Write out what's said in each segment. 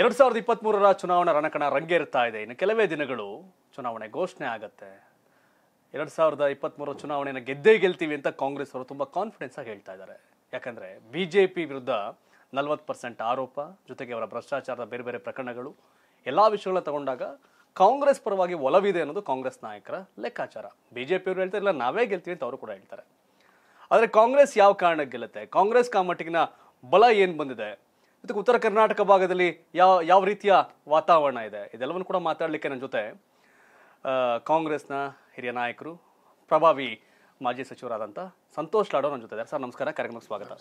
ಎರಡ್ ಸಾವಿರದ ಇಪ್ಪತ್ತ್ ಮೂರರ ಚುನಾವಣಾ ರಣಕಣ ರಂಗೇರುತ್ತಾ ಇದೆ. ಇನ್ನು ಕೆಲವೇ ದಿನಗಳು ಚುನಾವಣೆ ಘೋಷಣೆ ಆಗತ್ತೆ. ಎರಡ್ ಸಾವಿರದ ಇಪ್ಪತ್ತ್ಮೂರರ ಚುನಾವಣೆಯನ್ನು ಗೆದ್ದೇ ಗೆಲ್ತೀವಿ ಅಂತ ಕಾಂಗ್ರೆಸ್ ಅವರು ತುಂಬಾ ಕಾನ್ಫಿಡೆನ್ಸ್ ಆಗಿ ಹೇಳ್ತಾ ಇದ್ದಾರೆ. ಯಾಕಂದ್ರೆ ಪಿ ವಿರುದ್ಧ ನಲವತ್ತು ಪರ್ಸೆಂಟ್ ಆರೋಪ, ಜೊತೆಗೆ ಅವರ ಭ್ರಷ್ಟಾಚಾರದ ಬೇರೆ ಬೇರೆ ಪ್ರಕರಣಗಳು, ಎಲ್ಲ ವಿಷಯಗಳನ್ನ ತಗೊಂಡಾಗ ಕಾಂಗ್ರೆಸ್ ಪರವಾಗಿ ಒಲವಿದೆ ಅನ್ನೋದು ಕಾಂಗ್ರೆಸ್ ನಾಯಕರ ಲೆಕ್ಕಾಚಾರ. ಬಿ ಬಿಜೆಪಿ ಅವರು ಹೇಳ್ತಾರೆ ಇಲ್ಲ, ನಾವೇ ಗೆಲ್ತೀವಿ ಅಂತ ಅವರು ಕೂಡ ಹೇಳ್ತಾರೆ. ಆದರೆ ಕಾಂಗ್ರೆಸ್ ಯಾವ ಕಾರಣಕ್ಕೆ ಗೆಲ್ಲುತ್ತೆ? ಕಾಂಗ್ರೆಸ್ ಕಾಮಟ್ಟಿಗಿನ ಬಲ ಏನು ಬಂದಿದೆ? ಜೊತೆಗೆ ಉತ್ತರ ಕರ್ನಾಟಕ ಭಾಗದಲ್ಲಿ ಯಾವ ಯಾವ ರೀತಿಯ ವಾತಾವರಣ ಇದೆ? ಇದೆಲ್ಲವನ್ನು ಕೂಡ ಮಾತಾಡಲಿಕ್ಕೆ ನನ್ನ ಜೊತೆ ಕಾಂಗ್ರೆಸ್ನ ಹಿರಿಯ ನಾಯಕರು ಪ್ರಭಾವಿ ಮಾಜಿ ಸಚಿವರಾದಂಥ ಸಂತೋಷ್ ಲಾಡೋ ನನ್ನ ಜೊತೆ ಇದ್ದಾರೆ. ಸರ್ ನಮಸ್ಕಾರ. ಕಾರ್ಯಕ್ರಮಕ್ಕೆ ಸ್ವಾಗತ.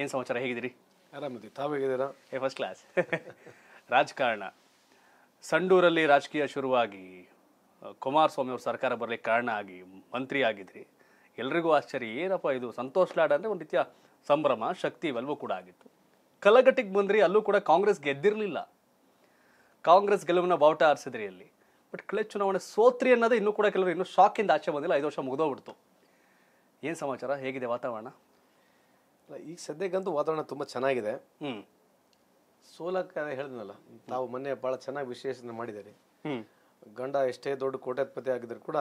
ಏನು ಸಮಾಚಾರ? ಹೇಗಿದ್ದೀರಿ? ಆರಾಮಿದ್ದೀವಿ. ತಾವು ಹೇಗಿದ್ದೀರಾ? ಏ ಫಸ್ಟ್ ಕ್ಲಾಸ್ ರಾಜಕಾರಣ. ಸಂಡೂರಲ್ಲಿ ರಾಜಕೀಯ ಶುರುವಾಗಿ ಕುಮಾರಸ್ವಾಮಿ ಅವ್ರ ಸರ್ಕಾರ ಬರಲಿಕ್ಕೆ ಕಾರಣ ಆಗಿ ಮಂತ್ರಿ ಆಗಿದ್ರಿ. ಎಲ್ರಿಗೂ ಆಶ್ಚರ್ಯ. ಏನಪ್ಪ ಇದು? ಸಂತೋಷ್ ಲಾಡ್ ಅಂದರೆ ಒಂದು ರೀತಿಯ ಸಂಭ್ರಮ ಶಕ್ತಿ ಇವೆಲ್ಲವೂ ಕೂಡ ಆಗಿತ್ತು. ಕಲಗಟ್ಟಿಗೆ ಬಂದ್ರಿ ಅಲ್ಲೂ ಕೂಡ ಕಾಂಗ್ರೆಸ್ ಗೆದ್ದಿರಲಿಲ್ಲ. ಕಾಂಗ್ರೆಸ್ ಗೆಲುವಿನ ಬಾವುಟ ಆರಿಸಿದ್ರಿ ಅಲ್ಲಿ. ಬಟ್ ಕಳೆ ಚುನಾವಣೆ ಸೋತ್ರಿ ಅನ್ನೋದು ಇನ್ನೂ ಕೂಡ ಕೆಲವರು ಇನ್ನೂ ಶಾಕಿಂದ ಆಚೆ ಬಂದಿಲ್ಲ ಐದು ವರ್ಷ ಮುಗಿದೋಗ್ಬಿಡ್ತು. ಏನು ಸಮಾಚಾರ? ಹೇಗಿದೆ ವಾತಾವರಣ? ಈಗ ಸದ್ಯಕ್ಕಂತೂ ವಾತಾವರಣ ತುಂಬ ಚೆನ್ನಾಗಿದೆ. ಹ್ಞೂ ಸೋಲಕ್ಕೆ ಹೇಳಿದ್ನಲ್ಲ ತಾವು ಮೊನ್ನೆ ಭಾಳ ಚೆನ್ನಾಗಿ ವಿಶ್ಲೇಷಣೆ ಮಾಡಿದ್ದೀರಿ. ಗಂಡ ಎಷ್ಟೇ ದೊಡ್ಡ ಕೋಟ್ಯಾಧಿಪತಿ ಆಗಿದ್ರು ಕೂಡ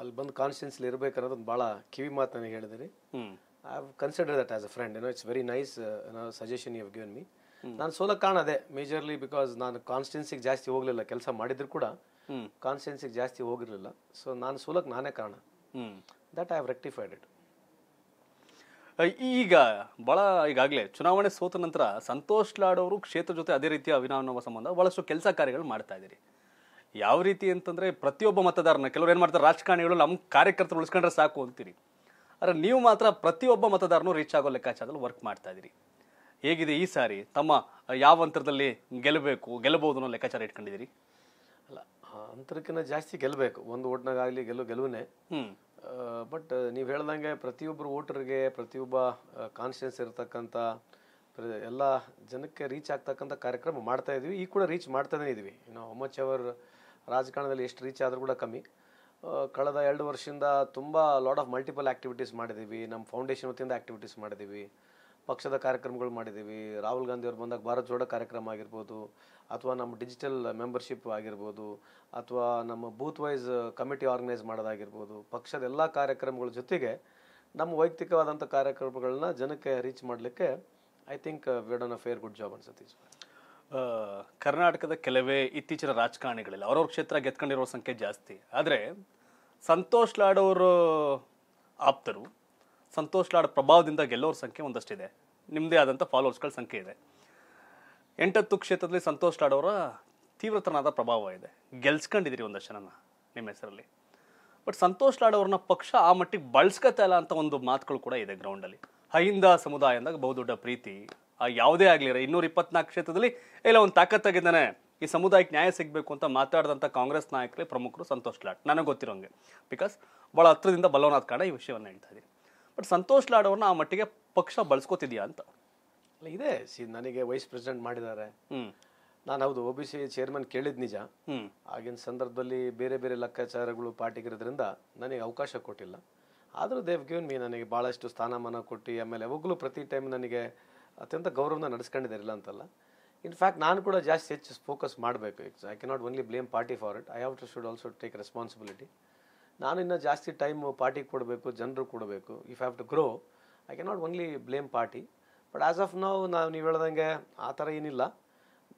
ಅಲ್ಲಿ ಬಂದು ಕಾನ್ಸ್ಟಿಟ್ಯೂನ್ಸ್ಲಿ ಇರಬೇಕನ್ನೋದು ಒಂದು ಭಾಳ ಕಿವಿ ಮಾತು ನನಗೆ ಹೇಳಿದಿರಿ have consider that as a friend you know it's very nice suggestion you given me ನಾನು ಸೋಲಕ್ಕೆ ಕಾಣದೆ ಮೇಜರ್ಲಿ ಬಿಕಾಸ್ ನಾನು ಕಾನ್ಸ್ಟೆನ್ಸಿಗೆ ಜಾಸ್ತಿ ಹೋಗಲಿಲ್ಲ, ಕೆಲಸ ಮಾಡಿದ್ರು ಕೂಡ ಕಾನ್ಸ್ಟೆನ್ಸಿಗೆ ಜಾಸ್ತಿ ಹೋಗಿರಲಿಲ್ಲ ಸೊ ನಾನು ಸೋಲಕ್ಕೆ ನಾನೇ ಕಾರಣ. That I have rectified it ಈಗ ಭಾಳ ಈಗಾಗಲೇ ಚುನಾವಣೆ ಸೋತ ನಂತರ ಸಂತೋಷ್ ಲಾಡ್ ಅವರು ಕ್ಷೇತ್ರ ಜೊತೆ ಅದೇ ರೀತಿಯ ಅವಿನಾವ ಸಂಬಂಧ ಭಾಳಷ್ಟು ಕೆಲಸ ಕಾರ್ಯಗಳು ಮಾಡ್ತಾ ಇದ್ದೀರಿ. ಯಾವ ರೀತಿ ಅಂತಂದರೆ ಪ್ರತಿಯೊಬ್ಬ ಮತದಾರನ, ಕೆಲವರು ಏನು ಮಾಡ್ತಾರೆ, ರಾಜಕಾರಣಿಗಳು ನಮ್ಮ ಕಾರ್ಯಕರ್ತರು ಉಳಿಸ್ಕೊಂಡ್ರೆ ಸಾಕು ಅಂತೀರಿ. ಆದರೆ ನೀವು ಮಾತ್ರ ಪ್ರತಿಯೊಬ್ಬ ಮತದಾರನು ರೀಚ್ ಆಗೋ ಲೆಕ್ಕಾಚಾರದಲ್ಲಿ ವರ್ಕ್ ಮಾಡ್ತಾ ಇದ್ದೀರಿ. ಹೇಗಿದೆ ಈ ಸಾರಿ? ತಮ್ಮ ಯಾವ ಅಂತರದಲ್ಲಿ ಗೆಲ್ಲಬೇಕು ಗೆಲ್ಲಬಹುದು ಅನ್ನೋ ಲೆಕ್ಕಾಚಾರ ಇಟ್ಕೊಂಡಿದ್ದೀರಿ? ಅಲ್ಲ ಅಂತರಕ್ಕಿಂತ ಜಾಸ್ತಿ ಗೆಲ್ಲಬೇಕು ಒಂದು ಓಟ್ನಾಗಾಗಲಿ ಗೆಲ್ಲು ಗೆಲುವನೇ ಬಟ್ ನೀವು ಹೇಳ್ದಂಗೆ ಪ್ರತಿಯೊಬ್ಬರು ವೋಟರ್ಗೆ ಪ್ರತಿಯೊಬ್ಬ ಕಾನ್ಸ್ಟಿಟ್ಯೂನ್ಸ್ ಇರತಕ್ಕಂಥ ಎಲ್ಲ ಜನಕ್ಕೆ ರೀಚ್ ಆಗ್ತಕ್ಕಂಥ ಕಾರ್ಯಕ್ರಮ ಮಾಡ್ತಾ ಇದೀವಿ. ಈಗ ಕೂಡ ರೀಚ್ ಮಾಡ್ತಾನೆ ಇದ್ವಿ. ನಾವು ಮಚ್ ಅವರ್ ರಾಜಕಾರಣದಲ್ಲಿ ಎಷ್ಟು ರೀಚ್ ಆದರೂ ಕೂಡ ಕಮ್ಮಿ. ಕಳೆದ ಎರಡು ವರ್ಷದಿಂದ ತುಂಬ ಲಾಟ್ ಆಫ್ ಮಲ್ಟಿಪಲ್ ಆ್ಯಕ್ಟಿವಿಟೀಸ್ ಮಾಡಿದ್ದೀವಿ ನಮ್ಮ ಫೌಂಡೇಶನ್ ವತಿಯಿಂದ ಆ್ಯಕ್ಟಿವಿಟೀಸ್ ಮಾಡಿದ್ದೀವಿ ಪಕ್ಷದ ಕಾರ್ಯಕ್ರಮಗಳು ಮಾಡಿದ್ದೀವಿ ರಾಹುಲ್ ಗಾಂಧಿ ಅವ್ರು ಬಂದಾಗ ಭಾರತ್ ಜೋಡೋ ಕಾರ್ಯಕ್ರಮ ಆಗಿರ್ಬೋದು, ಅಥವಾ ನಮ್ಮ ಡಿಜಿಟಲ್ ಮೆಂಬರ್ಶಿಪ್ ಆಗಿರ್ಬೋದು, ಅಥವಾ ನಮ್ಮ ಬೂತ್ ವೈಸ್ ಕಮಿಟಿ ಆರ್ಗನೈಸ್ ಮಾಡೋದಾಗಿರ್ಬೋದು, ಪಕ್ಷದ ಎಲ್ಲ ಕಾರ್ಯಕ್ರಮಗಳ ಜೊತೆಗೆ ನಮ್ಮ ವೈಯಕ್ತಿಕವಾದಂಥ ಕಾರ್ಯಕ್ರಮಗಳನ್ನ ಜನಕ್ಕೆ ರೀಚ್ ಮಾಡಲಿಕ್ಕೆ I think we done a fair good job ಅನ್ಸುತ್ತೆ ಕರ್ನಾಟಕದ ಕೆಲವೇ ಇತ್ತೀಚಿನ ರಾಜಕಾರಣಿಗಳಲ್ಲಿ. ಅವ್ರವ್ರ ಕ್ಷೇತ್ರ ಗೆದ್ಕೊಂಡಿರೋ ಸಂಖ್ಯೆ ಜಾಸ್ತಿ. ಆದರೆ ಸಂತೋಷ್ ಲಾಡ್ ಅವರು ಆಪ್ತರು. ಸಂತೋಷ್ ಲಾಡ್ ಪ್ರಭಾವದಿಂದ ಗೆಲ್ಲೋರ ಸಂಖ್ಯೆ ಒಂದಷ್ಟಿದೆ. ನಿಮ್ಮದೇ ಆದಂಥ ಫಾಲೋವರ್ಸ್ಗಳ ಸಂಖ್ಯೆ ಇದೆ. ಎಂಟತ್ತು ಕ್ಷೇತ್ರದಲ್ಲಿ ಸಂತೋಷ್ ಲಾಡ್ ಅವರ ತೀವ್ರತರನಾದ ಪ್ರಭಾವ ಇದೆ. ಗೆಲ್ಸ್ಕೊಂಡಿದ್ದೀರಿ ಒಂದಷ್ಟು ಜನನ ನಿಮ್ಮ ಹೆಸರಲ್ಲಿ. ಬಟ್ ಸಂತೋಷ್ ಲಾಡ್ ಅವ್ರನ್ನ ಪಕ್ಷ ಆ ಮಟ್ಟಿಗೆ ಬಳಸ್ಕೊತಾ ಇಲ್ಲ ಅಂತ ಒಂದು ಮಾತುಗಳು ಕೂಡ ಇದೆ ಗ್ರೌಂಡಲ್ಲಿ ಅಹಿಂದ ಸಮುದಾಯ ಅಂದಾಗ ಬಹುದೊಡ್ಡ ಪ್ರೀತಿ. ಆ ಯಾವುದೇ ಆಗಲಿ ಇನ್ನೂರ ಇಪ್ಪತ್ನಾಲ್ಕು ಕ್ಷೇತ್ರದಲ್ಲಿ ಇಲ್ಲ ಒಂದು ತಾಕತ್ತಾಗಿದ್ದಾನೆ. ಈ ಸಮುದಾಯಕ್ಕೆ ನ್ಯಾಯ ಸಿಗಬೇಕು ಅಂತ ಮಾತಾಡಿದಂಥ ಕಾಂಗ್ರೆಸ್ ನಾಯಕರೇ ಪ್ರಮುಖರು ಸಂತೋಷ್ ಲಾಡ್. ನನಗೆ ಗೊತ್ತಿರೋಂಗೆ. ಬಿಕಾಸ್ ಭಾಳ ಹತ್ರದಿಂದ ಬಲ್ಲವನಾಥ್ ಕಾಡ ಈ ವಿಷಯವನ್ನು ಹೇಳ್ತಾ ಇದ್ದೀನಿ. ಬಟ್ ಸಂತೋಷ್ ಲಾಡ್ ಅವ್ರನ್ನ ಆ ಮಟ್ಟಿಗೆ ಪಕ್ಷ ಬಳಸ್ಕೋತಿದ್ಯಾ ಅಂತ? ಅಲ್ಲ ಇದೆ. ಸಿ ನನಗೆ ವೈಸ್ ಪ್ರೆಸಿಡೆಂಟ್ ಮಾಡಿದ್ದಾರೆ. ನಾನು ಹೌದು ಒ ಬಿ ಸಿ ಚೇರ್ಮನ್ ಕೇಳಿದ್ ನಿಜ. ಆಗಿನ ಸಂದರ್ಭದಲ್ಲಿ ಬೇರೆ ಬೇರೆ ಲೆಕ್ಕಾಚಾರಗಳು ಪಾರ್ಟಿಗಿರೋದ್ರಿಂದ ನನಗೆ ಅವಕಾಶ ಕೊಟ್ಟಿಲ್ಲ. ಆದರೂ ದೇವ್ ಗಿವನ್ ಮೀ ನನಗೆ ಭಾಳಷ್ಟು ಸ್ಥಾನಮಾನ ಕೊಟ್ಟು ಆಮೇಲೆ ಯಾವಾಗಲೂ ಪ್ರತಿ ಟೈಮ್ ನನಗೆ ಅತ್ಯಂತ ಗೌರವನ ನಡೆಸ್ಕೊಂಡಿದ್ದಾರೆ ಇಲ್ಲ ಅಂತಲ್ಲ. ಇನ್ಫ್ಯಾಕ್ಟ್ ನಾನು ಕೂಡ ಜಾಸ್ತಿ ಹೆಚ್ಚು ಫೋಕಸ್ ಮಾಡಬೇಕು. I cannot only blame party for it I have to should also take responsibility ನಾನು ಇನ್ನೂ ಜಾಸ್ತಿ ಟೈಮ್ ಪಾರ್ಟಿಗೆ ಕೊಡಬೇಕು, ಜನರು ಕೊಡಬೇಕು. If have to grow I cannot only blame party but as of ನಾವು ನಾವು ನೀವು ಹೇಳ್ದಂಗೆ ಆ ಥರ ಏನಿಲ್ಲ.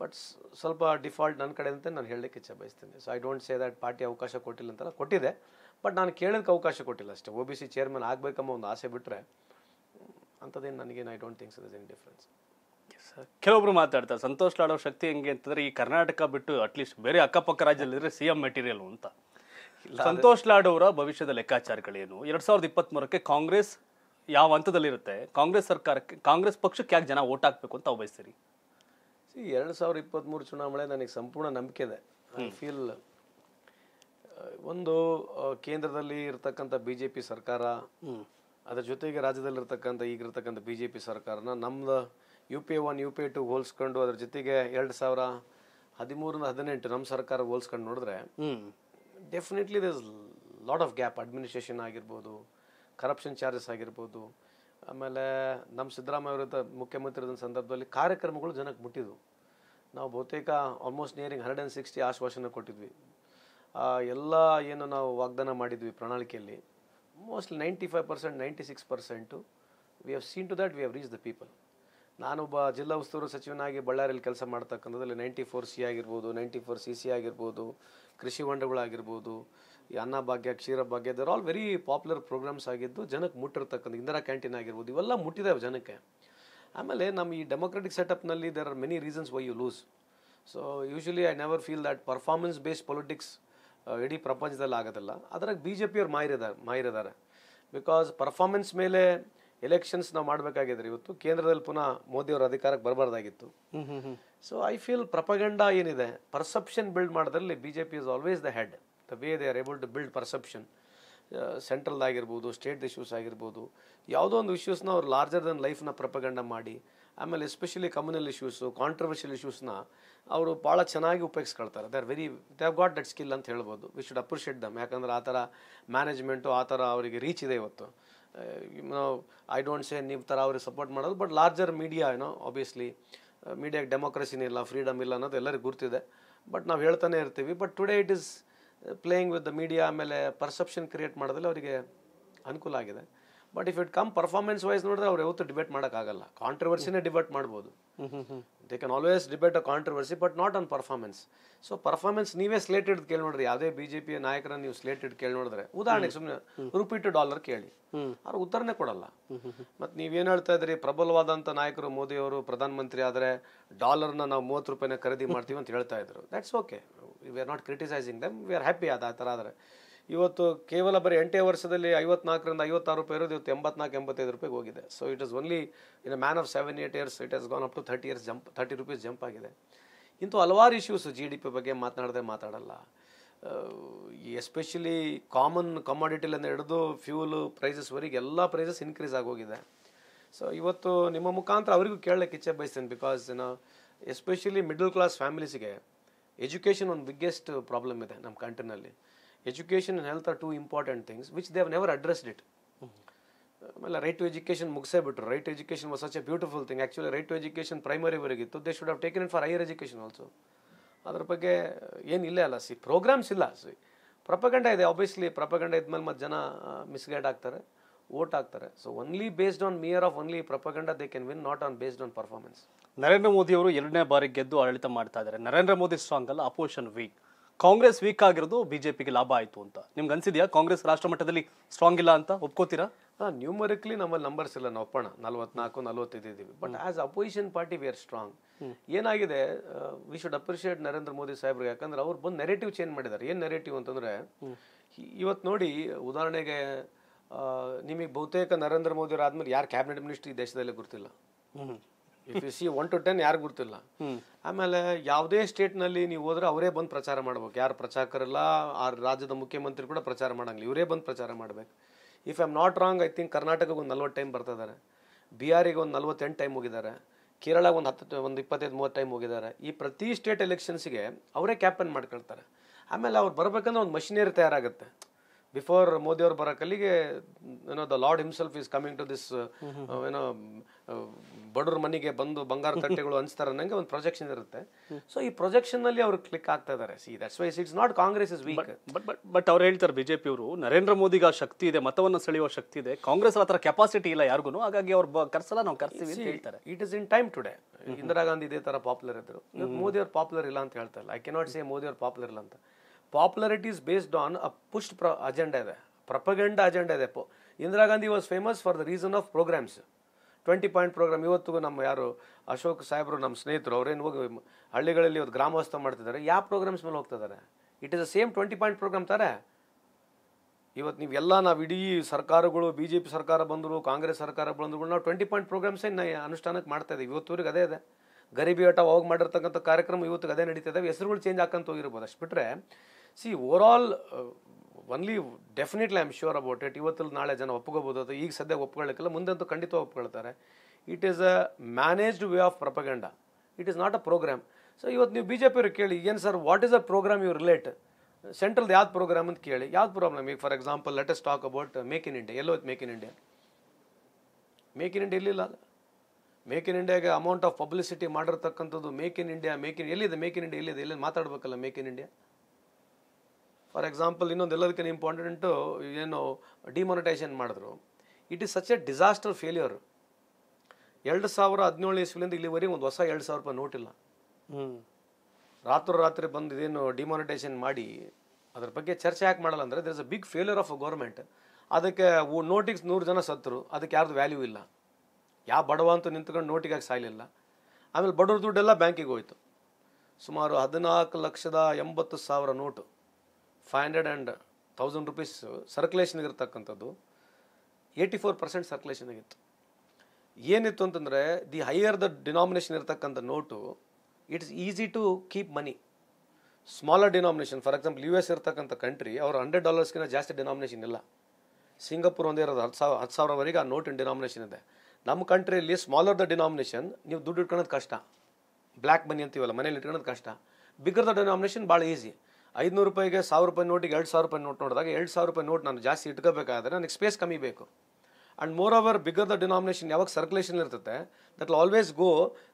ಬಟ್ ಸ್ವಲ್ಪ ಡಿಫಾಲ್ಟ್ ನನ್ನ ಕಡೆ ಅಂತ ನಾನು ಹೇಳಲಿಕ್ಕೆ ಇಚ್ಛೆ ಬಯಸ್ತೀನಿ so I don't say that party ಅವಕಾಶ ಕೊಟ್ಟಿಲ್ಲ ಅಂತಲ್ಲ ಕೊಟ್ಟಿದೆ. ಬಟ್ ನಾನು ಕೇಳೋದಕ್ಕೆ ಅವಕಾಶ ಕೊಟ್ಟಿಲ್ಲ ಅಷ್ಟೇ. ಒ ಬಿ ಸಿ ಚೇರ್ಮನ್ ಆಗಬೇಕಮ್ಮ ಒಂದು ಆಸೆ ಬಿಟ್ಟರೆ ಅಂಥದ್ದೇನು ನನಗೇನು I don't thinks is any difference ಕೆಲವೊಬ್ರು ಮಾತಾಡ್ತಾರೆ ಸಂತೋಷ್ ಲಾಡೋ ಅವ್ರ ಶಕ್ತಿ ಹೆಂಗೆ ಅಂತಂದ್ರೆ ಈ ಕರ್ನಾಟಕ ಬಿಟ್ಟು ಅಟ್ಲೀಸ್ಟ್ ಬೇರೆ ಅಕ್ಕಪಕ್ಕ ರಾಜ್ಯದಲ್ಲಿದ್ರೆ ಸಿ ಎಂ ಮೆಟೀರಿಯಲ್ ಅಂತ. ಸಂತೋಷ್ ಲಾಡ್ ಅವರ ಭವಿಷ್ಯದ ಲೆಕ್ಕಾಚಾರಗಳೇನು? ಎರಡ್ ಸಾವಿರದ ಇಪ್ಪತ್ತ್ ಮೂರಕ್ಕೆ ಕಾಂಗ್ರೆಸ್ ಯಾವ ಹಂತದಲ್ಲಿರುತ್ತೆ? ಕಾಂಗ್ರೆಸ್ ಸರ್ಕಾರಕ್ಕೆ ಕಾಂಗ್ರೆಸ್ ಪಕ್ಷಕ್ಕೆ ಯಾಕೆ ಜನ ಓಟ್ ಹಾಕ್ಬೇಕು ಅಂತ ತಾವು ಬಯಸ್ತೀರಿ ಎರಡ್ ಎರಡು ಸಾವಿರದ ಇಪ್ಪತ್ತ್ಮೂರು ಚುನಾವಣೆ ನನಗೆ ಸಂಪೂರ್ಣ ನಂಬಿಕೆ ಇದೆ. ಐ ಫೀಲ್ ಒಂದು ಕೇಂದ್ರದಲ್ಲಿ ಇರ್ತಕ್ಕಂಥ ಬಿ ಜೆ ಪಿ ಸರ್ಕಾರ ಅದ್ರ ಜೊತೆಗೆ ರಾಜ್ಯದಲ್ಲಿರ್ತಕ್ಕಂಥ ಈಗಿರ್ತಕ್ಕಂಥ ಬಿ ಜೆ ಪಿ ಸರ್ಕಾರನ ನಮ್ದು U P one U P two ಹೋಲ್ಸ್ಕೊಂಡು ಅದ್ರ ಜೊತೆಗೆ ಎರಡು ಸಾವಿರ ಹದಿಮೂರಿಂದ ಹದಿನೆಂಟು ನಮ್ಮ ಸರ್ಕಾರ ಹೋಲ್ಸ್ಕೊಂಡು ನೋಡಿದ್ರೆ definitely definitely is lot of gap administration ಆಗಿರ್ಬೋದು ಕರಪ್ಷನ್ ಚಾರ್ಜಸ್ ಆಗಿರ್ಬೋದು ಆಮೇಲೆ ನಮ್ಮ ಸಿದ್ದರಾಮಯ್ಯ ಅವರ ಮುಖ್ಯಮಂತ್ರಿ ಇದ್ದ ಸಂದರ್ಭದಲ್ಲಿ ಕಾರ್ಯಕ್ರಮಗಳು ಜನಕ್ಕೆ ಮುಟ್ಟಿದ್ವು. ನಾವು ಬಹುತೇಕ almost nearing hundred and sixty ಆಶ್ವಾಸನೆ ಕೊಟ್ಟಿದ್ವಿ. ಆ, ಎಲ್ಲ ಏನು ನಾವು ವಾಗ್ದಾನ ಮಾಡಿದ್ವಿ ಪ್ರಣಾಳಿಕೆಯಲ್ಲಿ mostly ninety five percent ninety six percent we have seen to that we have reach the people ನಾನೊಬ್ಬ ಜಿಲ್ಲಾ ಉಸ್ತುವಾರಿ ಸಚಿವನಾಗಿ ಬಳ್ಳಾರಿಯಲ್ಲಿ ಕೆಲಸ ಮಾಡ್ತಕ್ಕಂಥದ್ದಲ್ಲಿ ನೈಂಟಿ ಫೋರ್ ಸಿ ಆಗಿರ್ಬೋದು, ನೈಂಟಿ ಫೋರ್ ಸಿ ಸಿ ಆಗಿರ್ಬೋದು, ಕೃಷಿ ಹೊಂಡಗಳಾಗಿರ್ಬೋದು, ಈ Annabhagya Ksheerabhagya there all very popular programmes ಆಗಿದ್ದು ಜನಕ್ಕೆ ಮುಟ್ಟಿರ್ತಕ್ಕಂಥ ಇಂದಿರಾ ಕ್ಯಾಂಟೀನ್ ಆಗಿರ್ಬೋದು, ಇವೆಲ್ಲ ಮುಟ್ಟಿದ್ದಾವೆ ಜನಕ್ಕೆ. ಆಮೇಲೆ ನಮ್ಮ ಈ democratic ಸೆಟಪ್ನಲ್ಲಿ there are many reasons why you lose so usually I never feel that performance based politics ಇಡೀ ಪ್ರಪಂಚದಲ್ಲಿ ಆಗೋದಿಲ್ಲ. ಅದ್ರಾಗ ಬಿ ಜೆ ಪಿಯವ್ರು ಮಾಹಿರಿದ್ದಾರೆ ಮಾಹಿರಿದ್ದಾರೆ ಬಿಕಾಸ್ ಪರ್ಫಾರ್ಮೆನ್ಸ್ ಮೇಲೆ ಎಲೆಕ್ಷನ್ಸ್ ನಾವು ಮಾಡಬೇಕಾಗಿದ್ರೆ. ಇವತ್ತು ಕೇಂದ್ರದಲ್ಲಿ ಪುನಃ ಮೋದಿಯವರ ಅಧಿಕಾರಕ್ಕೆ ಬರಬಾರ್ದಾಗಿತ್ತು. ಸೊ ಐ ಫೀಲ್ ಪ್ರಪಗಂಡ ಏನಿದೆ ಪರ್ಸೆಪ್ಷನ್ ಬಿಲ್ಡ್ ಮಾಡೋದ್ರಲ್ಲಿ B J P is always the head the way they are able to build perception central ಆಗಿರ್ಬೋದು ಸ್ಟೇಟ್ ಇಶ್ಯೂಸ್ ಆಗಿರ್ಬೋದು ಯಾವುದೋ ಒಂದು ಇಶ್ಯೂಸ್ನ ಅವ್ರು ಲಾರ್ಜರ್ ದನ್ ಲೈಫ್ನ ಪ್ರಪಗಂಡ ಮಾಡಿ ಆಮೇಲೆ ಎಸ್ಪೆಷಲಿ ಕಮ್ಯುನಲ್ ಇಶ್ಯೂಸು ಕಾಂಟ್ರವರ್ಷಿಯಲ್ ಇಶ್ಯೂಸ್ನ ಅವರು ಭಾಳ ಚೆನ್ನಾಗಿ ಉಪಯೋಗಿಸ್ಕೊಳ್ತಾರೆ. They are very they have got that skill ಅಂತ ಹೇಳ್ಬೋದು. ವಿ ಶುಡ್ ಅಪ್ರಿಷಿಯೇಟ್ ದಮ್ ಯಾಕಂದ್ರೆ ಆ ಥರ ಮ್ಯಾನೇಜ್ಮೆಂಟು ಆ ಥರ ಅವರಿಗೆ ರೀಚ್ ಇದೆ ಇವತ್ತು. ಐ ಡೋಂಟ್ ಸೇ ನೀವು ಥರ ಅವ್ರಿಗೆ ಸಪೋರ್ಟ್ ಮಾಡೋದು ಬಟ್ ಲಾರ್ಜರ್ ಮೀಡಿಯಾ ಏನೋ ಆಬ್ವಿಯಸ್ಲಿ ಮೀಡಿಯಾಗೆ ಡೆಮೋಕ್ರಸಿನೇ ಇಲ್ಲ ಫ್ರೀಡಮ್ ಇಲ್ಲ ಅನ್ನೋದು ಎಲ್ಲರಿಗೂ ಗುರ್ತಿದೆ. ಬಟ್ ನಾವು ಹೇಳ್ತಾನೆ ಇರ್ತೀವಿ but today it is playing with the media ಆಮೇಲೆ ಪರ್ಸೆಪ್ಷನ್ ಕ್ರಿಯೇಟ್ ಮಾಡೋದ್ರಲ್ಲಿ ಅವರಿಗೆ ಅನುಕೂಲ ಆಗಿದೆ. But if it come performance wise ನೋಡಿದ್ರೆ ಅವ್ರು ಯಾವತ್ತೂ ಡಿಬೇಟ್ ಮಾಡೋಕ್ಕಾಗಲ್ಲ. ಕಾಂಟ್ರವರ್ಸಿನೇ ಡಿಬೇಟ್ ಮಾಡ್ಬೋದು. They can always debate a controversy but not on performance so performance ನೀವೇ ಸ್ಲೇಟ್ ಹಿಡಿದು ಕೇಳಿ ನೋಡ್ರಿ ಯಾವುದೇ ಬಿ ಜೆ ಪಿಯ ನಾಯಕರನ್ನ ನೀವು ಸ್ಲೇಟ್ ಹಿಡಿದು ಕೇಳಿ ನೋಡಿದ್ರೆ ಉದಾಹರಣೆಗೆ ಸುಮ್ಮನೆ ರುಪಿ ಟು ಡಾಲರ್ ಕೇಳಿ. ಅವ್ರು ಉತ್ತರನೇ ಕೊಡಲ್ಲ. ಮತ್ತು ನೀವೇನು ಹೇಳ್ತಾ ಇದ್ರಿ ಪ್ರಬಲವಾದಂಥ ನಾಯಕರು ಮೋದಿಯವರು ಪ್ರಧಾನಮಂತ್ರಿ ಆದರೆ ಡಾಲರ್ನ ನಾವು ಮೂವತ್ತು ರೂಪಾಯಿನ ಖರೀದಿ ಮಾಡ್ತೀವಿ ಅಂತ ಹೇಳ್ತಾ ಇದ್ರು. That's okay we are not criticising them we are happy ಅದ ಆ ಥರ ಆದರೆ. ಇವತ್ತು ಕೇವಲ ಬರೀ ಎಂಟೇ ವರ್ಷದಲ್ಲಿ ಐವತ್ನಾಲ್ಕರಿಂದ ಐವತ್ತಾರು ರೂಪಾಯಿ ಇರೋದು ಇವತ್ತು ಎಂಬತ್ನಾಲ್ಕು, ಎಂಬತ್ತೈದು ರೂಪಾಯಿಗೆ ಹೋಗಿದೆ. So it is only in a man of seven eight years it has gone up to thirty years jump thirty rupees jump ಆಗಿದೆ. ಇಂಥ ಹಲವಾರು ಇಶ್ಯೂಸ್ ಜಿ ಡಿ ಪಿ ಬಗ್ಗೆ ಮಾತನಾಡದೆ ಮಾತಾಡಲ್ಲ. ಎಸ್ಪೆಷಲಿ ಕಾಮನ್ ಕಮಾಡಿಟಿಲಿಂದ ಹಿಡಿದು ಫ್ಯೂಲು ಪ್ರೈಸಸ್ವರೆಗೆ ಎಲ್ಲ ಪ್ರೈಸಸ್ ಇನ್ಕ್ರೀಸ್ ಆಗೋಗಿದೆ. ಸೊ ಇವತ್ತು ನಿಮ್ಮ ಮುಖಾಂತರ ಅವರಿಗೂ ಕೇಳಲಿಕ್ಕೆ ಇಚ್ಛೆ ಬಯಸ್ತೇನೆ ಬಿಕಾಸ್ ಏನೋ ಎಸ್ಪೆಷಲಿ ಮಿಡಲ್ ಕ್ಲಾಸ್ ಫ್ಯಾಮಿಲೀಸಿಗೆ ಎಜುಕೇಷನ್ ಒಂದು ಬಿಗ್ಗೆಸ್ಟ್ ಪ್ರಾಬ್ಲಮ್ ಇದೆ ನಮ್ಮ ಕಂಟ್ರಿನಲ್ಲಿ education and health are two important things which they have never addressed it ಆಮೇಲೆ ರೈಟ್ ಟು ಎಜುಕೇಷನ್ ಮುಗಿಸೇ ಬಿಟ್ರು. Right education was such a beautiful thing actually right to education ಪ್ರೈಮರಿವರೆಗಿತ್ತು they should have taken in for higher education also ಅದ್ರ ಬಗ್ಗೆ ಏನಿಲ್ಲ ಅಲ್ಲ. C programmes ಇಲ್ಲ. C propaganda ಇದೆ. Obviously ಪ್ರಪಗಂಡ ಇದ್ಮೇಲೆ ಮತ್ತೆ ಜನ ಮಿಸ್ಗೈಡ್ ಆಗ್ತಾರೆ ವೋಟ್ ಆಗ್ತಾರೆ so only based on mere of only propaganda they can win not on based on performance Narendra Modi ಅವರು ಎರಡನೇ ಬಾರಿ ಗೆದ್ದು ಆಡಳಿತ ಮಾಡ್ತಾ ಇದ್ದಾರೆ. ನರೇಂದ್ರ ಮೋದಿ ಸ್ಟ್ರಾಂಗ್ ಅಲ್ಲ ಅಪೋಸಿಷನ್ ವೀಕ್ ಕಾಂಗ್ರೆಸ್ ವೀಕ್ ಆಗಿರೋದು ಬಿಜೆಪಿಗೆ ಲಾಭ ಆಯ್ತು ಅಂತ. ನಿಮ್ಗೆ ಅನ್ಸಿದ್ಯಾ? ಕಾಂಗ್ರೆಸ್ ರಾಷ್ಟ್ರ ಮಟ್ಟದಲ್ಲಿ ಸ್ಟ್ರಾಂಗ್ ಇಲ್ಲ ಅಂತ? ಒಪ್ಕೋತೀರಾ? ಹಾಂ ನ್ಯೂಮರಿಕ್ಲಿ ನಮ್ಮಲ್ಲಿ ನಂಬರ್ಸ್ ಇಲ್ಲ ನಾವು ಒಪ್ಪೋಣ. ನಲ್ವತ್ನಾಲ್ಕು ನಲ್ವತ್ತೈದು ಇದ್ದೀವಿ. But as opposition party we are strong ಏನಾಗಿದೆ we should appreciate Narendra Modi ಸಾಹೇಬ್ರಿಗೆ. ಯಾಕಂದ್ರೆ ಅವ್ರು ಬಂದು ನೆರೇಟಿವ್ ಚೇಂಜ್ ಮಾಡಿದ್ದಾರೆ. ಏನು ನೆರೇಟಿವ್ ಅಂತಂದ್ರೆ ಇವತ್ತು ನೋಡಿ ಉದಾಹರಣೆಗೆ ನಿಮಗೆ ಬಹುತೇಕ ನರೇಂದ್ರ ಮೋದಿ ಅವ್ರು ಆದ್ಮೇಲೆ ಯಾರು ಕ್ಯಾಬಿನೆಟ್ ಮಿನಿಸ್ಟ್ರಿ ಈ ದೇಶದಲ್ಲಿ ಗುರ್ತಿಲ್ಲ ಹ್ಮ್. If you see one to ten ಯಾರು ಗೊತ್ತಿಲ್ಲ. ಆಮೇಲೆ ಯಾವುದೇ ಸ್ಟೇಟ್ನಲ್ಲಿ ನೀವು ಹೋದ್ರೆ ಅವರೇ ಬಂದು ಪ್ರಚಾರ ಮಾಡ್ಬೇಕು. ಯಾರು ಪ್ರಚಾರಕರಲ್ಲ ಆ ರಾಜ್ಯದ ಮುಖ್ಯಮಂತ್ರಿ ಕೂಡ ಪ್ರಚಾರ ಮಾಡಂಗಿಲ್ಲ. ಇವರೇ ಬಂದು ಪ್ರಚಾರ ಮಾಡ್ಬೇಕು. If I am not wrong I think ಕರ್ನಾಟಕಕ್ಕೆ ಒಂದು ನಲ್ವತ್ತು ಟೈಮ್ ಬರ್ತಿದ್ದಾರೆ ಬಿಹಾರಿಗೆ ಒಂದು ನಲ್ವತ್ತೆಂಟು ಟೈಮ್ ಹೋಗಿದ್ದಾರೆ. ಕೇರಳ ಒಂದು ಹತ್ತು ಒಂದು ಇಪ್ಪತ್ತೈದು ಮೂವತ್ತು ಟೈಮ್ ಹೋಗಿದ್ದಾರೆ. ಈ ಪ್ರತಿ ಸ್ಟೇಟ್ ಎಲೆಕ್ಷನ್ಸ್ಗೆ ಅವರೇ ಕ್ಯಾಪನ್ ಮಾಡ್ಕೊಳ್ತಾರೆ. ಆಮೇಲೆ ಅವ್ರು ಬರಬೇಕಂದ್ರೆ ಒಂದು ಮಷಿನರಿ ತಯಾರಾಗುತ್ತೆ. ಬಿಫೋರ್ ಮೋದಿ ಅವ್ರು ಬರೋಕಲ್ಲಿಗೆ ಏನೋ the lord himself is coming to this ಏನೋ ಬಡವ್ರ ಮನೆಗೆ ಬಂದು ಬಂಗಾರ ತಟ್ಟೆಗಳು ಅನ್ಸ್ತಾರೆ ಅನ್ನಂಗೆ ಒಂದು ಪ್ರೊಜೆಕ್ಷನ್ ಇರುತ್ತೆ. ಸೊ ಈ ಪ್ರೊಜೆಕ್ಷನ್ನಲ್ಲಿ ಅವ್ರು ಕ್ಲಿಕ್ ಆಗ್ತಾ ಇದ್ದಾರೆ see that's wise it's not Congress is weak but but but ಅವ್ರು ಹೇಳ್ತಾರೆ ಬಿಜೆಪಿ ಅವರು ನರೇಂದ್ರ ಮೋದಿಗೆ ಆ ಶಕ್ತಿ ಇದೆ ಮತವನ್ನು ಸೆಳೆಯುವ ಶಕ್ತಿ ಇದೆ ಕಾಂಗ್ರೆಸ್ ಆ ಥರ ಕೆಪಾಸಿಟಿ ಇಲ್ಲ ಯಾರಿಗೂ ಹಾಗಾಗಿ ಅವ್ರು ಕರ್ಸಲ್ಲ ನಾವು ಕರ್ಸಿವಿ ಅಂತ ಹೇಳ್ತಾರೆ. It is in time today Indira Gandhi ಇದೇ ತರ ಪಾಪ್ಯುಲರ್ ಇದ್ರು. ಮೋದಿ ಅವ್ರು ಪಾಪ್ಯುಲರ್ ಇಲ್ಲ ಅಂತ ಹೇಳ್ತಾ ಇಲ್ಲ. ಐ ಕೆನಾಟ್ ಸೇ ಮೋದಿ ಅವ್ರು ಪಾಪ್ಯುಲರ್ ಇಲ್ಲ ಅಂತ. Popularity is based on a pushed ಪ್ರ ಅಜೆಂಡಾ ಇದೆ. ಪ್ರಪಗಂಡ ಅಜೆಂಡಾ ಇದೆ. Indira Gandhi was famous for the reason of programs twenty point program ಇವತ್ತಿಗೂ ನಮ್ಮ ಯಾರು ಅಶೋಕ್ ಸಾಹೇಬರು, ನಮ್ಮ ಸ್ನೇಹಿತರು ಅವ್ರೇನು ಹೋಗಿ ಹಳ್ಳಿಗಳಲ್ಲಿ ಇವತ್ತು ಗ್ರಾಮೋತ್ಸವ ಮಾಡ್ತಿದ್ದಾರೆ, ಯಾವ ಪ್ರೋಗ್ರಾಮ್ಸ್ ಮೇಲೆ ಹೋಗ್ತಿದ್ದಾರೆ it is the same twenty point program ತಾರೆ ಇವತ್ತು ನೀವೆಲ್ಲ ನಾವು ಇಡೀ ಸರ್ಕಾರಗಳು ಬಿ ಜೆ ಪಿ ಸರ್ಕಾರ ಬಂದರು, ಕಾಂಗ್ರೆಸ್ ಸರ್ಕಾರ ಬಂದರು ನಾವು ಟ್ವೆಂಟಿ ಪಾಯಿಂಟ್ ಪ್ರೋಗ್ರಾಮ್ಸೇ ಅನುಷ್ಠಾನಕ್ಕೆ ಮಾಡ್ತಾ ಇದ್ದೀವಿ ಇವತ್ತುವರೆಗೆ ಅದೇ ಇದೆ. ಗರೀಬಿ ಆಟ ಅವಾಗ ಮಾಡಿರ್ತಕ್ಕಂಥ ಕಾರ್ಯಕ್ರಮ ಇವತ್ತಿಗೆ ಅದೇ ನಡೀತಾ ಇದ್ದಾವೆ ಹೆಸರುಗಳು ಚೇಂಜ್ ಹಾಕಂತ ಹೋಗಿರ್ಬೋದು. ಅಷ್ಟು ಬಿಟ್ಟರೆ see over all only definitely I am sure about it ಇವತ್ತಲ್ಲಿ ನಾಳೆ ಜನ ಒಪ್ಕೋಬೋದು ಅಥವಾ ಈಗ ಸದ್ಯ ಒಪ್ಕೊಳ್ಳೋಕ್ಕಿಲ್ಲ, ಮುಂದಂತೂ ಖಂಡಿತ ಒಪ್ಕೊಳ್ತಾರೆ. It is a managed way of propaganda it is not a program so ಇವತ್ತು ನೀವು ಬಿ ಜೆ ಪಿ ಅವ್ರಿಗೆ ಕೇಳಿ, ಏನು sir what is a program you relate central ಯಾವ್ದು ಪ್ರೋಗ್ರಾಮ್ ಅಂತ ಕೇಳಿ. ಯಾವ್ದು ಪ್ರಾಬ್ಲಮ್ ಈಗ for example let's talk about make in India yellow make in India make in India ಇರಲಿಲ್ಲ ಮೇಕ್ ಇನ್ ಇಂಡಿಯಾಗೆ ಅಮೌಂಟ್ ಆಫ್ ಪಬ್ಲಿಸಿಟಿ ಮಾಡಿರ್ತಕ್ಕಂಥದ್ದು make in India make in ಎಲ್ಲಿದೆ make in India ಎಲ್ಲಿದೆ? ಎಲ್ಲಿ ಮಾತಾಡ್ಬೇಕಲ್ಲ make in India for example ಇನ್ನೊಂದು ಎಲ್ಲದಕ್ಕಿಂತ important ಏನು demonetisation ಮಾಡಿದ್ರು. It is such a disaster failure ಎರಡು ಸಾವಿರ ಹದಿನೇಳು ಇಸ್ವಿಲಿಂದ ಇಲ್ಲಿವರೆಗೆ ಒಂದು ಹೊಸ ಎರಡು ಸಾವಿರ ರೂಪಾಯಿ ನೋಟಿಲ್ಲ. ಹ್ಞೂ ರಾತ್ರಿ ರಾತ್ರೋರಾತ್ರಿ ಬಂದು ಇದೇನು ಡಿಮಾನಿಟೈಸೇಷನ್ ಮಾಡಿ ಅದ್ರ ಬಗ್ಗೆ ಚರ್ಚೆ ಯಾಕೆ ಮಾಡಲ್ಲ ಅಂದರೆ there is a big failure of a government ಅದಕ್ಕೆ ನೋಟಿಗೆ ನೂರು ಜನ ಸತ್ತರು ಅದಕ್ಕೆ ಯಾರ್ದು ವ್ಯಾಲ್ಯೂ ಇಲ್ಲ. ಯಾವ ಬಡವ ಅಂತೂ ನಿಂತ್ಕೊಂಡು ನೋಟಿಗಾಗಿ ಸಾಯಲಿಲ್ಲ. ಆಮೇಲೆ ಬಡವ್ರ ದುಡ್ಡೆಲ್ಲ ಬ್ಯಾಂಕಿಗೆ ಹೋಯ್ತು. ಸುಮಾರು ಹದಿನಾಲ್ಕು ಲಕ್ಷದ ಎಂಬತ್ತು ಸಾವಿರ note. Five hundred and thousand rupees circulation ಇರ್ತಕ್ಕಂಥದ್ದು ಏಯ್ಟಿ ಫೋರ್ ಪರ್ಸೆಂಟ್ ಸರ್ಕ್ಯುಲೇಷನ್ ಆಗಿತ್ತು. ಏನಿತ್ತು ಅಂತಂದರೆ ದಿ ಹೈಯರ್ ದ ಡಿನಾಮಿನೇಷನ್ ಇರ್ತಕ್ಕಂಥ note it's easy to keep money smaller denomination for example U S ಇರ್ತಕ್ಕಂಥ ಕಂಟ್ರಿ ಅವ್ರು ಹಂಡ್ರೆಡ್ ಡಾಲರ್ಸ್ಗಿಂತ ಜಾಸ್ತಿ ಡಿನಾಮಿನೇಷನ್ ಇಲ್ಲ. ಸಿಂಗಾಪುರ್ ಒಂದೇ ಇರೋದು, ಹತ್ತು ಸಾವಿರ, ಹತ್ತು ಸಾವಿರವರೆಗೆ ಆ ನೋಟಿನ ಡಿನಾಮಿನೇಷನ್ ಇದೆ. ನಮ್ಮ ಕಂಟ್ರಿಯಲ್ಲಿ ಸ್ಮಾಲರ್ ದ ಡಿನಾಮಿನೇಷನ್ ನೀವು ದುಡ್ಡು ಇಟ್ಕೊಳ್ಳೋದು ಕಷ್ಟ. ಬ್ಲ್ಯಾಕ್ ಮನಿ ಅಂತೀವಲ್ಲ, ಮನೇಲಿ ಇಟ್ಕೊಳ್ಳೋದು ಕಷ್ಟ. ಬಿಗರ್ ದ ಡಿನಾಮಿನೇಷನ್ ಭಾಳ ಈಸಿ ಐದುನೂರು ರೂಪಾಯಿಗೆ ಸಾವಿರ ರೂಪಾಯಿ ನೋಟಿಗೆ ಎರಡು ಸಾವಿರ ರೂಪಾಯಿ ನೋಟ್ ನೋಡಿದಾಗ ಎರಡು ಸಾವಿರ ರೂಪಾಯಿ ನೋಟ್ ನಾನು ಜಾಸ್ತಿ ಇಟ್ಕೋಬೇಕಾದ್ರೆ ನನಗೆ ಸ್ಪೇಸ್ ಕಮ್ಮಿ ಬೇಕು. And moreover bigger the denomination ಯಾವಾಗ ಸರ್ಕ್ಯುಲೇಷನ್ ಇರ್ತದೆ that will always go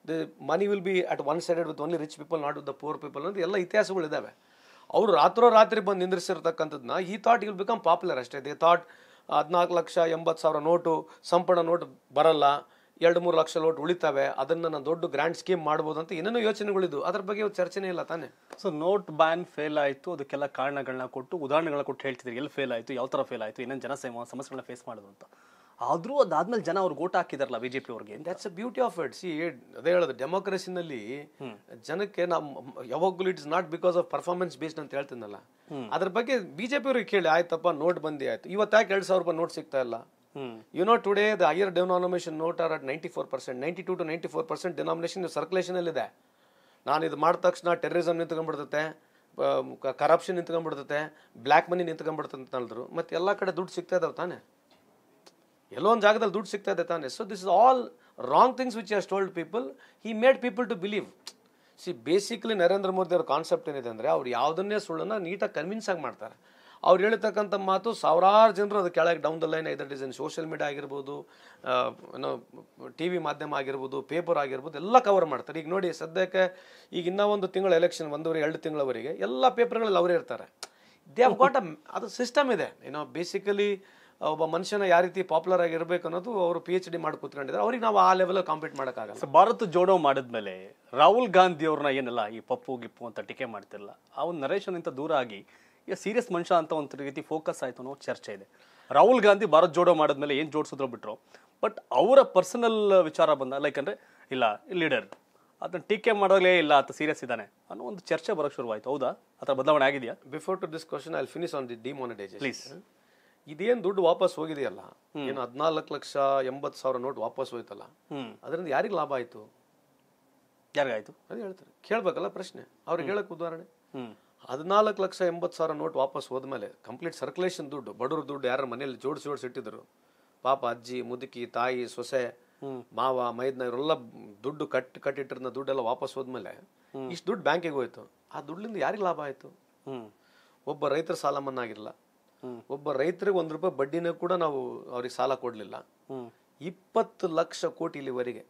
the money will be at one sided with only rich people not with the poor people ಅಂತ ಎಲ್ಲ ಇತಿಹಾಸಗಳು ಇದ್ದಾವೆ. ಅವರು ರಾತ್ರೋ ರಾತ್ರಿ ಬಂದು ನಿಂದ್ರಿಸಿರ್ತಕ್ಕಂಥದ್ದನ್ನ ಈ ಥಾಟ್ ವಿಲ್ ಬಿಕಮ್ ಪಾಪ್ಯುಲರ್ ಅಷ್ಟೇ. ದೇ ಥಾಟ್ ಹದಿನಾಲ್ಕು ಲಕ್ಷ ಎಂಬತ್ತು ಸಾವಿರ ನೋಟು, ಸಂಪೂರ್ಣ ನೋಟ್ ಬರಲ್ಲ. ಎರಡು ಮೂರು ಲಕ್ಷ ಲೋಟ್ ಉಳಿತಾವೆ ಅದನ್ನು ನಾನು ದೊಡ್ಡ ಗ್ರ್ಯಾಂಡ್ ಸ್ಕೀಮ್ ಮಾಡ್ಬೋದು ಅಂತ ಏನೇನೋ ಯೋಚನೆಗಳಿದ್ದು ಅದ್ರ ಬಗ್ಗೆ ಚರ್ಚೆನೇ ಇಲ್ಲ ತಾನೆ? ಸೊ ನೋಟ್ ಬ್ಯಾನ್ ಫೇಲ್ ಆಯಿತು ಅದಕ್ಕೆಲ್ಲ ಕಾರಣಗಳನ್ನ ಕೊಟ್ಟು ಉದಾಹರಣೆಗಳನ್ನ ಕೊಟ್ಟು ಹೇಳ್ತಿದ್ರು ಎಲ್ಲಿ ಫೇಲ್ ಆಯಿತು ಯಾವ ಥರ ಫೇಲ್ ಆಯಿತು ಏನೇನು ಜನ ಸೇಮ ಸಮಸ್ಯೆಗಳನ್ನ ಫೇಸ್ ಮಾಡೋದು ಅಂತ. ಆದರೂ ಅದಾದ್ಮೇಲೆ ಜನ ಅವ್ರಿಗೆ ಓಟ್ ಹಾಕಿದಾರಲ್ಲ ಬಿ ಜೆ ಪಿ ಅವ್ರಿಗೆ. That's a beauty of it see ಅದೇ ಹೇಳೋದು ಡೆಮೋಕ್ರಸಿನಲ್ಲಿ ಜನಕ್ಕೆ ನಮ್ಮ ಯಾವಾಗಲೂ it's not because of performance based ಅಂತ ಹೇಳ್ತೀನಲ್ಲ ಅದ್ರ ಬಗ್ಗೆ ಬಿಜೆಪಿ ಅವ್ರಿಗೆ ಕೇಳಿ ಆಯ್ತಪ್ಪ ನೋಟ್ ಬಂದಿ ಆಯ್ತು. ಇವತ್ತು ಯಾಕೆ ಎರಡು ಸಾವಿರ ರೂಪಾಯಿ ನೋಟ್ ಸಿಗ್ತಾ ಇಲ್ಲ? You know today the higher denomination note are at ninety four percent ninety two to ninety four percent denomination ಇದೆ. ನಾನು ಇದು ಮಾಡಿದ ತಕ್ಷಣ ಟೆರರಿಸಮ್ ನಿಂತ್ಕೊಂಡ್ಬಿಡ್ತೈತೆ ಕರಪ್ಷನ್ ನಿಂತ್ಕೊಂಡ್ಬಿಡ್ತೈತೆ ಬ್ಲ್ಯಾಕ್ ಮನಿ ನಿಂತ್ಕೊಂಡ್ಬಿಡ್ತದೆ ಅಂತ ಹೇಳಿದ್ರು. ಮತ್ತೆ ಎಲ್ಲ ಕಡೆ ದುಡ್ಡು ಸಿಗ್ತಾ ಇದಾವೆ ತಾನೆ? ಎಲ್ಲೋ ಒಂದು ಜಾಗದಲ್ಲಿ ದುಡ್ಡು ಸಿಗ್ತಾ ಇದೆ ತಾನೆ. So this is all wrong things which are told people he made people to believe see basically Narendra Modi ಅವ್ರ ಕಾನ್ಸೆಪ್ಟ್ ಏನಿದೆ ಅಂದರೆ ಅವ್ರು ಯಾವುದನ್ನೇ ಸುಳ್ಳನ್ನು ನೀಟಾಗಿ ಕನ್ವಿನ್ಸ್ ಆಗಿ ಮಾಡ್ತಾರೆ. ಅವ್ರು ಹೇಳ್ತಕ್ಕಂಥ ಮಾತು ಸಾವಿರಾರು ಜನರು ಅದು ಕೆಳಗೆ down the line either design social media ಆಗಿರ್ಬೋದು ಏನೋ ಟಿ ವಿ ಮಾಧ್ಯಮ ಆಗಿರ್ಬೋದು ಪೇಪರ್ ಆಗಿರ್ಬೋದು, ಎಲ್ಲ ಕವರ್ ಮಾಡ್ತಾರೆ. ಈಗ ನೋಡಿ, ಸದ್ಯಕ್ಕೆ ಈಗ ಇನ್ನೂ ಒಂದು ತಿಂಗಳ ಎಲೆಕ್ಷನ್ ಒಂದೂವರೆ ಎರಡು ತಿಂಗಳವರೆಗೆ ಎಲ್ಲ ಪೇಪರ್ಗಳಲ್ಲಿ ಅವರೇ ಇರ್ತಾರೆ. ದೇ ಹಾವ್ ಗಾಟ್ ಅ ಅದು ಸಿಸ್ಟಮ್ ಇದೆ. ಏನೋ ಬೇಸಿಕಲಿ ಒಬ್ಬ ಮನುಷ್ಯನ ಯಾವ ರೀತಿ ಪಾಪ್ಯುಲರ್ ಆಗಿರ್ಬೇಕು ಅನ್ನೋದು ಅವರು ಪಿ ಎಚ್ ಡಿ ಮಾಡಿ ಕೂತ್ಕೊಂಡಿದ್ದಾರೆ. ಅವ್ರಿಗೆ ನಾವು ಆ ಲೆವೆಲಲ್ಲಿ ಕಾಂಪೀಟ್ ಮಾಡೋಕ್ಕಾಗಲ್ಲ. ಭಾರತ ಜೋಡೋ ಮಾಡಿದ್ಮೇಲೆ ರಾಹುಲ್ ಗಾಂಧಿ ಅವ್ರನ್ನ ಏನಲ್ಲ, ಈ ಪಪ್ಪು ಗಿಪ್ಪು ಅಂತ ಟೀಕೆ ಮಾಡ್ತಿರಲ್ಲ ಅವ್ನು ನರೇಶನಿಂದ ದೂರ ಆಗಿ ಈಗ ಸೀರಿಯಸ್ ಮನುಷ್ಯ ಅಂತ ಒಂದು ರೀತಿ ಫೋಕಸ್ ಆಯಿತು ಅನ್ನೋ ಚರ್ಚೆ ಇದೆ. ರಾಹುಲ್ ಗಾಂಧಿ ಭಾರತ್ ಜೋಡೋ ಮಾಡಿದ್ಮೇಲೆ ಏನು ಜೋಡಿಸಿದ್ರು ಬಿಟ್ಟರು ಬಟ್ ಅವರ ಪರ್ಸನಲ್ ವಿಚಾರ ಬಂದ ಲೈಕ್ ಅಂದರೆ ಇಲ್ಲ ಲೀಡರ್ ಅದನ್ನ ಟೀಕೆ ಮಾಡೋಲೇ ಇಲ್ಲ ಆತ ಸೀರಿಯಸ್ ಇದ್ದಾನೆ ಅನ್ನೋ ಒಂದು ಚರ್ಚೆ ಬರೋಕ್ಕೆ ಶುರುವಾಯಿತು. ಹೌದಾ? ಅಥವಾ ಬದಲಾವಣೆ ಆಗಿದೆಯಾ? Before to this question I finish on the demonetisation please ಇದೇನು ದುಡ್ಡು ವಾಪಸ್ ಹೋಗಿದೆಯಲ್ಲ? ಏನು ಹದಿನಾಲ್ಕು ಲಕ್ಷ ಎಂಬತ್ತು ಸಾವಿರ ನೋಟ್ ವಾಪಸ್ ಹೋಯ್ತಲ್ಲ? ಅದರಿಂದ ಯಾರಿಗೆ ಲಾಭ ಆಯಿತು? ಯಾರಿಗಾಯ್ತು? ಅದು ಹೇಳ್ತಾರೆ. ಕೇಳಬೇಕಲ್ಲ ಪ್ರಶ್ನೆ. ಅವ್ರಿಗೆ ಹೇಳಕ್ಕೆ ಉದಾಹರಣೆ. ಹದಿನಾಲ್ಕು ಲಕ್ಷ ಎಂಬತ್ತು ಸಾವಿರ ನೋಟ್ ವಾಪಸ್ ಹೋದ್ಮೇಲೆ ಕಂಪ್ಲೀಟ್ ಸರ್ಕ್ಯುಲೇಷನ್ ದುಡ್ಡು. ಬಡವ್ರ ದುಡ್ಡು ಯಾರ ಮನೇಲಿ ಜೋಡಿಸಿ ಜೋಡಿಸಿ ಇಟ್ಟಿದ್ರು. ಪಾಪ ಅಜ್ಜಿ ಮುದುಕಿ ತಾಯಿ ಸೊಸೆ ಮಾವ ಮೈದ್ನ ಇವರೆಲ್ಲ ದುಡ್ಡು ಕಟ್ ಕಟ್ಟಿಟ್ಟಿರೋ ದುಡ್ಡೆಲ್ಲ ವಾಪಸ್ ಹೋದ್ಮೇಲೆ ಇಷ್ಟು ದುಡ್ಡು ಬ್ಯಾಂಕಿಗೆ ಹೋಯ್ತು. ಆ ದುಡ್ಡಿಂದ ಯಾರಿಗೆ ಲಾಭ ಆಯಿತು? ಒಬ್ಬ ರೈತರ ಸಾಲ ಮನ್ನಾ ಒಬ್ಬ ರೈತರಿಗೆ ಒಂದು ರೂಪಾಯಿ ಬಡ್ಡಿನ ಕೂಡ ನಾವು ಅವ್ರಿಗೆ ಸಾಲ ಕೊಡಲಿಲ್ಲ. ಇಪ್ಪತ್ತು ಲಕ್ಷ ಕೋಟಿ ಇಲ್ಲಿವರೆಗೆ.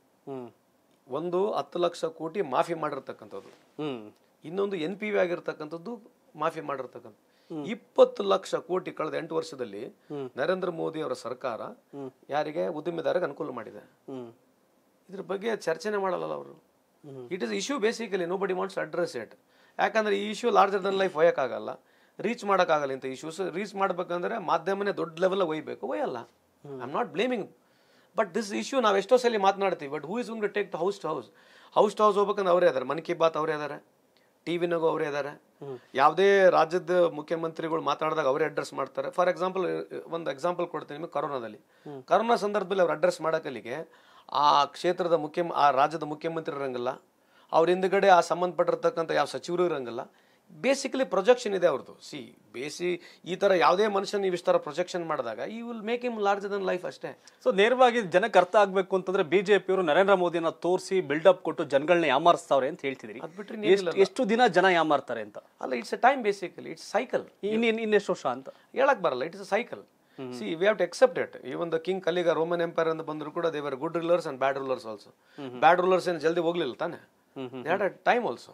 ಒಂದು ಹತ್ತು ಲಕ್ಷ ಕೋಟಿ ಮಾಫಿ ಮಾಡಿರ್ತಕ್ಕಂಥದ್ದು. ಇನ್ನೊಂದು ಎನ್ ಪಿ ವಿ ಆಗಿರ್ತಕ್ಕಂಥದ್ದು ಮಾಫಿ ಮಾಡಿರ್ತಕ್ಕಂಥ ಇಪ್ಪತ್ತು ಲಕ್ಷ ಕೋಟಿ ಕಳೆದ ಎಂಟು ವರ್ಷದಲ್ಲಿ ನರೇಂದ್ರ ಮೋದಿ ಅವರ ಸರ್ಕಾರ ಯಾರಿಗೆ ಉದ್ದಿಮೆದಾರರಿಗೆ ಅನುಕೂಲ ಮಾಡಿದೆ. ಇದ್ರ ಬಗ್ಗೆ ಚರ್ಚೆನೆ ಮಾಡಲ್ಲ ಅವರು. It is issue basically nobody wants address it ಯಾಕಂದ್ರೆ ಈ ಇಶ್ಯೂ ಲಾರ್ಜರ್ ದನ್ ಲೈಫ್ ಒಯ್ಯಕ್ಕಾಗಲ್ಲ. ರೀಚ್ ಮಾಡೋಕ್ಕಾಗಲ್ಲ ಇಂಥ ಇಶ್ಯೂಸ್ ರೀಚ್ ಮಾಡ್ಬೇಕಂದ್ರೆ ಮಾಧ್ಯಮನೇ ದೊಡ್ಡ ಲೆವೆಲ್ ಒಯ್ಬೇಕು. ಒಯ್ಯಲ್ಲ. I am not blaming but this issue ನಾವು ಎಷ್ಟೋ ಸಲ ಮಾತನಾಡ್ತೀವಿ. But who is to take the house to house house to house ಹೋಗ್ಬೇಕಂದ್ರೆ ಅವರೇ ಅದಾರೆ ಮನ್ ಕಿ ಬಾತ್ ಅವರೇ ಇದಾರೆ. ಟಿ ವಿನಾಗೂ ಅವರೇ ಇದ್ದಾರೆ ಯಾವುದೇ ರಾಜ್ಯದ ಮುಖ್ಯಮಂತ್ರಿಗಳು ಮಾತಾಡಿದಾಗ ಅವರೇ ಅಡ್ರೆಸ್ ಮಾಡ್ತಾರೆ. ಫಾರ್ ಎಕ್ಸಾಂಪಲ್ ಒಂದು ಎಕ್ಸಾಂಪಲ್ ಕೊಡ್ತೀನಿ ನಿಮಗೆ ಕರೋನಾದಲ್ಲಿ. ಕರೋನಾ ಸಂದರ್ಭದಲ್ಲಿ ಅವ್ರು ಅಡ್ರೆಸ್ ಮಾಡೋಕಲ್ಲಿಗೆ ಆ ಕ್ಷೇತ್ರದ ಮುಖ್ಯ ಆ ರಾಜ್ಯದ ಮುಖ್ಯಮಂತ್ರಿ ಇರಂಗಿಲ್ಲ. ಅವ್ರ ಹಿಂದ್ಗಡೆ ಆ ಸಂಬಂಧಪಟ್ಟಿರ್ತಕ್ಕಂಥ ಯಾವ ಸಚಿವರು ಇರಂಗಿಲ್ಲ. ಬೇಸಿಕಲಿ ಪ್ರೊಜೆಕ್ಷನ್ ಇದೆ ಅವ್ರದ್ದು ಸಿ ಬೇಸಿ ಈ ಥರ ಯಾವುದೇ ಮನುಷ್ಯ ನೀವು ಇಷ್ಟರ ಪ್ರೊಜೆಕ್ಷನ್ ಮಾಡಿದಾಗ ಈ will make him larger than life ಅಷ್ಟೇ. ಸೊ ನೇರವಾಗಿ ಜನಕ್ಕೆ ಅರ್ಥ ಆಗಬೇಕು ಅಂತಂದ್ರೆ ಬಿಜೆಪಿಯವರು ನರೇಂದ್ರ ಮೋದಿನ ತೋರಿಸಿ ಬಿಲ್ಡಪ್ ಕೊಟ್ಟು ಜನಗಳನ್ನ ಯಾಮಾರಿಸ್ತಾವ್ರೆ ಅಂತ ಹೇಳ್ತಿದ್ರಿ. ಅದು ಬಿಟ್ಟರೆ ಎಷ್ಟು ದಿನ ಜನ ಯಾಮಾರ್ತಾರೆ ಅಂತ? ಅಲ್ಲ it's a time basically it's cycle in ಇನ್- ಇನ್ನೆಷ್ಟು ವರ್ಷ ಅಂತ? ಹೇಳಕ್ ಬರಲ್ಲ it's a cycle see we have to accept it even the king Kalinga Roman empire ಅಂತ ಬಂದ್ರು ಕೂಡ there were good rulers and bad rulers also bad rulers ಏನು ಜಲ್ದಿ ಹೋಗ್ಲಿಲ್ಲ ತಾನೆ? Had a time also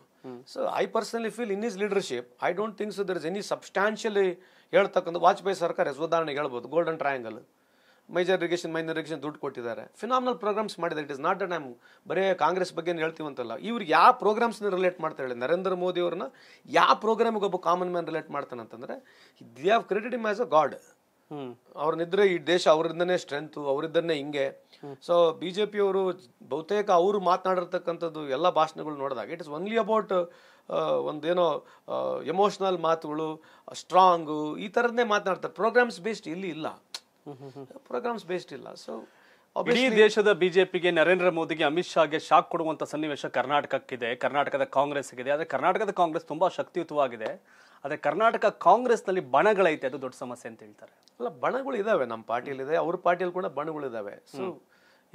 so I personally feel in his leadership, I don't think so there is any substantially ಹೇಳ್ತಕ್ಕಂಥ ವಾಜಪೇಯಿ ಸರ್ಕಾರ ಉದಾಹರಣೆಗೆ ಹೇಳ್ಬೋದು golden triangle major irrigation minor irrigation ದುಡ್ಡು ಕೊಟ್ಟಿದ್ದಾರೆ. ಫಿನಾಮಿನಲ್ ಪ್ರೋಗ್ರಾಮ್ಸ್ ಮಾಡಿದ್ದಾರೆ. It is not a time ಬರೇ ಕಾಂಗ್ರೆಸ್ ಬಗ್ಗೆ ಹೇಳ್ತೀವಂತಲ್ಲ. ಇವ್ರಿಗೆ ಯಾವ ಪ್ರೋಗ್ರಾಮ್ಸ್ನ ರಿಲೇಟ್ ಮಾಡ್ತಾರೆ ಹೇಳಿ ನರೇಂದ್ರ ಮೋದಿ ಅವ್ರನ್ನ ಯಾವ ಪ್ರೋಗ್ರಾಮಿಗೆ ಒಬ್ಬ ಕಾಮನ್ ಮ್ಯಾನ್ ರಿಲೇಟ್ ಮಾಡ್ತಾನೆ ಅಂತಂದ್ರೆ they have credit him as a god hmm ಅವ್ರನ್ನಿದ್ರೆ ಈ ದೇಶ ಅವರಿಂದನೇ ಸ್ಟ್ರೆಂತ್ ಅವರಿದ್ದನ್ನೇ ಹಿಂಗೆ. ಸೊ ಬಿ ಜೆ ಪಿಯವರು ಬಹುತೇಕ ಅವರು ಮಾತನಾಡಿರ್ತಕ್ಕಂಥದ್ದು ಎಲ್ಲ ಭಾಷಣಗಳು ನೋಡಿದಾಗ ಇಟ್ ಇಸ್ ಒನ್ಲಿ ಅಬೌಟ್ ಒಂದೇನೋ ಎಮೋಷನಲ್ ಮಾತುಗಳು ಸ್ಟ್ರಾಂಗು ಈ ಥರದ್ದೇ ಮಾತನಾಡ್ತಾರೆ. ಪ್ರೋಗ್ರಾಮ್ಸ್ ಬೇಸ್ಡ್ ಇಲ್ಲಿ ಇಲ್ಲ. ಪ್ರೋಗ್ರಾಮ್ಸ್ ಬೇಸ್ಡ್ ಇಲ್ಲ. ಸೊ ಇಡೀ ದೇಶದ ಬಿಜೆಪಿಗೆ ನರೇಂದ್ರ ಮೋದಿಗೆ ಅಮಿತ್ ಶಾಗೆ ಶಾಕ್ ಕೊಡುವಂತ ಸನ್ನಿವೇಶ ಕರ್ನಾಟಕಕ್ಕಿದೆ. ಕರ್ನಾಟಕದ ಕಾಂಗ್ರೆಸ್ಗಿದೆ ಆದ್ರೆ ಕರ್ನಾಟಕದ ಕಾಂಗ್ರೆಸ್ ತುಂಬಾ ಶಕ್ತಿಯುತವಾಗಿದೆ. ಆದ್ರೆ ಕರ್ನಾಟಕ ಕಾಂಗ್ರೆಸ್ನಲ್ಲಿ ಬಣಗಳೈತೆ ಅದು ದೊಡ್ಡ ಸಮಸ್ಯೆ ಅಂತ ಹೇಳ್ತಾರೆ. ಅಲ್ಲ ಬಣಗಳು ಇದಾವೆ ನಮ್ಮ ಪಾರ್ಟಿಯಲ್ಲಿ ಇದೆ ಅವ್ರ ಪಾರ್ಟಿಯಲ್ಲಿ ಕೂಡ ಬಣಗಳು ಇದಾವೆ. So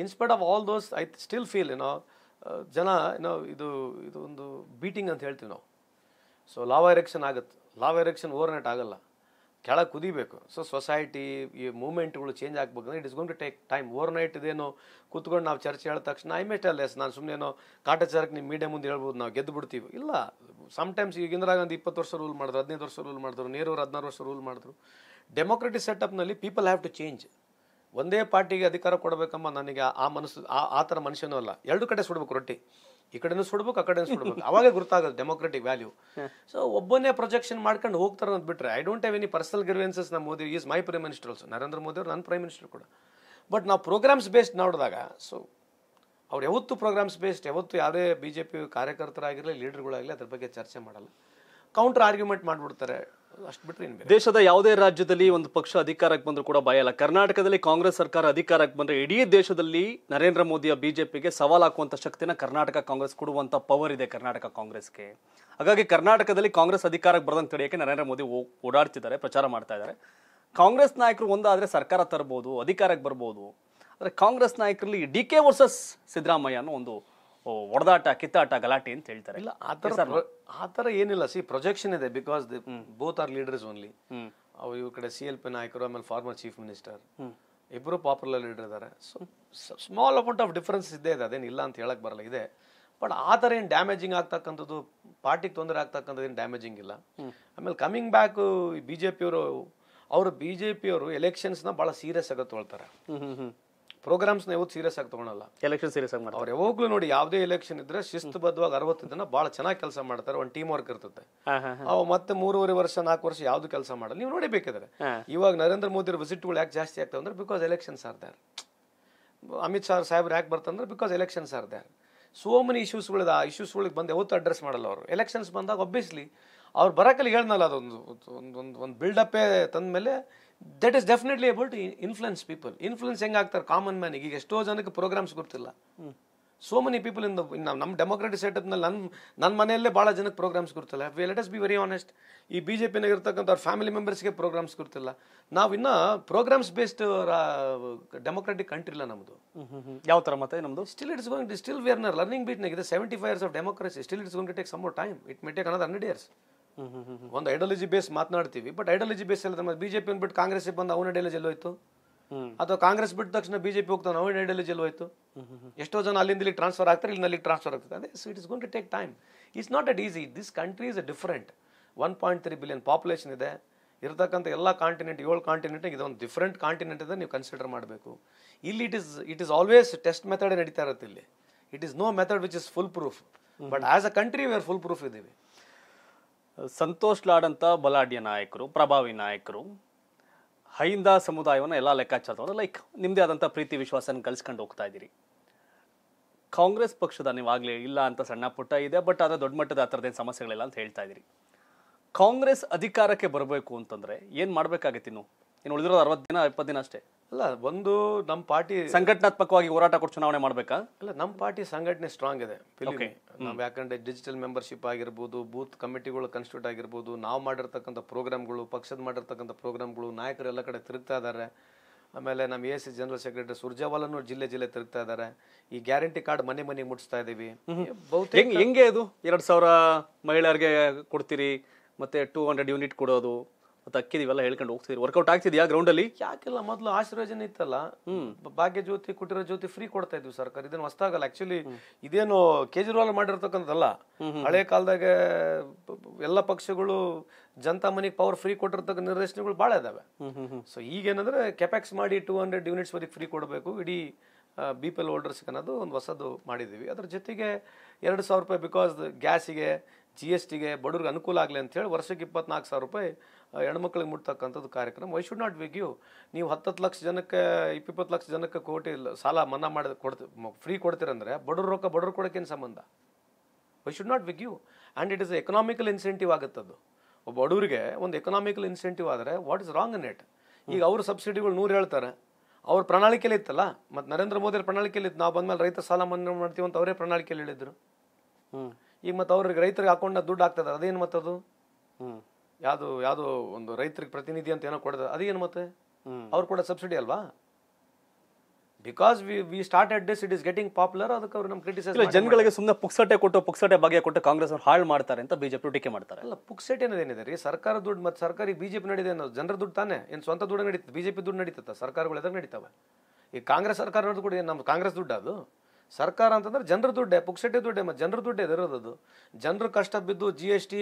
in spite of all those I still feel ಏನೋ ಜನ ಏನೋ ಇದು ಇದು ಒಂದು ಬೀಟಿಂಗ್ ಅಂತ ಹೇಳ್ತೀವಿ ನಾವು. ಸೊ ಲಾವ್ ಎರೆಕ್ಷನ್ ಆಗುತ್ತೆ. ಲಾವ್ ಎರೆಕ್ಷನ್ ಓವರ್ನೈಟ್ ಆಗಲ್ಲ. ಕೆಳಗೆ ಕುದಿಬೇಕು. ಸೊ ಸೊಸೈಟಿ ಈ ಮೂಮೆಂಟ್ಗಳು ಚೇಂಜ್ ಆಗ್ಬೇಕಂದ್ರೆ it is going to take time overnight ಇದೇನೋ ಕೂತ್ಕೊಂಡು ನಾವು ಚರ್ಚೆ ಹೇಳಿದ ತಕ್ಷಣ ಐ ಮೇಟ್ ಅಲ್ಲೆಸ್ ನಾನು ಸುಮ್ಮನೆ ಏನೋ ಕಾಟಾಚಾರಕ್ಕೆ ನಿಮ್ಮ ಮೀಡಿಯಾ ಮುಂದೆ ಹೇಳ್ಬೋದು, ನಾವು ಗೆದ್ದು ಬಿಡ್ತೀವಿ. ಇಲ್ಲ ಸಮ್ಟೈಮ್ಸ್ ಈಗ ಇಂದಿರಾ ಗಾಂಧಿ ಇಪ್ಪತ್ತು ವರ್ಷ ರೂಲ್ ಮಾಡಿದ್ರು, ಹದಿನೈದು ವರ್ಷ ರೂಲ್ ಮಾಡಿದ್ರು, ನೆಹರು ಅವ್ರು ಹದಿನಾರು ವರ್ಷ ರೂಲ್ ಮಾಡಿದ್ರು. ಡೆಮೋಕ್ರೆಟಿಕ್ ಸೆಟಪ್ನಲ್ಲಿ ಪೀಪಲ್ ಹ್ಯಾವ್ ಟು ಚೇಂಜ್ ಒಂದೇ ಪಾರ್ಟಿಗೆ ಅಧಿಕಾರ ಕೊಡಬೇಕಮ್ಮ ನನಗೆ ಆ- ಆ ಮನಸ್ಸು, ಆ- ಆ ಥರ ಮನುಷ್ಯನೂ ಅಲ್ಲ. ಎರಡು ಕಡೆ ಸುಡಬೇಕು ರೊಟ್ಟಿ. ಈ ಕಡೆನೂ ಸುಡ್ಬೇಕು ಆ ಕಡೆನೂ ಸುಡ್ಬೇಕು. ಅವಾಗ ಗೊತ್ತಾಗೋದು ಡೆಮೋಕ್ರೆಟಿಕ್ ವ್ಯಾಲ್ಯೂ ಸೊ ಒಬ್ಬನೇ ಪ್ರೊಜೆಕ್ಷನ್ ಮಾಡ್ಕೊಂಡು ಹೋಗ್ತಾರೆ ಅಂತ ಬಿಟ್ರೆ I don't have any personal grievances ನಮ್ಮ Modi is my prime minister also Narendra Modi ಅವರು ನನ್ನ ಪ್ರೈಮ್ ಮಿನಿಸ್ಟರ್ ಕೂಡ. ಬಟ್ ನಾವು ಪ್ರೋಗ್ರಾಮ್ಸ್ ಬೇಸ್ಡ್ ನೋಡಿದಾಗ ಸೊ ಅವ್ರು ಯಾವತ್ತೂ ಪ್ರೋಗ್ರಾಮ್ಸ್ ಬೇಸ್ಡ್ ಯಾವತ್ತೂ ಯಾವುದೇ ಬಿ ಜೆ ಪಿ ಕಾರ್ಯಕರ್ತರಾಗಿರಲಿ ಲೀಡರ್ಗಳಾಗಲಿ ಅದ್ರ ಬಗ್ಗೆ ಚರ್ಚೆ ಮಾಡಲ್ಲ. ಕೌಂಟರ್ ಆರ್ಗ್ಯುಮೆಂಟ್ ಮಾಡಿಬಿಡ್ತಾರೆ. ಅಷ್ಟು ಬಿಟ್ಟರೆ ದೇಶದ ಯಾವುದೇ ರಾಜ್ಯದಲ್ಲಿ ಒಂದು ಪಕ್ಷ ಅಧಿಕಾರಕ್ಕೆ ಬಂದರೂ ಕೂಡ ಭಯ ಇಲ್ಲ ಕರ್ನಾಟಕದಲ್ಲಿ ಕಾಂಗ್ರೆಸ್ ಸರ್ಕಾರ ಅಧಿಕಾರಕ್ಕೆ ಬಂದ್ರೆ ಇಡೀ ದೇಶದಲ್ಲಿ ನರೇಂದ್ರ ಮೋದಿಯ ಬಿಜೆಪಿಗೆ ಸವಾಲ್ ಹಾಕುವಂತ ಶಕ್ತಿನ ಕರ್ನಾಟಕ ಕಾಂಗ್ರೆಸ್ ಕೊಡುವಂಥ ಪವರ್ ಇದೆ ಕರ್ನಾಟಕ ಕಾಂಗ್ರೆಸ್ಗೆ. ಹಾಗಾಗಿ ಕರ್ನಾಟಕದಲ್ಲಿ ಕಾಂಗ್ರೆಸ್ ಅಧಿಕಾರಕ್ಕೆ ಬರದಂಗೆ ತಡೆಯಕ್ಕೆ ನರೇಂದ್ರ ಮೋದಿ ಓಡಾಡ್ತಿದ್ದಾರೆ, ಪ್ರಚಾರ ಮಾಡ್ತಾ ಇದ್ದಾರೆ. ಕಾಂಗ್ರೆಸ್ ನಾಯಕರು ಒಂದಾದ್ರೆ ಸರ್ಕಾರ ತರಬಹುದು ಅಧಿಕಾರಕ್ಕೆ ಬರ್ಬೋದು. ಆದರೆ ಕಾಂಗ್ರೆಸ್ ನಾಯಕರಲ್ಲಿ ಡಿ ಕೆ ವರ್ಸಸ್ ಸಿದ್ದರಾಮಯ್ಯ ಅನ್ನೋ ಒಂದು ಓ, ಹೊಡೆದಾಟ ಕಿತ್ತಾಟ ಗಲಾಟೆ ಅಂತ ಹೇಳ್ತಾರೆ. ಇಲ್ಲ ಆ ಥರ ಆ ಥರ ಏನಿಲ್ಲ. ಸಿ ಪ್ರೊಜೆಕ್ಷನ್ ಇದೆ because the both are leaders only hmm. ಅವು ಇವ್ರ ಕಡೆ ಸಿ ಎಲ್ ಪಿ ನಾಯಕರು ಆಮೇಲೆ ಫಾರ್ಮರ್ ಚೀಫ್ ಮಿನಿಸ್ಟರ್ ಇಬ್ಬರು ಪಾಪ್ಯುಲರ್ ಲೀಡರ್ ಇದ್ದಾರೆ so small amount of difference ಇದ್ದೇ ಇದೆ ಅದೇನು ಇಲ್ಲ ಅಂತ ಹೇಳಕ್ ಬರಲ್ಲ ಇದೆ. ಬಟ್ ಆ ಥರ ಏನು ಡ್ಯಾಮೇಜಿಂಗ್ ಆಗ್ತಕ್ಕಂಥದ್ದು ಪಾರ್ಟಿಗೆ ತೊಂದರೆ ಆಗ್ತಕ್ಕಂಥದ್ದು ಏನು ಡ್ಯಾಮೇಜಿಂಗ್ ಇಲ್ಲ. ಆಮೇಲೆ ಕಮಿಂಗ್ ಬ್ಯಾಕ್ ಬಿ ಜೆ ಪಿಯವರು ಅವರು ಬಿ ಜೆ ಪಿಯವರು ಎಲೆಕ್ಷನ್ಸ್ನ ಭಾಳ ಸೀರಿಯಸ್ ಆಗಿ ಹ್ಮ್. ಪ್ರೋಗ್ರಾಮ್ಸ್ನ ಯಾವತ್ತು ಸೀರಿಯಸ್ ಆಗಿ ತೊಗೊಳಲ್ಲ. ಎಲೆಕ್ಷನ್ ಸೀರಿಯಸ್ ಆಗಿ ಮಾಡ್ತಾರೆ. ಅವ್ರು ಯಾವಾಗಲೂ ನೋಡಿ ಯಾವುದೇ ಎಲೆಕ್ಷನ್ ಇದ್ರೆ ಶಿಸ್ತುಬದ್ಧವಾಗಿ ಅರವತ್ತು ದಿನ ಭಾಳ ಚೆನ್ನಾಗಿ ಕೆಲಸ ಮಾಡ್ತಾರೆ ಒಂದು ಟೀಮ್ ವರ್ಕ್ ಇರ್ತದೆ. ಅವು ಮತ್ತೆ ಮೂರುವರೆ ವರ್ಷ ನಾಲ್ಕು ವರ್ಷ ಯಾವ್ದು ಕೆಲಸ ಮಾಡಲ್ಲ. ನೀವು ನೋಡಿ ಬೇಕಿದ್ರೆ ಇವಾಗ ನರೇಂದ್ರ ಮೋದಿ ವಿಸಿಟ್ಗಳು ಯಾಕೆ ಜಾಸ್ತಿ ಆಗ್ತವೆ ಅಂದ್ರೆ because elections are Amit Shah ಸಾಹೇಬ್ರು ಯಾಕೆ ಬರ್ತಂದ್ರೆ because elections are so many ಇಶ್ಯೂಸ್ಗಳಿದೆ ಆ ಇಶ್ಯೂಸ್ಗಳಿಗೆ ಬಂದು ಯಾವತ್ತೂ ಅಡ್ರೆಸ್ ಮಾಡಲ್ಲ ಅವರು. ಎಲೆಕ್ಷನ್ಸ್ ಬಂದಾಗ ಒಬ್ಬಿಯಸ್ಲಿ ಅವ್ರು ಬರೋಕಲ್ಲಿ ಹೇಳ್ನಲ್ಲ ಅದೊಂದು ಒಂದು ಒಂದು ಒಂದು ಬಿಲ್ಡಪ್ಪೇ ತಂದಮೇಲೆ that is definitely able to influence people influence ಹೆಂಗೆ ಆಗ್ತಾರೆ? ಕಾಮನ್ ಮ್ಯಾನಿಗೆ ಈಗ ಎಷ್ಟೋ ಜನಕ್ಕೆ ಪ್ರೋಗ್ರಾಮ್ಸ್ ಗೊತ್ತಿಲ್ಲ. So many people in the ನಮ್ಮ ಡೆಮೋಕ್ರೆಟಿಕ್ ಸೆಟಪ್ನಲ್ಲಿ ನನ್ನ ನನ್ನ ಮನೆಯಲ್ಲೇ ಭಾಳ ಜನಕ್ಕೆ ಪ್ರೋಗ್ರಾಮ್ಸ್ ಗೊತ್ತಿಲ್ಲ. We let's be very honest ಈ ಬಿ ಜೆ ಪಿನಾಗ ಇರ್ತಕ್ಕಂಥ ಅವ್ರ ಫ್ಯಾಮಿಲಿ ಮೆಂಬರ್ಸ್ಗೆ ಪ್ರೋಗ್ರಾಮ್ಸ್ ಗೊತ್ತಿಲ್ಲ. ನಾವು ಇನ್ನ ಪ್ರೋಗ್ರಾಮ್ಸ್ ಬೇಸ್ಡ್ ಡೆಮೋಕ್ರೆಟಿಕ್ ಕಂಟ್ರಿ ಇಲ್ಲ ನಮ್ಮದು. ಯಾವ ಥರ ಮತ್ತೆ ನಮ್ಮದು still it's going still we are learning bit ಇದೆ seventy five years of democracy still it's going to take some more time it may take another hundred years ಒಂದು ideology base ಮಾತನಾಡ್ತೀವಿ but ideology base ಎಲ್ಲ BJP ಬಿಟ್ಟು ಕಾಂಗ್ರೆಸ್ ಬಂದ ಅವನ ideology ಎಲ್ಲೋಯ್ತು ಅಥವಾ ಕಾಂಗ್ರೆಸ್ ಬಿಟ್ಟ ತಕ್ಷಣ ಬಿಜೆಪಿ ಹೋಗ್ತಾನೆ, ಅವನ ಐಡಿಯಾಲಜಿ ಎಲ್ಲೋಯ್ತು ಎಷ್ಟೋ ಜನ ಅಲ್ಲಿಂದ ಇಲ್ಲಿ ಟ್ರಾನ್ಸ್ಫರ್ ಆಗ್ತಾರೆ ಇಲ್ಲಿ ಟ್ರಾನ್ಸ್ಫರ್ ಆಗ್ತದೆ ಅದೇ so it is going to take time it's not at easy this country is different one point three billion population ಇದೆ. ಇರತಕ್ಕಂಥ ಎಲ್ಲ ಕಾಂಟಿನೆಂಟ್ ಏಳು ಕಾಂಟಿನೆಂಟ್ ಇದೊಂದು ಡಿಫ್ರೆಂಟ್ ಕಾಂಟಿನೆಂಟ್ ಅಂತ ನೀವು ಕನ್ಸಿಡರ್ ಮಾಡಬೇಕು. ಇಲ್ಲಿ it is it is always test method ನಡೀತಾ ಇರುತ್ತೆ ಇಲ್ಲಿ. It is no method which is foolproof but as a country we are foolproof ಇದ್ದೀವಿ. ಸಂತೋಷ್ ಲಾಡ್ ಅಂತ ಬಲಾಢ್ಯ ನಾಯಕರು, ಪ್ರಭಾವಿ ನಾಯಕರು, ಹೈಂದ ಸಮುದಾಯವನ್ನು ಎಲ್ಲ ಲೆಕ್ಕಾಚಾರ ಲೈಕ್ ನಿಮ್ಮದೇ ಆದಂಥ ಪ್ರೀತಿ, ವಿಶ್ವಾಸನ ಕಳಿಸ್ಕೊಂಡು ಹೋಗ್ತಾ ಇದ್ದೀರಿ. ಕಾಂಗ್ರೆಸ್ ಪಕ್ಷದ ನೀವಾಗಲೇ ಇಲ್ಲ ಅಂತ ಸಣ್ಣ ಪುಟ್ಟ ಇದೆ ಬಟ್ ಆದರೆ ದೊಡ್ಡ ಮಟ್ಟದ ಆ ಥರದ್ದೇನು ಸಮಸ್ಯೆಗಳಿಲ್ಲ ಅಂತ ಹೇಳ್ತಾ ಇದ್ದೀರಿ. ಕಾಂಗ್ರೆಸ್ ಅಧಿಕಾರಕ್ಕೆ ಬರಬೇಕು ಅಂತಂದರೆ ಏನು ಮಾಡಬೇಕಾಗಿತ್ತು ಇನ್ನು? ಇನ್ನು ಉಳಿದಿರೋದು ಅರವತ್ತು ದಿನ, ಇಪ್ಪತ್ತು ದಿನ ಅಷ್ಟೇ. ಅಲ್ಲ ಒಂದು ನಮ್ಮ ಪಾರ್ಟಿ ಸಂಘಟನಾತ್ಮಕವಾಗಿ ಹೋರಾಟ ಕೊಟ್ಟು ಚುನಾವಣೆ ಮಾಡಬೇಕಾ? ಅಲ್ಲ ನಮ್ಮ ಪಾರ್ಟಿ ಸಂಘಟನೆ ಸ್ಟ್ರಾಂಗ್ ಇದೆ ನಾವು ಯಾಕಂದ್ರೆ ಡಿಜಿಟಲ್ ಮೆಂಬರ್ಶಿಪ್ ಆಗಿರ್ಬೋದು ಬೂತ್ ಕಮಿಟಿಗಳು ಕನ್ಸ್ಟಿಟ್ಯೂಟ್ ಆಗಿರ್ಬೋದು ನಾವು ಮಾಡಿರ್ತಕ್ಕಂಥ ಪ್ರೋಗ್ರಾಮ್ಗಳು ಪಕ್ಷದ ಮಾಡಿರ್ತಕ್ಕಂಥ ಪ್ರೋಗ್ರಾಮ್ಗಳು ನಾಯಕರು ಎಲ್ಲ ಕಡೆ ತಿರುಗ್ತಾ ಇದ್ದಾರೆ ಆಮೇಲೆ ನಮ್ಮ ಎ ಸಿ ಜನರಲ್ ಸೆಕ್ರೆಟರಿ ಸುರ್ಜಾವಾಲನು ಜಿಲ್ಲೆ ಜಿಲ್ಲೆ ತಿರುಗ್ತಾ ಇದ್ದಾರೆ ಈ ಗ್ಯಾರಂಟಿ ಕಾರ್ಡ್ ಮನೆ ಮನೆಗೆ ಮುಟ್ಟಿಸ್ತಾ ಇದ್ದೀವಿ ಬಹುತೇಕ ಹೆಂಗ್ ಹೆಂಗೆ ಅದು? ಎರಡು ಸಾವಿರ ಮಹಿಳೆಯರಿಗೆ ಕೊಡ್ತೀರಿ ಮತ್ತೆ ಟೂ ಹಂಡ್ರೆಡ್ ಯೂನಿಟ್ ಕೊಡೋದು. ಮತ್ತೆ ಅಕ್ಕಿ ಇವೆಲ್ಲ ಹೇಳ್ಕೊಂಡು ಹೋಗ್ತಿದ್ರಿ. ವರ್ಕೌಟ್ ಆಗ್ತಿದ್ಯಾ ಗ್ರೌಂಡಲ್ಲಿ ಯಾಕಿಲ್ಲ ಮೊದಲು ಆಶೀರ್ವಚನ ಇತ್ತಲ್ಲ. ಭಾಗ್ಯ ಜ್ಯೋತಿ ಕುಟಿರ ಜ್ಯೋತಿ ಫ್ರೀ ಕೊಡ್ತಾ ಇದ್ವಿ ಸರ್ಕಾರ. ಇದನ್ನ ಹೊಸ್ತಾಗಲ್ಲ ಆಕ್ಚುಲಿ ಇದೇನು ಕೇಜ್ರಿವಾಲ್ ಮಾಡಿರ್ತಕ್ಕಂಥದ್ದಲ್ಲ. ಹಳೆ ಕಾಲದಾಗ ಎಲ್ಲ ಪಕ್ಷಗಳು ಜನತಾ ಮನಿಗೆ ಪವರ್ ಫ್ರೀ ಕೊಟ್ಟಿರ್ತಕ್ಕ ನಿರ್ದೇಶನಗಳು ಭಾಳ ಇದಾವೆ. ಸೊ ಈಗೇನಂದ್ರೆ ಕೆಪ್ಯಾಕ್ಸ್ ಮಾಡಿ ಟೂ ಹಂಡ್ರೆಡ್ ಯೂನಿಟ್ಸ್ ವರೆಗೆ ಫ್ರೀ ಕೊಡಬೇಕು. ಇಡೀ ಬಿ ಪಿ ಎಲ್ ಹೋಲ್ಡರ್ಸ್ಗೆ ಅನ್ನೋದು ಒಂದು ಹೊಸದು ಮಾಡಿದ್ದೀವಿ ಅದ್ರ ಜೊತೆಗೆ ಎರಡು ಸಾವಿರ ರೂಪಾಯಿ ಬಿಕಾಸ್ ಗ್ಯಾಸಿಗೆ ಜಿ ಎಸ್ ಟಿಗೆ ಬಡವ್ರಿಗೆ ಅನುಕೂಲ ಆಗಲಿ ಅಂತ ಹೇಳಿ ವರ್ಷಕ್ಕೆ ಇಪ್ಪತ್ನಾಲ್ಕು ಸಾವಿರ ರೂಪಾಯಿ ಹೆಣ್ಮಕ್ಳಿಗೆ ಮುಟ್ತಕ್ಕಂಥದ್ದು ಕಾರ್ಯಕ್ರಮ. ವೈ ಶುಡ್ ನಾಟ್ ವಿಗ್ಯೂ ನೀವು ಹತ್ತತ್ತು ಲಕ್ಷ ಜನಕ್ಕೆ ಇಪ್ಪತ್ತು ಲಕ್ಷ ಜನಕ್ಕೆ ಕೋಟಿ ಸಾಲ ಮನ್ನಾ ಮಾಡಿ ಕೊಡ್ತಿ ಫ್ರೀ ಕೊಡ್ತೀರಂದ್ರೆ ಬಡವ್ರ ರೊಕ್ಕ ಬಡವ್ರು ಕೊಡೋಕ್ಕೇನು ಸಂಬಂಧ? Why should not ವಿಗ್ಯೂ and it is economical incentive ಆಗುತ್ತದ್ದು ಒಬ್ಬ ಬಡವರಿಗೆ ಒಂದು ಎಕನಾಮಿಕಲ್ ಇನ್ಸೆಂಟಿವ್ ಆದರೆ what is wrong in it ಈಗ ಅವ್ರ ಸಬ್ಸಿಡಿಗಳು ನೂರು ಹೇಳ್ತಾರೆ. ಅವ್ರ ಪ್ರಣಾಳಿಕೆಯಲ್ಲಿ ಇತ್ತಲ್ಲ? ಮತ್ತು ನರೇಂದ್ರ ಮೋದಿ ಪ್ರಣಾಳಿಕೆಯಲ್ಲಿ ಇತ್ತು. ನಾವು ಬಂದಮೇಲೆ ರೈತ ಸಾಲ ಮನ್ನಾ ಮಾಡ್ತೀವಿ ಅಂತ ಅವರೇ ಪ್ರಣಾಳಿಕೆಯಲ್ಲಿ ಹೇಳಿದ್ರು. ಈಗ ಮತ್ತು ಅವ್ರಿಗೆ ರೈತರಿಗೆ ಹಾಕೊಂಡ ದುಡ್ಡು ಆಗ್ತದೆ ಅದೇನು ಮತ್ತದು ಯಾವುದು ಯಾವುದು ಒಂದು ರೈತರಿಗೆ ಪ್ರತಿನಿಧಿ ಅಂತ ಏನೋ ಕೊಡೋದು ಅದೇನು ಮತ್ತೆ? ಹ್ಮ್. ಅವ್ರು ಕೂಡ ಸಬ್ಸಿಡಿ ಅಲ್ವಾ? Because we we start at this it is getting popular ಅದಕ್ಕೆ ಅವ್ರು ನಮ್ಮ ಕ್ರಿಟಿಸೈಸ್ ಇಲ್ಲ ಜನಗಳಿಗೆ ಸುಮ್ಮನೆ ಪುಕ್ಸಟೆ ಕೊಟ್ಟು ಪುಕ್ಸಟೆ ಭಾಗ್ಯ ಕೊಟ್ಟು ಕಾಂಗ್ರೆಸ್ ಅವ್ರು ಹಾಳು ಮಾಡ್ತಾರೆ ಅಂತ ಬಿಜೆಪಿ ಟೀಕೆ ಮಾಡ್ತಾರೆ. ಅಲ್ಲ ಪುಕ್ಸೆಟ್ ಏನಿದೆ ರೀ? ಸರ್ಕಾರ ದುಡ್ಡು ಮತ್ತು ಸರ್ಕಾರಿ ಬಿಜೆಪಿ ನಡೀದೆ ಅನ್ನೋದು ಜನರ ದುಡ್ಡು ತಾನೇ? ಏನು ಸ್ವಂತ ದುಡ್ಡು ನಡೀತದೆ? ಬಿಜೆಪಿ ದುಡ್ಡು ನಡೀತದೆ ಸರ್ಕಾರಗಳು ಎದಾಗ ನಡೀತಾವೆ? ಈ ಕಾಂಗ್ರೆಸ್ ಸರ್ಕಾರ ನೋಡಿದ್ರು ಕೂಡ ಏನ್ ನಮ್ಮ ಕಾಂಗ್ರೆಸ್ ದುಡ್ಡು ಅದು? ಸರ್ಕಾರ ಅಂತಂದ್ರೆ ಜನರ ದುಡ್ಡೇ, ಪುಕ್ಸಟ್ಟೆ ದುಡ್ಡೆ, ಮತ್ತು ಜನರ ದುಡ್ಡೆ ಇರೋದು ಜನರು ಕಷ್ಟ ಬಿದ್ದು ಜಿ ಎಸ್ ಟಿ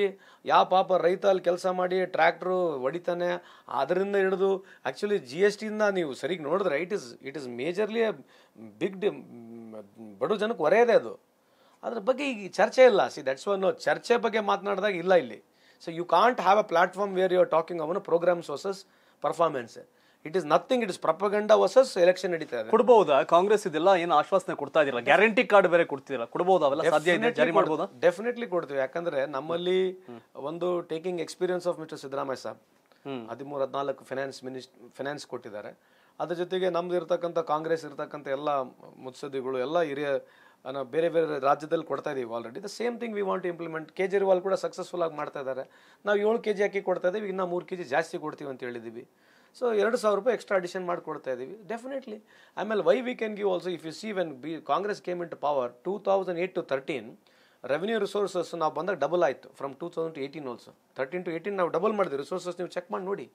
ಯಾವ ಪಾಪ ರೈತ ಅಲ್ಲಿ ಕೆಲಸ ಮಾಡಿ ಟ್ರ್ಯಾಕ್ಟ್ರು ಹೊಡಿತಾನೆ ಅದರಿಂದ ಹಿಡಿದು ಆ್ಯಕ್ಚುಲಿ ಜಿ ಎಸ್ ಟಿಯಿಂದ ನೀವು ಸರಿಗೆ ನೋಡಿದ್ರೆ it is it is majorly big D ಬಡ ಜನಕ್ಕೆ ಹೊರೆಯದೇ ಅದು. ಅದ್ರ ಬಗ್ಗೆ ಈಗ ಚರ್ಚೆ ಇಲ್ಲ. ಸಿ ದಟ್ಸ್ ಒನ್ ಚರ್ಚೆ ಬಗ್ಗೆ ಮಾತನಾಡಿದಾಗ ಇಲ್ಲ ಇಲ್ಲಿ. So you can't have a platform where you are talking ಅವನು programs versus performance it is nothing it is propaganda versus election ನಡೀತಾ ಇದೆ. ಕೊಡಬಹುದಾ ಕಾಂಗ್ರೆಸ್ ಇದೆಲ್ಲ ಏನು ಆಶ್ವಾಸನೆ ಕೊಡ್ತಾ ಇದಿಲ್ಲ. ಗ್ಯಾರಂಟಿ ಕಾರ್ಡ್ ಬೇರೆ ಕೊಡ್ತಿದಿಲ್ಲ. ಕೊಡಬಹುದು ಅವೆಲ್ಲ ಸಾಧ್ಯ ಇದೆ? ಜಾರಿ ಮಾಡಬಹುದು ಡೆಫಿನೆಟ್ಲಿ ಕೊಡ್ತೀವಿ. ಯಾಕಂದ್ರೆ ನಮ್ಮಲ್ಲಿ ಒಂದು taking experience of mister Siddaramaiah saab ಹದಿಮೂರು ಹದಿನಾಲ್ಕು ಫೈನಾನ್ಸ್ ಮಿನಿಸ್ ಫೈನಾನ್ಸ್ ಕೊಟ್ಟಿದ್ದಾರೆ. ಅದ್ರ ಜೊತೆಗೆ ನಮ್ದು ಇರ್ತಕ್ಕಂಥ ಕಾಂಗ್ರೆಸ್ ಇರ್ತಕ್ಕಂಥ ಎಲ್ಲ ಮುತ್ಸದ್ದಿಗಳು ಎಲ್ಲ ಹಿರಿಯ ಬೇರೆ ಬೇರೆ ರಾಜ್ಯದಲ್ಲಿ ಕೊಡ್ತಾ ಇದೀವಿ already the same thing we want implement Kejriwal ಕೂಡ ಸಕ್ಸಸ್ಫುಲ್ ಆಗಿ ಮಾಡ್ತಾ ಇದ್ದಾರೆ. ನಾವು ಏಳು ಕೆ ಜಿ ಅಕ್ಕಿ ಕೊಡ್ತಾ ಇದ್ದೀವಿ ಇನ್ನು ಮೂರು ಕೆ ಜಿ ಜಾಸ್ತಿ ಕೊಡ್ತೀವಿ ಅಂತ ಹೇಳಿದ್ದೀವಿ ಸೊ ಎರಡು ಸಾವಿರ ರೂಪಾಯಿ ಎಕ್ಸ್ಟ್ರಾ ಅಡಿಷನ್ ಮಾಡಿಕೊಡ್ತಾ ಇದ್ದೀವಿ ಡೆಫಿನೆಟ್ಲಿ ಆಮೇಲೆ why we can give also if you see when B Congress came into power two thousand eight to thirteen revenue resources ನಾವು ಬಂದಾಗ ಡಬಲ್ ಆಯಿತು from two thousand to eighteen also thirteen to eighteen ನಾವು double ಮಾಡಿದ್ವಿ. Resources ನೀವು check ಮಾಡಿ ನೋಡಿ.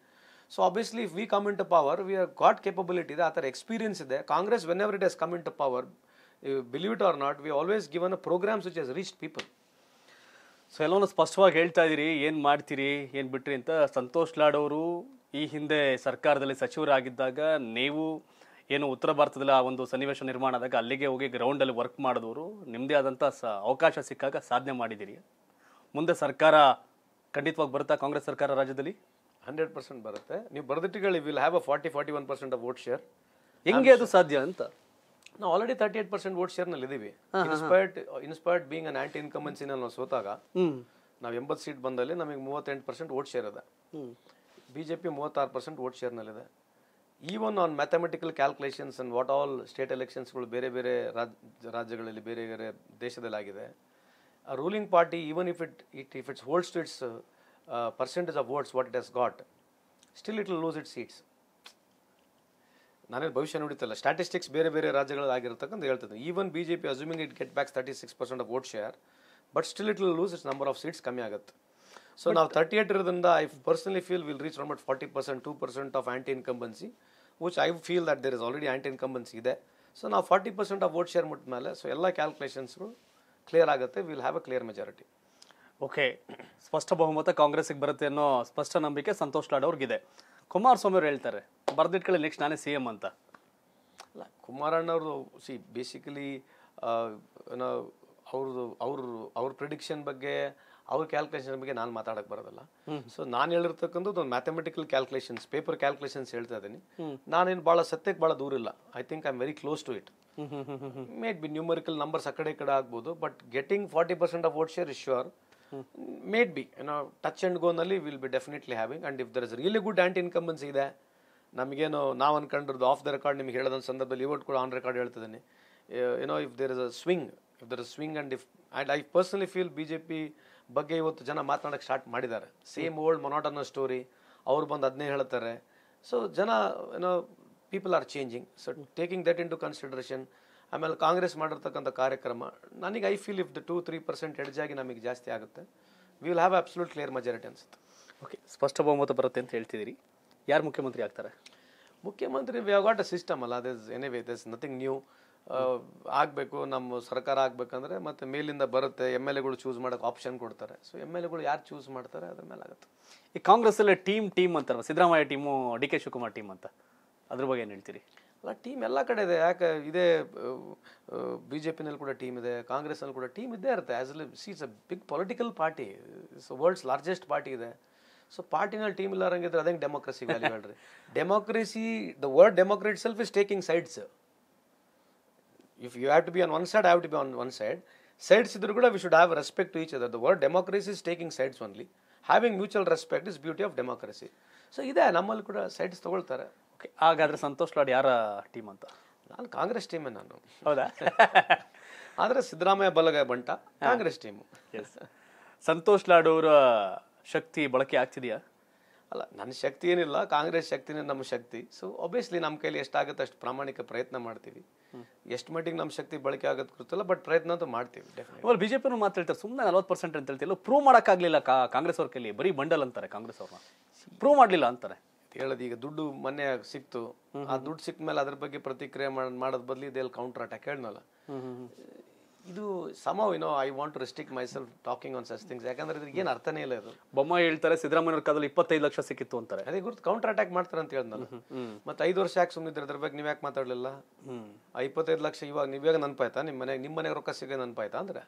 So obviously if we come into power we are got capability ಇದೆ. ಆ ಥರ ಎಕ್ಸ್ಪೀರಿಯನ್ಸ್ ಇದೆ. Congress whenever it is come into power believe it or not we always given a programs which is reach people so ಎಲ್ಲವನ್ನು ಸ್ಪಷ್ಟವಾಗಿ ಹೇಳ್ತಾ ಇದ್ದೀರಿ ಏನು ಮಾಡ್ತೀರಿ? ಏನು ಬಿಟ್ರಿ ಅಂತ ಸಂತೋಷ್ ಲಾಡ್ ಅವರು ಈ ಹಿಂದೆ ಸರ್ಕಾರದಲ್ಲಿ ಸಚಿವರಾಗಿದ್ದಾಗ ನೀವು ಏನು ಉತ್ತರ ಭಾರತದಲ್ಲಿ ಆ ಒಂದು ಸನ್ನಿವೇಶ ನಿರ್ಮಾಣ ಆದಾಗ ಅಲ್ಲಿಗೆ ಹೋಗಿ ಗ್ರೌಂಡಲ್ಲಿ ವರ್ಕ್ ಮಾಡಿದವರು ನಿಮ್ಮದೇ ಆದಂಥ ಸ ಅವಕಾಶ ಸಿಕ್ಕಾಗ ಸಾಧನೆ ಮಾಡಿದ್ದೀರಿ. ಮುಂದೆ ಸರ್ಕಾರ ಖಂಡಿತವಾಗಿ ಬರುತ್ತಾ ಕಾಂಗ್ರೆಸ್ ಸರ್ಕಾರ ರಾಜ್ಯದಲ್ಲಿ? ಹಂಡ್ರೆಡ್ ಪರ್ಸೆಂಟ್ ಬರುತ್ತೆ. ನೀವು ಬರೆದಿಟ್ಟುಗಳು will have a forty forty one percent of vote share ಹೆಂಗೆ ಅದು ಸಾಧ್ಯ ಅಂತ? ನಾವು already thirty eight percent vote ಶೇರ್ನಲ್ಲಿ ಇದ್ದೀವಿ inspired inspired being an anti ಇನ್ಕಮೆನ್ಸಿನಲ್ಲಿ ನಾವು ಸೋತಾಗ ನಾವು ಎಂಬತ್ತು ಸೀಟ್ ಬಂದಲ್ಲಿ ನಮಗೆ ಮೂವತ್ತೆಂಟು ಪರ್ಸೆಂಟ್ ವೋಟ್ ಶೇರ್ ಇದೆ ಬಿ ಜೆ ಪಿ ಮೂವತ್ತಾರು percent vote ಶೇರ್ನಲ್ಲಿದೆ even on mathematical calculations and what all state ಎಲೆಕ್ಷನ್ಸ್ಗಳು ಬೇರೆ ಬೇರೆ ರಾಜ್ಯ ರಾಜ್ಯಗಳಲ್ಲಿ ಬೇರೆ ಬೇರೆ ದೇಶದಲ್ಲಾಗಿದೆ ruling party even if it it if it's holds to its percentage of votes what it has got still it will lose it seats ನಾನೇ ಭವಿಷ್ಯ ನುಡಿತಲ್ಲ statistics ಬೇರೆ ಬೇರೆ ರಾಜ್ಯಗಳಾಗಿರ್ತಕ್ಕಂಥ ಹೇಳ್ತದೆ even B J P assuming it get back thirty six percent of vote share but still it will lose its number of seats ಕಮ್ಮಿ ಆಗುತ್ತೆ. So ನಾವು ತರ್ಟಿ ಏಟ್ ಇರೋದ್ರಿಂದ I personally feel will reach around forty percent two percent of anti incumbency which I feel that there is already anti incumbency ಇದೆ. So ನಾವು forty percent of vote share ಮುಟ್ಟ ಮೇಲೆ so ಎಲ್ಲ ಕ್ಯಾಲ್ಕುಲೇಷನ್ಸ್ಗಳು clear ಆಗುತ್ತೆ. Will have a clear majority okay ಸ್ಪಷ್ಟ ಬಹುಮತ ಕಾಂಗ್ರೆಸ್ಗೆ ಬರುತ್ತೆ ಅನ್ನೋ ಸ್ಪಷ್ಟ ನಂಬಿಕೆ ಸಂತೋಷ್ ಲಾಡ್ ಅವ್ರಿಗಿದೆ. ಕುಮಾರಸ್ವಾಮಿ ಅವ್ರು ಹೇಳ್ತಾರೆ ಬರ್ದಿಟ್ಕೊಳ್ಳಿ ನೆಕ್ಸ್ಟ್ ನಾನೇ ಸಿ ಎಂ ಅಂತ. ಅಲ್ಲ ಕುಮಾರಣ್ಣವ್ರದ್ದು ಸಿ ಬೇಸಿಕಲಿ ಏನೋ ಅವ್ರದ್ದು ಅವ್ರ ಅವ್ರ ಪ್ರಿಡಿಕ್ಷನ್ ಬಗ್ಗೆ ಅವ್ರ ಕ್ಯಾಲ್ಕುಲೇಷನ್ ಬಗ್ಗೆ ನಾನು ಮಾತಾಡಕ್ ಬರೋದಲ್ಲ. ಸೊ ನಾನು ಹೇಳಿರ್ತಕ್ಕಂಥದ್ದು ಒಂದು ಮ್ಯಾಥಮೆಟಿಕಲ್ ಕ್ಯಾಲ್ಕುಲೇಷನ್ಸ್ ಪೇಪರ್ ಕ್ಯಾಲ್ಕುಲೇಷನ್ಸ್ ಹೇಳ್ತಾ ಇದ್ದೀನಿ. ನಾನೇನು ಭಾಳ ಸತ್ಯಕ್ಕೆ ಭಾಳ ದೂರ ಇಲ್ಲ. I think I am very close to it may be numerical numbers ಆ ಕಡೆ ಈ ಕಡೆ ಆಗ್ಬೋದು but getting forty percent of vote share is sure may be ಏನೋ touch and ಗೋನಲ್ಲಿ will be definitely having and if there is really good anti incumbency ಇದೆ ನಮಗೇನು ನಾವು ಅನ್ಕೊಂಡಿರೋದು ಆಫ್ ದ ರೆಕಾರ್ಡ್ ನಿಮ್ಗೆ ಹೇಳೋದ ಸಂದರ್ಭದಲ್ಲಿ ಇವತ್ತು ಕೂಡ ಆನ್ ರೆಕಾರ್ಡ್ ಹೇಳ್ತಿದ್ದೀನಿ ಏನೋ if there is a swing if there is swing and if and I personally feel B J P ಬಗ್ಗೆ ಇವತ್ತು ಜನ ಮಾತನಾಡಕ್ಕೆ ಸ್ಟಾರ್ಟ್ ಮಾಡಿದ್ದಾರೆ. ಸೇಮ್ ಓಲ್ಡ್ ಮೊನಾಟನ ಸ್ಟೋರಿ ಅವ್ರು ಬಂದು ಅದನ್ನೇ ಹೇಳ್ತಾರೆ. ಸೊ ಜನ ಏನೋ people are changing so taking that into consideration ಆಮೇಲೆ ಕಾಂಗ್ರೆಸ್ ಮಾಡಿರ್ತಕ್ಕಂಥ ಕಾರ್ಯಕ್ರಮ ನನಗೆ I feel if the two three percent edge ಆಗಿ ನಮಗೆ ಜಾಸ್ತಿ ಆಗುತ್ತೆ. We will have absolute clear majority ಅನ್ಸುತ್ತೆ. ಓಕೆ ಸ್ಪಷ್ಟ ಬಹುಮತ ಬರುತ್ತೆ ಅಂತ ಹೇಳ್ತಿದ್ದೀರಿ. ಯಾರು ಮುಖ್ಯಮಂತ್ರಿ ಆಗ್ತಾರೆ? ಮುಖ್ಯಮಂತ್ರಿ ವಿ ಗಾಟ್ ಅ ಸಿಸ್ಟಮ್ ಅಲ್ಲ. This anyway this nothing new ಆಗಬೇಕು ನಮ್ಮ ಸರ್ಕಾರ ಆಗಬೇಕಂದ್ರೆ ಮತ್ತೆ ಮೇಲಿಂದ ಬರುತ್ತೆ ಎಂ ಎಲ್ ಎಗಳು ಚೂಸ್ ಮಾಡೋಕೆ ಆಪ್ಷನ್ ಕೊಡ್ತಾರೆ. ಸೊ ಎಂ ಎಲ್ ಎಗಳು ಯಾರು ಚೂಸ್ ಮಾಡ್ತಾರೆ ಅದ್ರ ಮೇಲೆ ಆಗುತ್ತೆ. ಈ ಕಾಂಗ್ರೆಸ್ಸಲ್ಲೇ ಟೀಮ್ ಟೀಮ್ ಅಂತಾರಲ್ಲ Siddaramaiah team D K Shivakumar team ಅಂತ. ಅದ್ರ ಬಗ್ಗೆ ಏನು ಹೇಳ್ತೀರಿ? ಅಲ್ಲ ಟೀಮ್ ಎಲ್ಲ ಕಡೆ ಇದೆ. ಯಾಕೆ ಇದೇ ಬಿ ಜೆ ಪಿನಲ್ಲಿ ಕೂಡ ಟೀಮ್ ಇದೆ ಕಾಂಗ್ರೆಸ್ನಲ್ಲಿ ಕೂಡ ಟೀಮ್ ಇದ್ದೇ ಇರುತ್ತೆ. As see it's a big political party it's world's largest party ಇದೆ. ಸೊ ಪಾರ್ಟಿನಲ್ಲಿ ಟೀಮ್ ಇಲ್ಲಾರಂಗಿದ್ರೆ ಅದಂಗೆ ಡೆಮೋಕ್ರಸಿ ವ್ಯಾಲ್ಯೂ ಹೇಳ್ರಿ? Democracy the word democrat self is taking sides if you have to be on one side have to be on one side sides ಇದ್ರು ಕೂಡ we should have respect to each other the word democracy is taking sides only having mutual respect is beauty of democracy so ಇದೆ ನಮ್ಮಲ್ಲಿ ಕೂಡ sides ತಗೊಳ್ತಾರೆ. Okay ಹಾಗಾದ್ರೆ ಸಂತೋಷ್ ಲಾಡ್ ಯಾರ team ಅಂತ? ನಾನು ಕಾಂಗ್ರೆಸ್ ಟೀಮೇ ನಾನು. ಹೌದಾ? ಆದರೆ ಸಿದ್ದರಾಮಯ್ಯ ಬಲಗ ಬಂಟ ಕಾಂಗ್ರೆಸ್ ಟೀಮು ಸಂತೋಷ್ ಲಾಡ್ ಅವರ ಶಕ್ತಿ ಬಳಕೆ ಆಗ್ತಿದೆಯಾ? ಅಲ್ಲ ನನ್ನ ಶಕ್ತಿ ಏನಿಲ್ಲ ಕಾಂಗ್ರೆಸ್ ಶಕ್ತಿನೇ ನಮ್ಮ ಶಕ್ತಿ. ಸೊ ಒಬ್ವಿಯಸ್ಲಿ ನಮ್ಮ ಕೈಲಿ ಎಷ್ಟಾಗುತ್ತೆ ಅಷ್ಟು ಪ್ರಾಮಾಣಿಕ ಪ್ರಯತ್ನ ಮಾಡ್ತೀವಿ. ಎಷ್ಟು ಮಟ್ಟಿಗೆ ನಮ್ಮ ಶಕ್ತಿ ಬಳಕೆ ಆಗೋದು ಗೊತ್ತಿಲ್ಲ ಬಟ್ ಪ್ರಯತ್ನ ಅಂತೂ ಮಾಡ್ತೀವಿ ಡೆಫಿನೆಟ್ ಪಿನೂ ಬಿಜೆಪಿನೂ ಮಾತಾಡ್ತಾರೆ ಸುಮ್ಮನೆ ನಲ್ವತ್ತು ಪರ್ಸೆಂಟ್ ಅಂತ ಹೇಳ್ತಿಲ್ಲ ಪ್ರೂವ್ ಮಾಡೋಕ್ಕಾಗಲಿಲ್ಲ ಕಾ ಕಾಂಗ್ರೆಸ್ ಅವ್ರ ಕೈಲಿ ಬರೀ ಬಂಡಲ್ ಅಂತಾರೆ ಕಾಂಗ್ರೆಸ್ ಅವ್ರನ್ನ. ಪ್ರೂವ್ ಮಾಡಲಿಲ್ಲ ಅಂತಾರೆ. ಹೇಳೋದು ಈಗ ದುಡ್ಡು ಮೊನ್ನೆ ಸಿಕ್ತು ಆ ದುಡ್ಡು ಸಿಕ್ಕ ಮೇಲೆ ಅದ್ರ ಬಗ್ಗೆ ಪ್ರತಿಕ್ರಿಯೆ ಮಾಡ್- ಮಾಡೋದ್ ಬದಲು ಇದೆಲ್ಲ ಕೌಂಟರ್ ಅಟ್ಯಾಕ್ ಹೇಳ್ನಲ್ಲ ಇದು ಸಮ ಏನೋ I want to restrict myself talking on such things ಯಾಕಂದ್ರೆ ಇದ್ರಿಗೆ ಏನು ಅರ್ಥನೇ ಇಲ್ಲ ಅದು ಬೊಮ್ಮ ಹೇಳ್ತಾರೆ ಸಿದ್ದರಾಮಯ್ಯ ಕಾಲದಲ್ಲಿ ಇಪ್ಪತ್ತೈದು ಲಕ್ಷ ಸಿಕ್ಕಿತ್ತು ಅಂತಾರೆ. ಅದೇ ಗುರುತು ಕೌಂಟರ್ ಅಟ್ಯಾಕ್ ಮಾಡ್ತಾರೆ ಅಂತ ಹೇಳಿದ್ನಲ್ಲ ಮತ್ತೆ ಐದು ವರ್ಷ ಯಾಕೆ ಸುಮ್ಮನೆ ಅದ್ರ ಬಗ್ಗೆ ನೀವು ಯಾಕೆ ಮಾತಾಡಲಿಲ್ಲ ಆ ಇಪ್ಪತ್ತೈದು ಲಕ್ಷ ಇವಾಗ ನೀವಾಗ ನೆನಪಾಯ್ತಾ? ನಿಮ್ಮ ಮನೆಗೆ ನಿಮ್ಮ ಮನೆಗೆ ರೊಕ್ಕ ಸಿಗೋ ನೆನಪಾಯ್ತಾ ಅಂದ್ರೆ?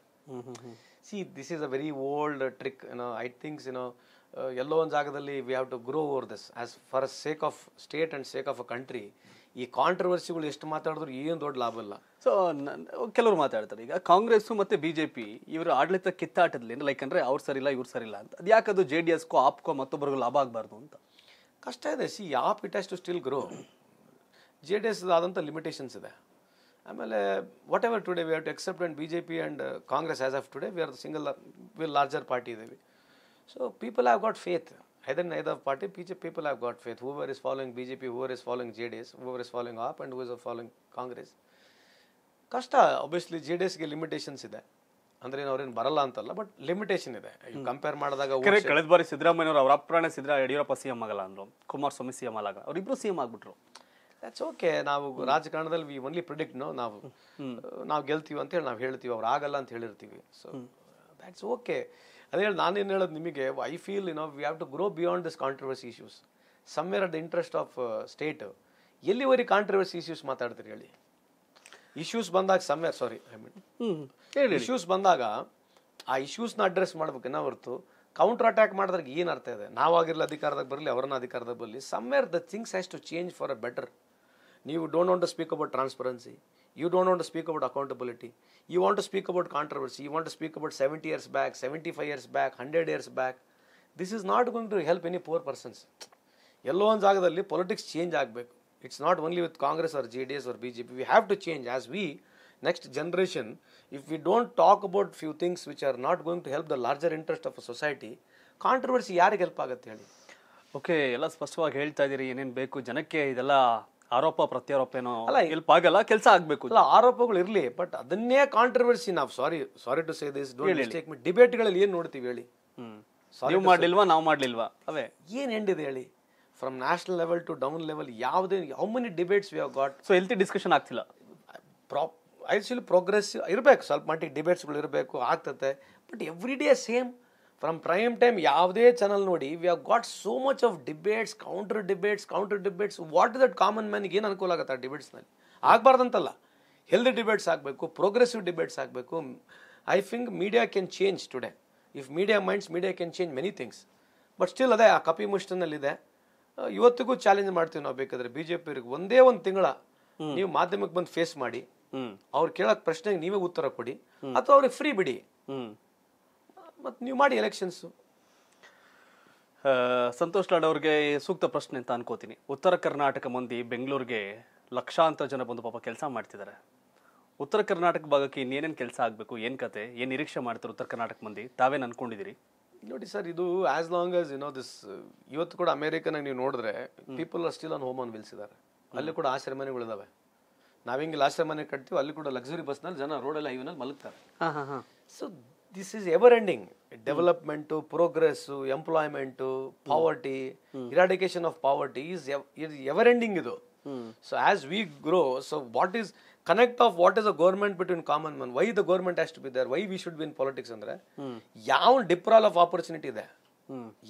See this is a very old trick ಏನೋ ಐ ಥಿಂಕ್ಸ್ ಏನೋ ಎಲ್ಲೋ ಒಂದು ಜಾಗದಲ್ಲಿ we have to grow over this as far sake of state and sake of a country ಈ ಕಾಂಟ್ರವರ್ಸಿಗಳು ಎಷ್ಟು ಮಾತಾಡಿದ್ರು ಏನು ದೊಡ್ಡ ಲಾಭ ಇಲ್ಲ. ಸೊ ಕೆಲವರು ಮಾತಾಡ್ತಾರೆ. ಈಗ ಕಾಂಗ್ರೆಸ್ ಮತ್ತೆ ಬಿಜೆಪಿ ಇವರು ಆಡಳಿತ ಕಿತ್ತಾಟದಲ್ಲಿ ಲೈಕ್ ಅಂದ್ರೆ ಅವ್ರು ಸರಿಲ್ಲ ಇವ್ರು ಸರಿಲ್ಲ ಅಂತ. ಅದು ಯಾಕದು ಜೆ ಡಿ ಎಸ್ಕೋ ಆಪ್ಕೋ ಮತ್ತೊಬ್ಬರಿಗೂ ಲಾಭ ಆಗಬಾರ್ದು ಅಂತ? ಕಷ್ಟ ಇದೆ. ಸಿ ಯಾಪ್ ಇಟ್ ಅಷ್ಟು to still grow J D S ಆದಂಥ ಲಿಮಿಟೇಷನ್ಸ್ ಇದೆ. ಆಮೇಲೆ whatever today we have to accept and B J P and Congress as of today we are single we larger party ಇದ್ದೀವಿ. So people have got faith either neither party P J people have got faith whoever is following B J P whoever is following J D S whoever is following AAP and who is following Congress ಕಷ್ಟ obviously J D ಎಸ್ಗೆ limitations ಇದೆ. ಅಂದ್ರೆ ಏನು ಅವ್ರೇನು ಬರಲ್ಲ ಅಂತಲ್ಲ but limitation ಇದೆ. Compare ಮಾಡಿದಾಗ ಯಾಕಂದ್ರೆ ಕಳೆದ ಬಾರಿ ಸಿದ್ದರಾಮಯ್ಯನವರು ಅವ್ರ ಅಪ್ರಾಣ ಸಿದ್ದರ ಯಡಿಯೂರಪ್ಪ ಸಿ ಎಂ ಆಗಲ್ಲ ಅಂದ್ರು. ಕುಮಾರಸ್ವಾಮಿ ಸಿ ಎಂ ಆಗಲ್ಲ. ಅವ್ರಿಬ್ರು ಸಿ ಎಂ ಆಗ್ಬಿಟ್ರು. ದಟ್ಸ್ ಓಕೆ ನಾವು ರಾಜಕಾರಣದಲ್ಲಿ ವಿ ಒನ್ಲಿ ಪ್ರಿಡಿಕ್ಟ್ ನೋ ನಾವು ನಾವು ಗೆಲ್ತೀವಿ ಅಂತ ಹೇಳಿ ನಾವು ಹೇಳ್ತೀವಿ. ಅವ್ರು ಆಗಲ್ಲ ಅಂತ ಹೇಳಿರ್ತೀವಿ. ಸೊ ದ್ಯಾಟ್ಸ್ ಓಕೆ ಅದೇ ಹೇಳಿ ನಾನೇನು ಹೇಳೋದು ನಿಮಗೆ I feel no we have to grow beyond this controversy issues somewhere at the interest of state ಎಲ್ಲಿವರೆಗೆ ಕಾಂಟ್ರವರ್ಸಿ ಇಶ್ಯೂಸ್ ಮಾತಾಡ್ತೀರಿ ಹೇಳಿ? ಇಶ್ಯೂಸ್ ಬಂದಾಗ ಸಮ್ವೇರ್ ಸಾರಿ ಐ ಮೀನ್ ಹೇಳಿ ಇಶ್ಯೂಸ್ ಬಂದಾಗ ಆ ಇಶ್ಯೂಸ್ನ ಅಡ್ರೆಸ್ ಮಾಡ್ಬೇಕನ್ನ ಹೊರತು? ಕೌಂಟರ್ ಅಟ್ಯಾಕ್ ಮಾಡಿದ್ರೆ ಏನು ಅರ್ಥ ಇದೆ? ನಾವಾಗಿರಲಿ ಅಧಿಕಾರದಾಗ ಬರಲಿ ಅವರನ್ನ ಅಧಿಕಾರದಾಗ ಬರಲಿ somewhere the things has to change for a better ನೀವು don't want to speak about transparency don't want to speak about accountability you want to speak about controversy you want to speak about seventy years back seventy five years back hundred years back this is not going to help any poor persons ಎಲ್ಲೋ ಒಂದು ಜಾಗದಲ್ಲಿ politics change ಆಗಬೇಕು. It's not only with Congress or J D S or B J P we have to change as we next generation if we don't talk about few things which are not going to help the larger interest of a society controversy ಯಾರಿಗೆ help ಆಗುತ್ತೆ ಹೇಳಿ? Okay ಎಲ್ಲ ಸ್ಪಷ್ಟವಾಗಿ ಹೇಳ್ತಾ ಇದೀರಿ ಏನೇನು ಬೇಕು ಜನಕ್ಕೆ, ಇದೆಲ್ಲ ಆರೋಪ ಪ್ರತ್ಯಾರೋಪ ಏನೋ ಅಲ್ಲ, ಹೆಲ್ಪ್ ಆಗಲ್ಲ ಕೆಲಸ ಆಗಬೇಕು. ಅಲ್ಲ ಆರೋಪಗಳು ಇರಲಿ ಬಟ್ ಅದನ್ನೇ ಕಾಂಟ್ರವರ್ಸಿ ನಾವು. Sorry sorry to say this don't ಡಿಬೇಟ್ಗಳಲ್ಲಿ ಏನು ನೋಡ್ತೀವಿ ಹೇಳಿ? ನೀವು ಮಾಡ್ಲಿಲ್ವಾ ನಾವು ಮಾಡ್ಲಿಲ್ವಾ? ಅವೇ. ಏನು ಎಂಡಿದೆ ಹೇಳಿ? From national level to down level ಯಾವುದೇ how many debates we have got so healthy discussion ಆಗ್ತಿಲ್ಲ. ಪ್ರಾಪ್ ಆ್ಯಕ್ಚುಲಿ ಪ್ರೋಗ್ರೆಸ್ ಇರಬೇಕು ಸ್ವಲ್ಪ ಮಟ್ಟಿಗೆ ಡಿಬೇಟ್ಸ್ಗಳು ಇರಬೇಕು ಆಗ್ತತೆ. But every day same from prime time ಯಾವುದೇ ಚಾನಲ್ ನೋಡಿ we have got so much of debates counter debates counter debates what that common ಮ್ಯಾನ್ಗೆ ಏನು ಅನುಕೂಲ ಆಗುತ್ತೆ ಆ ಡಿಬೇಟ್ಸ್ನಲ್ಲಿ ಆಗಬಾರ್ದಂತಲ್ಲ. ಹೆಲ್ದಿ ಡಿಬೇಟ್ಸ್ ಆಗಬೇಕು ಪ್ರೋಗ್ರೆಸಿವ್ ಡಿಬೇಟ್ಸ್ ಆಗಬೇಕು. I think media can change today if media minds media can change many things but still ಅದೇ ಆ ಕಪಿ ಮುಷ್ಟನಲ್ಲಿದೆ ಇವತ್ತಿಗೂ ಚಾಲೆಂಜ್ ಮಾಡ್ತೀವಿ ನಾವು ಬೇಕಾದ್ರೆ. ಬಿ ಜೆ ಪಿಯವ್ರಿಗೆ ಒಂದೇ ಒಂದು ತಿಂಗಳ ನೀವು ಮಾಧ್ಯಮಕ್ಕೆ ಬಂದು ಫೇಸ್ ಮಾಡಿ. ಅವ್ರು ಕೇಳೋಕೆ ಪ್ರಶ್ನೆಗೆ ನೀವೇ ಉತ್ತರ ಕೊಡಿ. ಅಥವಾ ಅವ್ರಿಗೆ ಫ್ರೀ ಬಿಡಿ. ಮತ್ತು ನೀವು ಮಾಡಿ ಎಲೆಕ್ಷನ್ಸು ಸಂತೋಷ್ ಲಾಡ್ ಅವ್ರಿಗೆ ಸೂಕ್ತ ಪ್ರಶ್ನೆ ಅಂತ ಅನ್ಕೋತೀನಿ. ಉತ್ತರ ಕರ್ನಾಟಕ ಮಂದಿ ಬೆಂಗಳೂರಿಗೆ ಲಕ್ಷಾಂತರ ಜನ ಬಂದು ಪಾಪ ಕೆಲಸ ಮಾಡ್ತಿದ್ದಾರೆ ಉತ್ತರ ಕರ್ನಾಟಕ ಭಾಗಕ್ಕೆ ಇನ್ನೇನೇನು ಕೆಲಸ ಆಗಬೇಕು ಏನು ಕತೆ ಏನು ನಿರೀಕ್ಷೆ ಮಾಡ್ತಾರೆ ಉತ್ತರ ಕರ್ನಾಟಕ ಮಂದಿ? ತಾವೇನು ಅನ್ಕೊಂಡಿದ್ದೀರಿ ನೋಡಿ ಸರ್ ಇದು as long as you know this ಇವತ್ತು ಕೂಡ ಅಮೇರಿಕನಾಗ ನೀವು ನೋಡಿದ್ರೆ people are still on home on ವಿಲ್ಸಿದ್ದಾರೆ ಅಲ್ಲಿ ಕೂಡ ಆಶ್ರಮನೆಗಳಿದಾವೆ ನಾವ್ ಹಿಂಗೆ ಆಶ್ರಮನೆ ಕಟ್ತೀವಿ ಅಲ್ಲಿ ಕೂಡ ಲಕ್ಸುರಿ ಬಸ್ನಲ್ಲಿ ಜನ ರೋಡಲ್ಲಿ ಹೈವೇನಲ್ಲಿ ಮಲಗ್ತಾರೆ. ಹಾಂ ಹಾಂ ಹಾಂ. So this is ever ending development progress employment poverty eradication of poverty is ever ending ಇದು. So as we grow so what is connect of what is a government between common man why the government has to be there why we should be in politics ಅಂದ್ರೆ, ಯಾವ ಡಿಪ್ರಾಲ್ of opportunity ಇದೆ?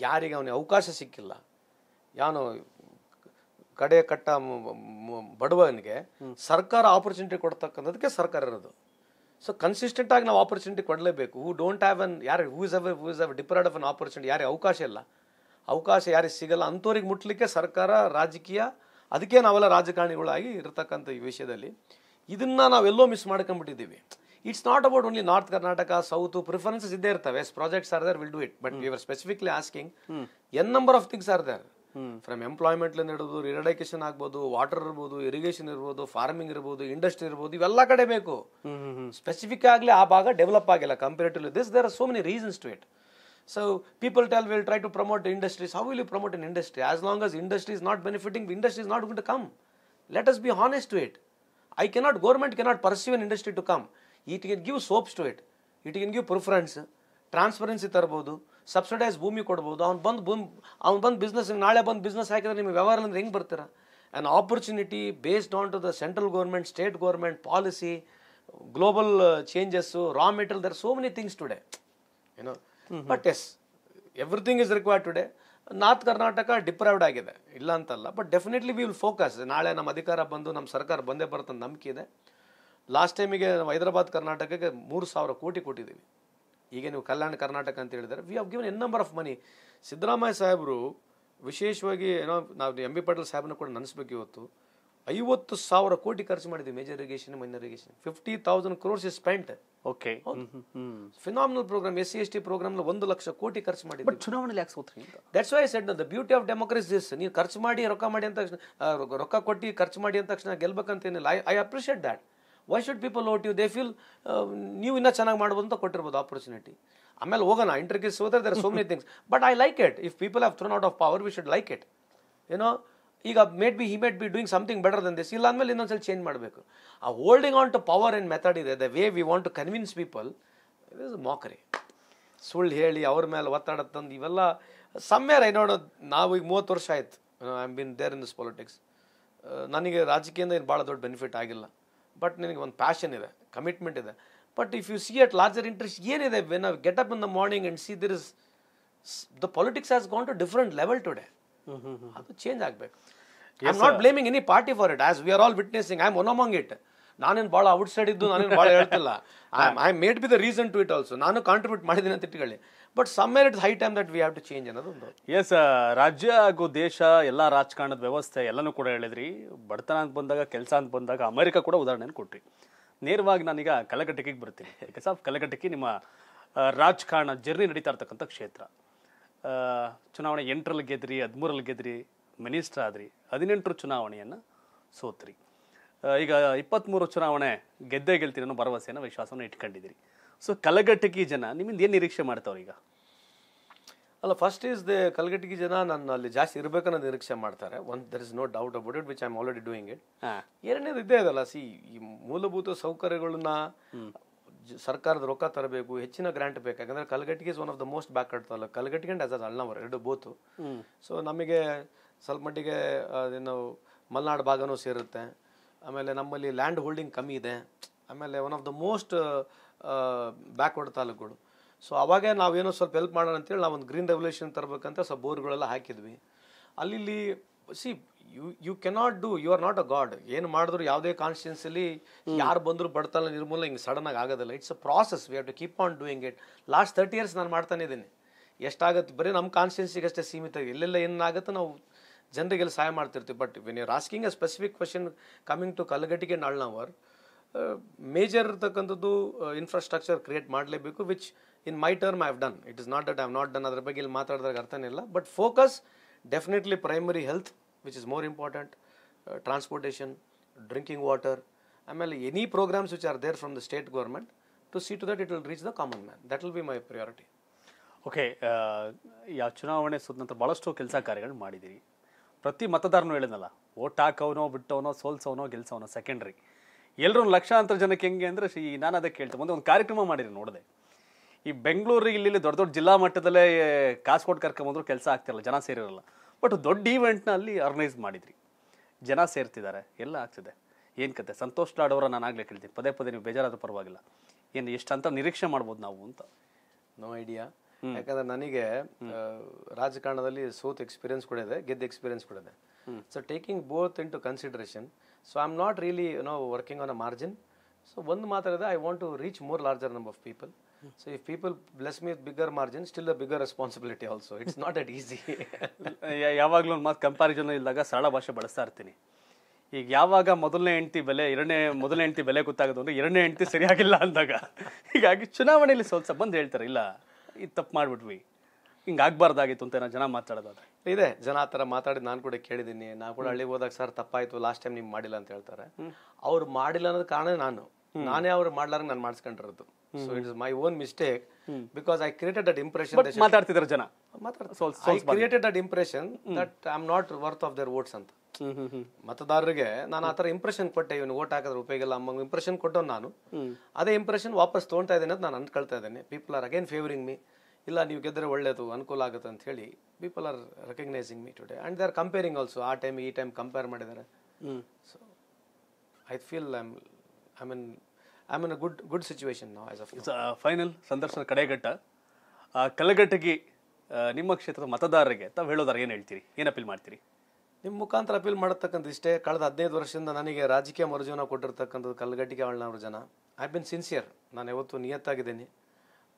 ಯಾರಿಗೆ ಅವನಿಗೆ ಅವಕಾಶ ಸಿಕ್ಕಿಲ್ಲ? ಯಾವನು ಕಡೆ ಕಟ್ಟ ಬಡವನಿಗೆ ಸರ್ಕಾರ ಆಪರ್ಚುನಿಟಿ ಕೊಡ್ತಕ್ಕಂಥದಕ್ಕೆ ಸರ್ಕಾರ ಇರೋದು. ಸೊ ಕನ್ಸಿಸ್ಟೆಂಟ್ ಆಗಿ ನಾವು ಆಪರ್ಚುನಿಟಿ ಕೊಡಲೇಬೇಕು. ಹೂ ಡೋಂಟ್ ಹ್ಯಾವ್ ಅನ್ ಯಾರು who is who is have deprived of an opportunity ಯಾರಿಗೆ ಅವಕಾಶ ಇಲ್ಲ. ಅವಕಾಶ ಯಾರಿಗೆ ಸಿಗಲ್ಲ ಅಂಥವ್ರಿಗೆ ಮುಟ್ಲಿಕ್ಕೆ ಸರ್ಕಾರ ರಾಜಕೀಯ ಅದಕ್ಕೆ ನಾವೆಲ್ಲ ರಾಜಕಾರಣಿಗಳಾಗಿ ಇರತಕ್ಕಂಥ ಈ ವಿಷಯದಲ್ಲಿ ಇದನ್ನು ನಾವೆಲ್ಲೋ miss ಮಾಡ್ಕೊಂಡ್ಬಿಟ್ಟಿದ್ದೀವಿ. It's not about only north Karnataka south preferences ಇದ್ದೇ ಇರ್ತವೆ. Projects are there will do it but we are specifically asking N number of things are there from ಎಂಪ್ಲಾಯ್ಮೆಂಟ್ಲಿಂದ ಹಿಡಿದು ಇರಿಡೈಕೇಶನ್ ಆಗ್ಬೋದು ವಾಟರ್ ಇರ್ಬೋದು ಇರಿಗೇಷನ್ ಇರ್ಬೋದು ಫಾರ್ಮಿಂಗ್ ಇರ್ಬೋದು industry ಇರ್ಬೋದು ಇವೆಲ್ಲ ಕಡೆ ಬೇಕು. ಸ್ಪೆಸಿಫಿಕ್ ಆಗಲಿ ಆ ಭಾಗ ಡೆವಲಪ್ ಆಗಿಲ್ಲ comparatively this there are so many reasons to it so people tell will try to promote industries how will you promote in industry as long as industry is not benefiting industry is not going to come. Let us be honest to it. I cannot government cannot pursue an industry to come. It can give soaps to it. It can give preference. Transparency ತರ್ಬೋದು. Subsidise ಭೂಮಿ ಕೊಡ್ಬೋದು. ಅವ್ನು ಬಂದು ಭೂಮಿ ಅವ್ನು ಬಂದು business ನಾಳೆ ಬಂದು ಬಿಸ್ನೆಸ್ ಹಾಕಿದ್ರೆ ನಿಮಗೆ ವ್ಯವಹಾರ ಅಂದ್ರೆ ಹೆಂಗೆ ಬರ್ತೀರಾ? An opportunity based on to the central government state government policy global changes raw material there so many things today ಏನೋ but yes everything is required today north Karnataka deprived ಆಗಿದೆ. ಇಲ್ಲ ಅಂತಲ್ಲ. But definitely we will focus ನಾಳೆ ನಮ್ಮ ಅಧಿಕಾರ ಬಂದು ನಮ್ಮ ಸರ್ಕಾರ ಬಂದೇ ಬರುತ್ತೆ ನಂಬಿಕೆ ಇದೆ. ಲಾಸ್ಟ್ ಟೈಮಿಗೆ ನಾವು ಹೈದರಾಬಾದ್ ಕರ್ನಾಟಕಕ್ಕೆ ಮೂರು ಸಾವಿರ ಕೋಟಿ ಕೊಟ್ಟಿದ್ದೀವಿ. ಈಗ ನೀವು ಕಲ್ಯಾಣ ಕರ್ನಾಟಕ ಅಂತ ಹೇಳಿದರೆ we have given N number of money Siddaramaiah ಸಾಹೇಬರು ವಿಶೇಷವಾಗಿ ಏನೋ ನಾವು ಎಂ ಬಿ ಪಾಟೀಲ್ ಸಾಹೇಬ್ನ ಕೂಡ ನೆನೆಸ್ಬೇಕು ಇವತ್ತು. ಐವತ್ತು ಸಾವಿರ ಕೋಟಿ ಖರ್ಚು ಮಾಡಿದ್ವಿ major irrigation minor irrigation fifty thousand crores is spent okay phenomenal program S C S T ಪ್ರೋಗ್ರಾಮ್ನ ಒಂದು ಲಕ್ಷ ಕೋಟಿ ಖರ್ಚು ಮಾಡಿ ಬಟ್ ಚುನಾವಣೆಯಲ್ಲಿ ಯಾಕೆ ಸೋತ್ರಿ that's why said the beauty of democracy this ನೀವು ಖರ್ಚು ಮಾಡಿ ರೊಕ್ಕ ಮಾಡಿ ಅಂತ ರೊಕ್ಕ ಕೊಟ್ಟು ಖರ್ಚು ಮಾಡಿ ಅಂತ ತಕ್ಷಣ ಗೆಲ್ಬೇಕಂತೇನಿಲ್ಲ I I appreciate that why should people vote you they feel ನೀವು ಇನ್ನೂ ಚೆನ್ನಾಗಿ ಮಾಡ್ಬೋದು ಅಂತ ಕೊಟ್ಟಿರ್ಬೋದು ಆಪರ್ಚುನಿಟಿ ಆಮೇಲೆ ಹೋಗೋಣ ಇಂಟರ್ಕ್ಯೂಸ್ ಹೋದ್ರೆ there so many things but I like it if people have thrown out of power we should like it ಏನೋ ಈಗ maybe he may be doing something better than this ಇಲ್ಲ ಅಂದಮೇಲೆ ಇನ್ನೊಂದ್ಸಲ ಚೇಂಜ್ ಮಾಡಬೇಕು. ಆ ಹೋಲ್ಡಿಂಗ್ ಆನ್ ಟು ಪವರ್ ಏನು method ಇದೆ. The way we want to convince people it is mockery ಸುಳ್ಳು ಹೇಳಿ, ಅವ್ರ ಮೇಲೆ ಒತ್ತಡ ತಂದು, ಇವೆಲ್ಲ ಸಮ್ಮೇರ್ ಐ ನೋಡೋ ನಾವು ಈಗ ಮೂವತ್ತು ವರ್ಷ ಆಯ್ತು. I am been there in this politics ನನಗೆ ರಾಜಕೀಯದಿಂದ ಏನು ಭಾಳ ದೊಡ್ಡ ಬೆನಿಫಿಟ್ ಆಗಿಲ್ಲ. ಬಟ್ ನಿನಗೆ ಒಂದು ಪ್ಯಾಷನ್ ಇದೆ ಕಮಿಟ್ಮೆಂಟ್ ಇದೆ. But if you see at larger interest ಏನಿದೆ? When we get up in the morning and see there is the politics has gone to different level today ಅದು ಚೇಂಜ್ ಆಗಬೇಕು. I am not blaming any party for it as we are all witnessing I am one among it ನಾನೇನು ಭಾಳ outside ಇದ್ದು ನಾನೇನು ಭಾಳ ಹೇಳ್ತಿಲ್ಲ. I made be the reason to it also ನಾನು contribute ಮಾಡಿದ್ದೀನಿ ಅಂತ ಇಟ್ಕೊಳ್ಳಿ. But somewhere it's high time that we have to change ಅನ್ನೋದು ಒಂದು. ಎಸ್ ರಾಜ್ಯ ಹಾಗೂ ದೇಶ, ಎಲ್ಲ ರಾಜಕಾರಣದ ವ್ಯವಸ್ಥೆ ಎಲ್ಲನೂ ಕೂಡ ಹೇಳಿದ್ರಿ. ಬಡತನ ಅಂತ ಬಂದಾಗ, ಕೆಲಸ ಅಂತ ಬಂದಾಗ ಅಮೆರಿಕ ಕೂಡ ಉದಾಹರಣೆಯನ್ನು ಕೊಟ್ರಿ. ನೇರವಾಗಿ ನಾನೀಗ ಕಲಘಟಕಿಗೆ ಬರ್ತೀನಿ. ಬಿಕಾಸ್ ಆಫ್ ಕಲಘಟಕಿ ನಿಮ್ಮ ರಾಜಕಾರಣ ಜರ್ನಿ ನಡೀತಾ ಇರ್ತಕ್ಕಂಥ ಕ್ಷೇತ್ರ. ಚುನಾವಣೆ ಎಂಟರಲ್ಲಿ ಗೆದ್ರಿ, ಹದಿಮೂರಲ್ಲಿ ಗೆದ್ರಿ ಮಿನಿಸ್ಟರ್ ಆದ್ರಿ. ಹದಿನೆಂಟರ ಚುನಾವಣೆಯನ್ನು ಸೋತ್ರಿ. ಈಗ ಇಪ್ಪತ್ತ್ಮೂರು ಚುನಾವಣೆ ಗೆದ್ದೇ ಗೆಲ್ತೀನಿ ಅನ್ನೋ ಭರವಸೆಯನ್ನು ವಿಶ್ವಾಸವನ್ನು ಇಟ್ಕೊಂಡಿದ್ದೀರಿ. ಸೊ ಕಲಘಟಕಿ ಜನ ನಿಮ್ಮಿಂದ ಏನು ನಿರೀಕ್ಷೆ ಮಾಡ್ತಾವ್ರು ಈಗ ಅಲ್ಲ ಫಸ್ಟ್ ಈಸ್ ದ ಕಲಘಟಕಿ ಜನ ನಾನು ಅಲ್ಲಿ ಜಾಸ್ತಿ ಇರಬೇಕನ್ನೋ ನಿರೀಕ್ಷೆ ಮಾಡ್ತಾರೆ one there is no doubt about it which I am already doing it ಎರಡನೇದು ಇದ್ದೇ ಅದಲ್ಲ ಸಿ ಈ ಮೂಲಭೂತ ಸೌಕರ್ಯಗಳನ್ನ ಸರ್ಕಾರದ ರೊಕ್ಕ ತರಬೇಕು ಹೆಚ್ಚಿನ ಗ್ರಾಂಟ್ ಬೇಕು. ಯಾಕಂದ್ರೆ Kalghatgi is one of the most back ಅಲ್ಲ ಕಲ್ಗಟ್ಟಿಗೆ ಅಂಡ್ ಆಸ್ ಅದ ಅಳ್ನವರ್ ಎರಡು ಬೋತು ಸೊ ನಮಗೆ ಸ್ವಲ್ಪ ಮಟ್ಟಿಗೆ ಏನು ಮಲೆನಾಡು ಭಾಗನೂ ಸೇರುತ್ತೆ. ಆಮೇಲೆ ನಮ್ಮಲ್ಲಿ ಲ್ಯಾಂಡ್ ಹೋಲ್ಡಿಂಗ್ ಕಮ್ಮಿ ಇದೆ. ಆಮೇಲೆ one of the most backward ತಾಲೂಕುಗಳು. ಸೊ ಅವಾಗೆ ನಾವೇನೋ ಸ್ವಲ್ಪ ಹೆಲ್ಪ್ ಮಾಡೋಣ ಅಂತೇಳಿ ನಾವು ಒಂದು ಗ್ರೀನ್ ರೆವಲ್ಯೂಷನ್ ತರಬೇಕಂತ ಸ್ವಲ್ಪ ಬೋರ್ಗಳೆಲ್ಲ ಹಾಕಿದ್ವಿ. ಅಲ್ಲಿ see you you cannot do you are not a god ಏನು ಮಾಡಿದ್ರು ಯಾವುದೇ ಕಾನ್ಸ್ಟಿಟ್ಯೂನ್ಸಿಲಿ ಯಾರು ಬಂದರೂ ಬಡತನ ನಿರ್ಮೂಲ ಹಿಂಗೆ ಸಡನ್ ಆಗಿ ಆಗೋದಿಲ್ಲ. It's a process we have to keep on doing it last thirty years ನಾನು ಮಾಡ್ತಾನೆ ಇದ್ದೀನಿ. ಎಷ್ಟಾಗುತ್ತೆ? ಬರೀ ನಮ್ಮ ಕಾನ್ಸ್ಟಿಟ್ಯೂನ್ಸಿಗೆ ಅಷ್ಟೇ ಸೀಮಿತ. ಎಲ್ಲೆಲ್ಲ ಏನಾಗುತ್ತೆ ನಾವು ಜನರಿಗೆಲ್ಲ ಸಹಾಯ ಮಾಡ್ತಿರ್ತೀವಿ. But when you asking a specific question coming to Kalghatgi ನಾಳ್ನವರ್ major ಇರ್ತಕ್ಕಂಥದ್ದು ಇನ್ಫ್ರಾಸ್ಟ್ರಕ್ಚರ್ ಕ್ರಿಯೇಟ್ ಮಾಡಲೇಬೇಕು which in my term I have done it is not that I have not done ಅದ್ರ ಬಗ್ಗೆ ಇಲ್ಲಿ ಮಾತಾಡಿದಾಗ ಅರ್ಥನೇ ಇಲ್ಲ. But focus definitely primary health which is more important transportation drinking water ಆಮೇಲೆ any programmes which are there from the state government to see to that it will reach the common man that will be my priority okay ಯಾವ ಚುನಾವಣೆ ಸುತ್ತ ನಂತರ ಭಾಳಷ್ಟು ಕೆಲಸ ಕಾರ್ಯಗಳು ಮಾಡಿದ್ದೀರಿ ಪ್ರತಿ ಮತದಾರನು ಹೇಳಿದ್ನಲ್ಲ, ಓಟ್ ಹಾಕವನೋ, ಬಿಟ್ಟವನೋ ಸೋಲ್ಸೋನೋ ಗೆಲ್ಸೋನೋ ಸೆಕೆಂಡ್ರಿ ಎಲ್ಲರೂ ಲಕ್ಷಾಂತರ ಜನಕ್ಕೆ ಹೆಂಗೆ ಅಂದರೆ ಈ ನಾನು ಅದಕ್ಕೆ ಹೇಳ್ತೇನೆ ಮುಂದೆ ಒಂದು ಕಾರ್ಯಕ್ರಮ ಮಾಡಿರಿ ನೋಡಿದೆ. ಈ ಬೆಂಗಳೂರಿಗೆ ಇಲ್ಲಿ ದೊಡ್ಡ ದೊಡ್ಡ ಜಿಲ್ಲಾ ಮಟ್ಟದಲ್ಲೇ ಕಾಸು ಕೊಟ್ಟು ಕರ್ಕೊಂಬಂದ್ರು ಕೆಲಸ ಆಗ್ತಿರಲ್ಲ ಜನ ಸೇರಿರಲ್ಲ. ಬಟ್ ದೊಡ್ಡ ಈವೆಂಟ್ನ ಅಲ್ಲಿ ಆರ್ಗನೈಸ್ ಮಾಡಿದ್ರಿ. ಜನ ಸೇರ್ತಿದ್ದಾರೆ ಎಲ್ಲ ಆಗ್ತಿದೆ. ಏನು ಕತೆ? ಸಂತೋಷ್ ಲಾಡೋರ ಅವರ ನಾನು ಆಗಲೇ ಕೇಳ್ತೀನಿ. ಪದೇ ಪದೇ ನೀವು ಬೇಜಾರಾದ್ರೂ ಪರವಾಗಿಲ್ಲ. ಏನು ಎಷ್ಟು ಅಂತ ನಿರೀಕ್ಷೆ ಮಾಡ್ಬೋದು ನಾವು ಅಂತ. ನೋ ಐಡಿಯಾ ಯಾಕಂದ್ರೆ ನನಗೆ ರಾಜಕಾರಣದಲ್ಲಿ ಸೋತ್ ಎಕ್ಸ್ಪೀರಿಯನ್ಸ್ ಕೂಡ ಇದೆ ಗೆದ್ದ ಎಕ್ಸ್ಪೀರಿಯನ್ಸ್ ಕೂಡ ಇದೆ. So taking both into consideration so I am not really no working on a margin so ಒಂದು ಮಾತಾಡಿದೆ I want to reach more larger number of people so if people bless me bigger margin still a bigger responsibility also it's not at easy ಯಾ- ಯಾವಾಗ್ಲೂ ಒಂದು ಮಾತು comparison ಇಲ್ದಾಗ ಸರಳ ಭಾಷೆ ಬಳಸ್ತಾ ಇರ್ತೀನಿ ಈಗ ಯಾವಾಗ ಮೊದಲನೇ ಹೆಂಡತಿ ಬೆಲೆ ಎರಡನೇ ಮೊದಲನೇ ಹೆಂಡತಿ ಬೆಲೆ ಗೊತ್ತಾಗೋದು ಅಂದ್ರೆ ಎರಡನೇ ಹೆಂಡತಿ ಸರಿಯಾಗಿಲ್ಲ ಅಂದಾಗ ಹೀಗಾಗಿ ಚುನಾವಣೆಯಲ್ಲಿ ಸ್ವಲ್ಪ ಬಂದು ಹೇಳ್ತಾರೆ ಇಲ್ಲ ಇದು ತಪ್ಪು ಮಾಡ್ಬಿಟ್ವಿ ಹಿಂಗೆ ಆಗಬಾರ್ದಾಗಿತ್ತು ಅಂತ ಏನೋ ಜನ ಮಾತಾಡೋದಾದ್ರೆ? ಇದೆ ಜನ ಆ ಥರ ಮಾತಾಡಿ ನಾನು ಕೂಡ ಕೇಳಿದ್ದೀನಿ. ನಾನು ಕೂಡ ಹಳ್ಳಿಗೆ ಹೋದಾಗ ಸರ್ ತಪ್ಪಾಯಿತು ಲಾಸ್ಟ್ ಟೈಮ್ ನೀವು ಮಾಡಿಲ್ಲ ಅಂತ ಹೇಳ್ತಾರೆ. ಅವ್ರು ಮಾಡಿಲ್ಲ ಅನ್ನೋದು ಕಾರಣ ನಾನು. ನಾನೇ ಅವ್ರು ಮಾಡ್ಲಾರ ನಾನು ಮಾಡಿಸ್ಕೊಂಡಿರೋದು. So it's my own mistake because I created that impression ಮಾತಾಡ್ತಿದ್ದಾರೆ ಜನ. Created that impression that I am not worth of their votes ಅಂತ. ಮತದಾರರಿಗೆ ನಾನು ಆ ಥರ ಇಂಪ್ರೆಷನ್ ಕೊಟ್ಟೆ. ಇವನು ಓಟ್ ಹಾಕಿದ್ರೆ ಉಪಯೋಗ ಇಲ್ಲ ಅಮ್ಮ ಇಂಪ್ರೆಷನ್ ಕೊಟ್ಟವ್ ನಾನು ಅದೇ ಇಂಪ್ರೆಷನ್ ವಾಪಸ್ ತೊಗೊಳ್ತಾ ಇದ್ದೇನೆ ಅಂತ ನಾನು ಅನ್ಕೊಳ್ತಾ ಇದ್ದೇನೆ. People are again favouring me ಇಲ್ಲ ನೀವು ಗೆದ್ದರೆ ಒಳ್ಳೆಯದು ಅನುಕೂಲ ಆಗುತ್ತೆ ಅಂತ ಹೇಳಿ people are recognising me today and they are comparing also ಆ ಟೈಮ್ ಈ ಟೈಮ್ ಕಂಪೇರ್ ಮಾಡಿದ್ದಾರೆ. So I feel I I mean I mean a good good situation ನಾವು ಆಸ್ ಆಫ್ ಫೈನಲ್ ಸಂದರ್ಶನ ಕಡೆಗಟ್ಟ. ಆ ಕಲಗಟ್ಟಗಿ ನಿಮ್ಮ ಕ್ಷೇತ್ರದ ಮತದಾರರಿಗೆ ತಾವು ಹೇಳೋದಾರ ಏನು ಹೇಳ್ತೀರಿ? ಏನು ಅಪೀಲ್ ಮಾಡ್ತೀರಿ? ನಿಮ್ಮ ಮುಖಾಂತರ ಅಪೀಲ್ ಮಾಡತಕ್ಕಂಥ ಇಷ್ಟೇ. ಕಳೆದ ಹದಿನೈದು ವರ್ಷದಿಂದ ನನಗೆ ರಾಜಕೀಯ ಮರುಜೀವನ ಕೊಟ್ಟಿರ್ತಕ್ಕಂಥದ್ದು ಕಲ್ಲಗಟ್ಟಿಗೆ ಅವಳನವ್ರ ಜನ. ಐ ಬಿನ್ ಸಿನ್ಸಿಯರ್ ನಾನು ಯಾವತ್ತೂ ನಿಯತ್ತಾಗಿದ್ದೀನಿ.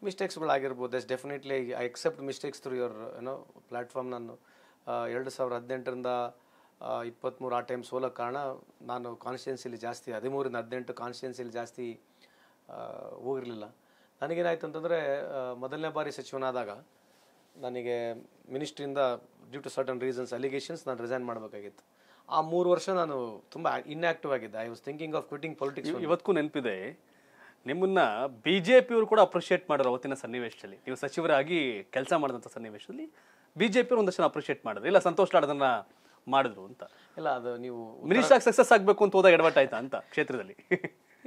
ಮಿಸ್ಟೇಕ್ಸ್ಗಳಾಗಿರ್ಬೋದು yes definitely I accept mistakes through your ಏನೋ ಪ್ಲ್ಯಾಟ್ಫಾರ್ಮ್ ನಾನು. ಎರಡು ಸಾವಿರದ ಹದಿನೆಂಟರಿಂದ ಇಪ್ಪತ್ತ್ಮೂರು ಆ ಟೈಮ್ ಸೋಲೋ ಕಾರಣ ನಾನು ಕಾನ್ಸ್ಟಿಟ್ಯೂನ್ಸಿಲಿ ಜಾಸ್ತಿ ಹದಿಮೂರಿಂದ ಹದಿನೆಂಟು ಕಾನ್ಸ್ಟಿಟ್ಯೂನ್ಸಿಲಿ ಜಾಸ್ತಿ ಹೋಗಿರಲಿಲ್ಲ. ನನಗೇನಾಯ್ತು ಅಂತಂದರೆ ಮೊದಲನೇ ಬಾರಿ ಸಚಿವನಾದಾಗ ನನಗೆ ಮಿನಿಸ್ಟ್ರಿಯಿಂದ due to certain reasons allegations ನಾನು ರಿಸೈನ್ ಮಾಡಬೇಕಾಗಿತ್ತು. ಆ ಮೂರು ವರ್ಷ ನಾನು ತುಂಬ ಇನ್ಆಕ್ಟಿವ್ ಆಗಿದ್ದೆ. I was thinking of quitting politics ಇವತ್ತಿಗೂ ನೆನಪಿದೆ. ನಿಮ್ಮನ್ನ ಬಿ ಜೆ ಪಿಯವರು ಕೂಡ ಅಪ್ರಿಷಿಯೇಟ್ ಮಾಡೋರು ಅವತ್ತಿನ ಸನ್ನಿವೇಶದಲ್ಲಿ. ನೀವು ಸಚಿವರಾಗಿ ಕೆಲಸ ಮಾಡಿದಂಥ ಸನ್ನಿವೇಶದಲ್ಲಿ ಬಿ ಜೆ ಪಿಯವರು ಒಂದಷ್ಟು ಅಪ್ರಿಷಿಯೇಟ್ ಮಾಡಿದ್ರು. ಇಲ್ಲ ಸಂತೋಷ್ ಲಾಡ್ ಅದನ್ನ ಮಾಡಿದ್ರು ಅಂತ. ಇಲ್ಲ ಅದು ನೀವು ಮಿನಿಸ್ಟರ್ ಆಗಿ ಸಕ್ಸಸ್ ಆಗಬೇಕು ಅಂತ ಹೋದಾಗ ಎಡವಟ್ ಆಯ್ತಾ ಅಂತ ಕ್ಷೇತ್ರದಲ್ಲಿ?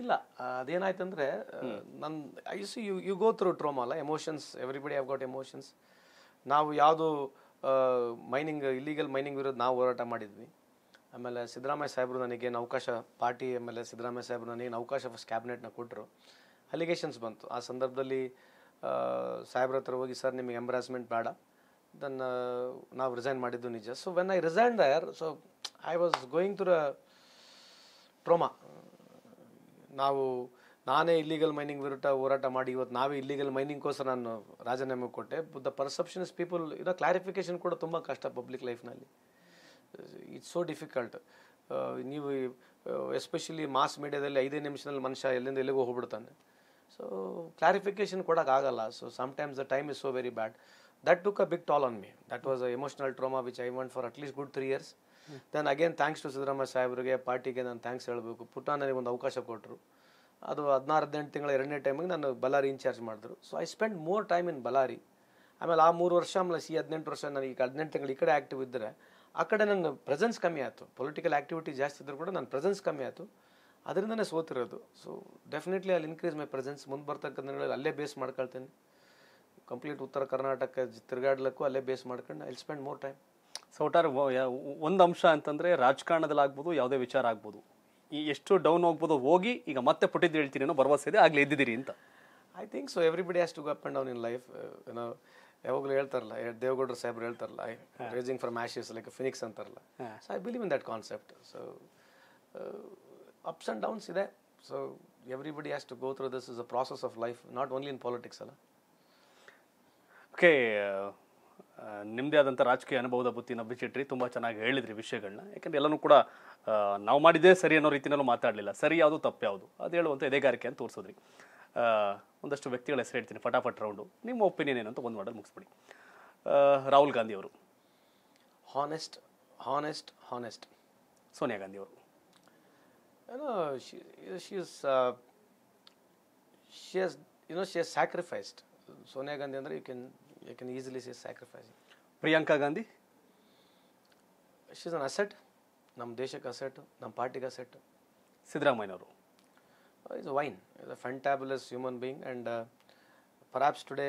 ಇಲ್ಲ ಅದೇನಾಯ್ತಂದ್ರೆ ನನ್ನ I see you you go through trauma ಅಲ್ಲ emotions everybody have got emotions ನಾವು ಯಾವುದು ಮೈನಿಂಗ್ ಇಲ್ಲಿಗಲ್ ಮೈನಿಂಗ್ ವಿರುದ್ಧ ನಾವು ಹೋರಾಟ ಮಾಡಿದ್ವಿ. ಆಮೇಲೆ ಸಿದ್ದರಾಮಯ್ಯ ಸಾಹೇಬರು ನನಗೇನು ಅವಕಾಶ, ಪಾರ್ಟಿ ಆಮೇಲೆ ಸಿದ್ದರಾಮಯ್ಯ ಸಾಹೇಬರು ನನಗೇನು ಅವಕಾಶ ಫಸ್ಟ್ ಕ್ಯಾಬಿನೆಟ್ನ ಕೊಟ್ಟರು ಅಲಿಗೇಷನ್ಸ್ ಬಂತು. ಆ ಸಂದರ್ಭದಲ್ಲಿ ಸಾಹೇಬ್ರ ಹತ್ರ ಹೋಗಿ, ಸರ್, ನಿಮಗೆ ಎಂಬ್ರಾಸ್ಮೆಂಟ್ ಬೇಡ. ದೆನ್ ನಾವು ರಿಸೈನ್ ಮಾಡಿದ್ದು ನಿಜ. So when I resign there so I was going to the trauma ನಾವು, ನಾನೇ ಇಲ್ಲಿಗಲ್ ಮೈನಿಂಗ್ ವಿರುದ್ಧ ಹೋರಾಟ ಮಾಡಿ, ಇವತ್ತು ನಾವೇ ಇಲ್ಲಿಗಲ್ ಮೈನಿಂಗ್ಗೋಸ್ಕರ ನಾನು ರಾಜೀನಾಮೆ ಕೊಟ್ಟೆ. ದ ಪರ್ಸೆಪ್ಷನ್ಸ್ ಪೀಪಲ್ ಇದು ಕ್ಲಾರಿಫಿಕೇಷನ್ ಕೂಡ ತುಂಬ ಕಷ್ಟ ಪಬ್ಲಿಕ್ ಲೈಫ್ನಲ್ಲಿ ಇಟ್ಸ್ ಸೋ ಡಿಫಿಕಲ್ಟ್ ನೀವು ಎಸ್ಪೆಷಲಿ ಮಾಸ್ ಮೀಡಿಯಾದಲ್ಲಿ ಐದೇ ನಿಮಿಷದಲ್ಲಿ ಮನುಷ್ಯ ಎಲ್ಲಿಂದ ಎಲ್ಲಿಗೂ ಹೋಗ್ಬಿಡ್ತಾನೆ. So clarification ಕೊಡೋಕ್ಕಾಗಲ್ಲ so sometimes the time is so very bad that took a big toll on me that was a emotional trauma which I want for at least good three years then again thanks to Siddaramaiah ಸಾಹೇಬ್ರಿಗೆ ಪಾರ್ಟಿಗೆ ನಾನು thanks ಹೇಳಬೇಕು. ಪುಟ್ಟ ನನಗೆ ಒಂದು ಅವಕಾಶ ಕೊಟ್ಟರು ಅದು ಹದಿನಾರು ಹದಿನೆಂಟು ತಿಂಗಳ ಎರಡನೇ ಟೈಮಿಗೆ ನಾನು ಬಳ್ಳಾರಿ ಇನ್ಚಾರ್ಜ್ ಮಾಡಿದ್ರು. So I spend more time in Ballari. ಆಮೇಲೆ ಆ ಮೂರು ವರ್ಷ ಆಮೇಲೆ ಸಿ ಹದಿನೆಂಟು ವರ್ಷ ನನಗೆ ಈಗ ಹದಿನೆಂಟು ತಿಂಗಳು ಈ ಕಡೆ ಆ್ಯಕ್ಟಿವ್ ಇದ್ದರೆ ಆ ಕಡೆ ನನ್ನ ಪ್ರೆಸೆನ್ಸ್ ಕಮ್ಮಿ ಆಯಿತು. ಪೊಲಿಟಿಕಲ್ ಆ್ಯಕ್ಟಿವಿಟಿ ಜಾಸ್ತಿ ಇದ್ದರೂ ಕೂಡ ನನ್ನ ಪ್ರೆಸೆನ್ಸ್ ಕಮ್ಮಿ ಆಯಿತು. ಅದರಿಂದನೇ ಸೋತಿರೋದು. ಸೊ ಡೆಫಿನೆಟ್ಲಿ ಅಲ್ಲಿ ಇನ್ಕ್ರೀಸ್ ಮೈ ಪ್ರೆಸೆನ್ಸ್ ಮುಂದೆ ಬರ್ತಕ್ಕಂಥ ದಿನಗಳಲ್ಲಿ ಅಲ್ಲೇ ಬೇಸ್ ಮಾಡ್ಕೊಳ್ತೇನೆ. ಕಂಪ್ಲೀಟ್ ಉತ್ತರ ಕರ್ನಾಟಕ ತಿರುಗಾಡ್ಲಕ್ಕೂ ಅಲ್ಲೇ ಬೇಸ್ ಮಾಡ್ಕೊಂಡು I spend more time so ಒಟ್ಟಾರೆ ಒಂದು ಅಂಶ ಅಂತಂದರೆ ರಾಜಕಾರಣದಲ್ಲಿ ಆಗ್ಬೋದು ಯಾವುದೇ ವಿಚಾರ ಆಗ್ಬೋದು. ಈ ಎಷ್ಟು ಡೌನ್ ಹೋಗ್ಬೋದು ಹೋಗಿ ಈಗ ಮತ್ತೆ ಪುಟ್ಟಿದ್ದು ಹೇಳ್ತೀನಿ ಅನ್ನೋ ಭರವಸೆ ಇದೆ ಆಗಲೇ ಎದ್ದಿದ್ದೀರಿ ಅಂತ. I think so everybody has to go up and down in life ಏನೋ ಯಾವಾಗಲೂ ಹೇಳ್ತಾರಲ್ಲ ದೇವೇಗೌಡರು ಸಾಹೇಬ್ರು ಹೇಳ್ತಾರಲ್ಲ rising from ashes like phoenix ಅಂತಾರಲ್ಲ. So I believe in that concept so ups and downs ಇದೆ. So everybody has to go through this is a process of life not only in politics ಅಲ್ಲ. Okay ನಿಮ್ಮದೇ ಆದಂಥ ರಾಜಕೀಯ ಅನುಭವದ ಬುತ್ತಿನ ಬಿಚ್ಚಿಟ್ರಿ ತುಂಬ ಚೆನ್ನಾಗಿ ಹೇಳಿದ್ರಿ ವಿಷಯಗಳನ್ನ ಯಾಕಂದ್ರೆ ಎಲ್ಲನೂ ಕೂಡ ನಾವು ಮಾಡಿದ್ದೇ ಸರಿ ಅನ್ನೋ ರೀತಿಯಲ್ಲೂ ಮಾತಾಡಲಿಲ್ಲ. ಸರಿ ಯಾವುದು ತಪ್ಪು ಯಾವುದು? ಅದು ಹೇಳುವಂಥ ಎದೆಗಾರಿಕೆ ಅಂತ ತೋರಿಸಿದ್ರಿ ಒಂದಷ್ಟು ವ್ಯಕ್ತಿಗಳ ಹೆಸರು ಹೇಳ್ತೀನಿ ಫಟಾಫಟ್ ರೌಂಡು ನಿಮ್ಮ ಒಪಿನಿಯನ್ ಏನಂತ ಒಂದು ಮಾಡಲ್ ಮುಗಿಸ್ಬಿಡಿ. ರಾಹುಲ್ ಗಾಂಧಿ ಅವರು. Honest honest honest Sonia Gandhi ಅವರು. ಏನೋ she you know she has sacrificed. sonia gandhi andre you can you can easily say sacrificing Priyanka Gandhi? She is an asset ನಮ್ಮ ದೇಶಕ್ಕೆ ಅಸೆಟ್ ನಮ್ಮ ಪಾರ್ಟಿಗೆ ಅಸೆಟ್ ಸಿದ್ದರಾಮಯ್ಯನವರು. Is a wine is a fantabulous human being and perhaps today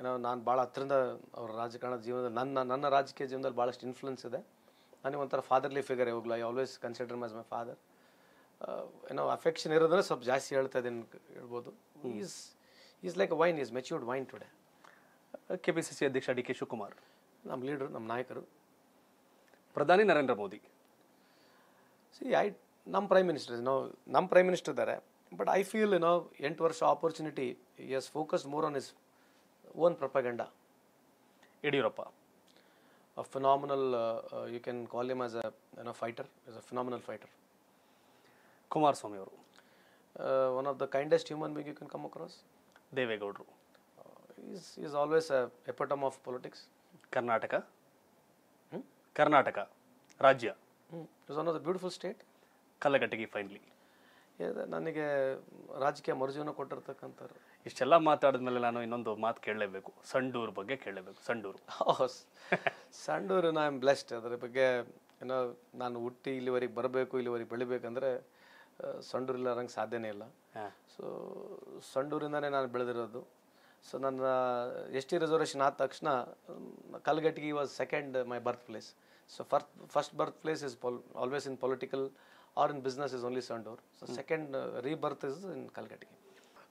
ಏನೋ ನಾನು ಭಾಳ ಹತ್ತಿರದ ಅವ್ರ ರಾಜಕಾರಣದ ಜೀವನದಲ್ಲಿ ನನ್ನ ನನ್ನ ರಾಜಕೀಯ ಜೀವನದಲ್ಲಿ ಭಾಳಷ್ಟು ಇನ್ಫ್ಲುಯೆನ್ಸ್ ಇದೆ. ನನಗೆ ಒಂಥರ ಫಾದರ್ಲಿ ಫಿಗರ್ ಯಾವಾಗಲೂ I always consider as my father ಏನೋ ಅಫೆಕ್ಷನ್ ಇರೋದ್ರೆ ಸ್ವಲ್ಪ ಜಾಸ್ತಿ ಹೇಳ್ತಾ ಇದ್ದೀನಿ ಹೇಳ್ಬೋದು. He's he's like wine he's matured wine today K P C C ಅಧ್ಯಕ್ಷ ಡಿ ಕೆ ಶಿವಕುಮಾರ್. ನಮ್ಮ ಲೀಡ್ರು ನಮ್ಮ ನಾಯಕರು. ಪ್ರಧಾನಿ ನರೇಂದ್ರ ಮೋದಿ. ಸಿ ಐ ನಮ್ಮ ಪ್ರೈಮ್ ಮಿನಿಸ್ಟರ್ ನಾವು ನಮ್ಮ ಪ್ರೈಮ್ ಮಿನಿಸ್ಟರ್ ಇದ್ದಾರೆ. ಬಟ್ ಐ ಫೀಲ್ ನೋ ಎಂಟು ವರ್ಷ opportunity is focus more on his own propaganda Yediyurappa uh, uh, you can call him as a you know, fighter as a phenomenal fighter Kumaraswamy ಅವರು uh, one of the kindest human being you can come across ದೇವೇಗೌಡರು uh, is he's always a epitome of politics Karnataka Hmm? Karnataka ರಾಜ್ಯ mm. it's one of the beautiful state Kalghatgi finally ನನಗೆ ರಾಜಕೀಯ ಮರುಜೀವನ ಕೊಟ್ಟಿರ್ತಕ್ಕಂಥವ್ರು. ಇಷ್ಟೆಲ್ಲ ಮಾತಾಡಿದ್ಮೇಲೆ ನಾನು ಇನ್ನೊಂದು ಮಾತು ಕೇಳಲೇಬೇಕು. ಸಂಡೂರು ಬಗ್ಗೆ ಕೇಳಲೇಬೇಕು. ಸಂಡೂರು. ಸಂಡೂರು ನಾ ಆಮ್ ಬ್ಲೆಸ್ಡ್ ಅದರ ಬಗ್ಗೆ ಏನೋ ನಾನು ಹುಟ್ಟಿ ಇಲ್ಲಿವರೆಗೆ ಬರಬೇಕು ಇಲ್ಲಿವರೆಗೆ ಬೆಳಿಬೇಕಂದ್ರೆ ಸಂಡೂರು ಇಲ್ಲಾರಂಗೆ ಸಾಧ್ಯನೇ ಇಲ್ಲ. ಸೊ ಸಂಡೂರಿಂದನೇ ನಾನು ಬೆಳೆದಿರೋದು. ಸೊ ನನ್ನ ಎಸ್ ಟಿ ರಿಸರ್ವೇಷನ್ ಆದ ತಕ್ಷಣ Kalghatgi was second my birth place so first first birth place is pol always in political or in business is only Sandur so second rebirth is in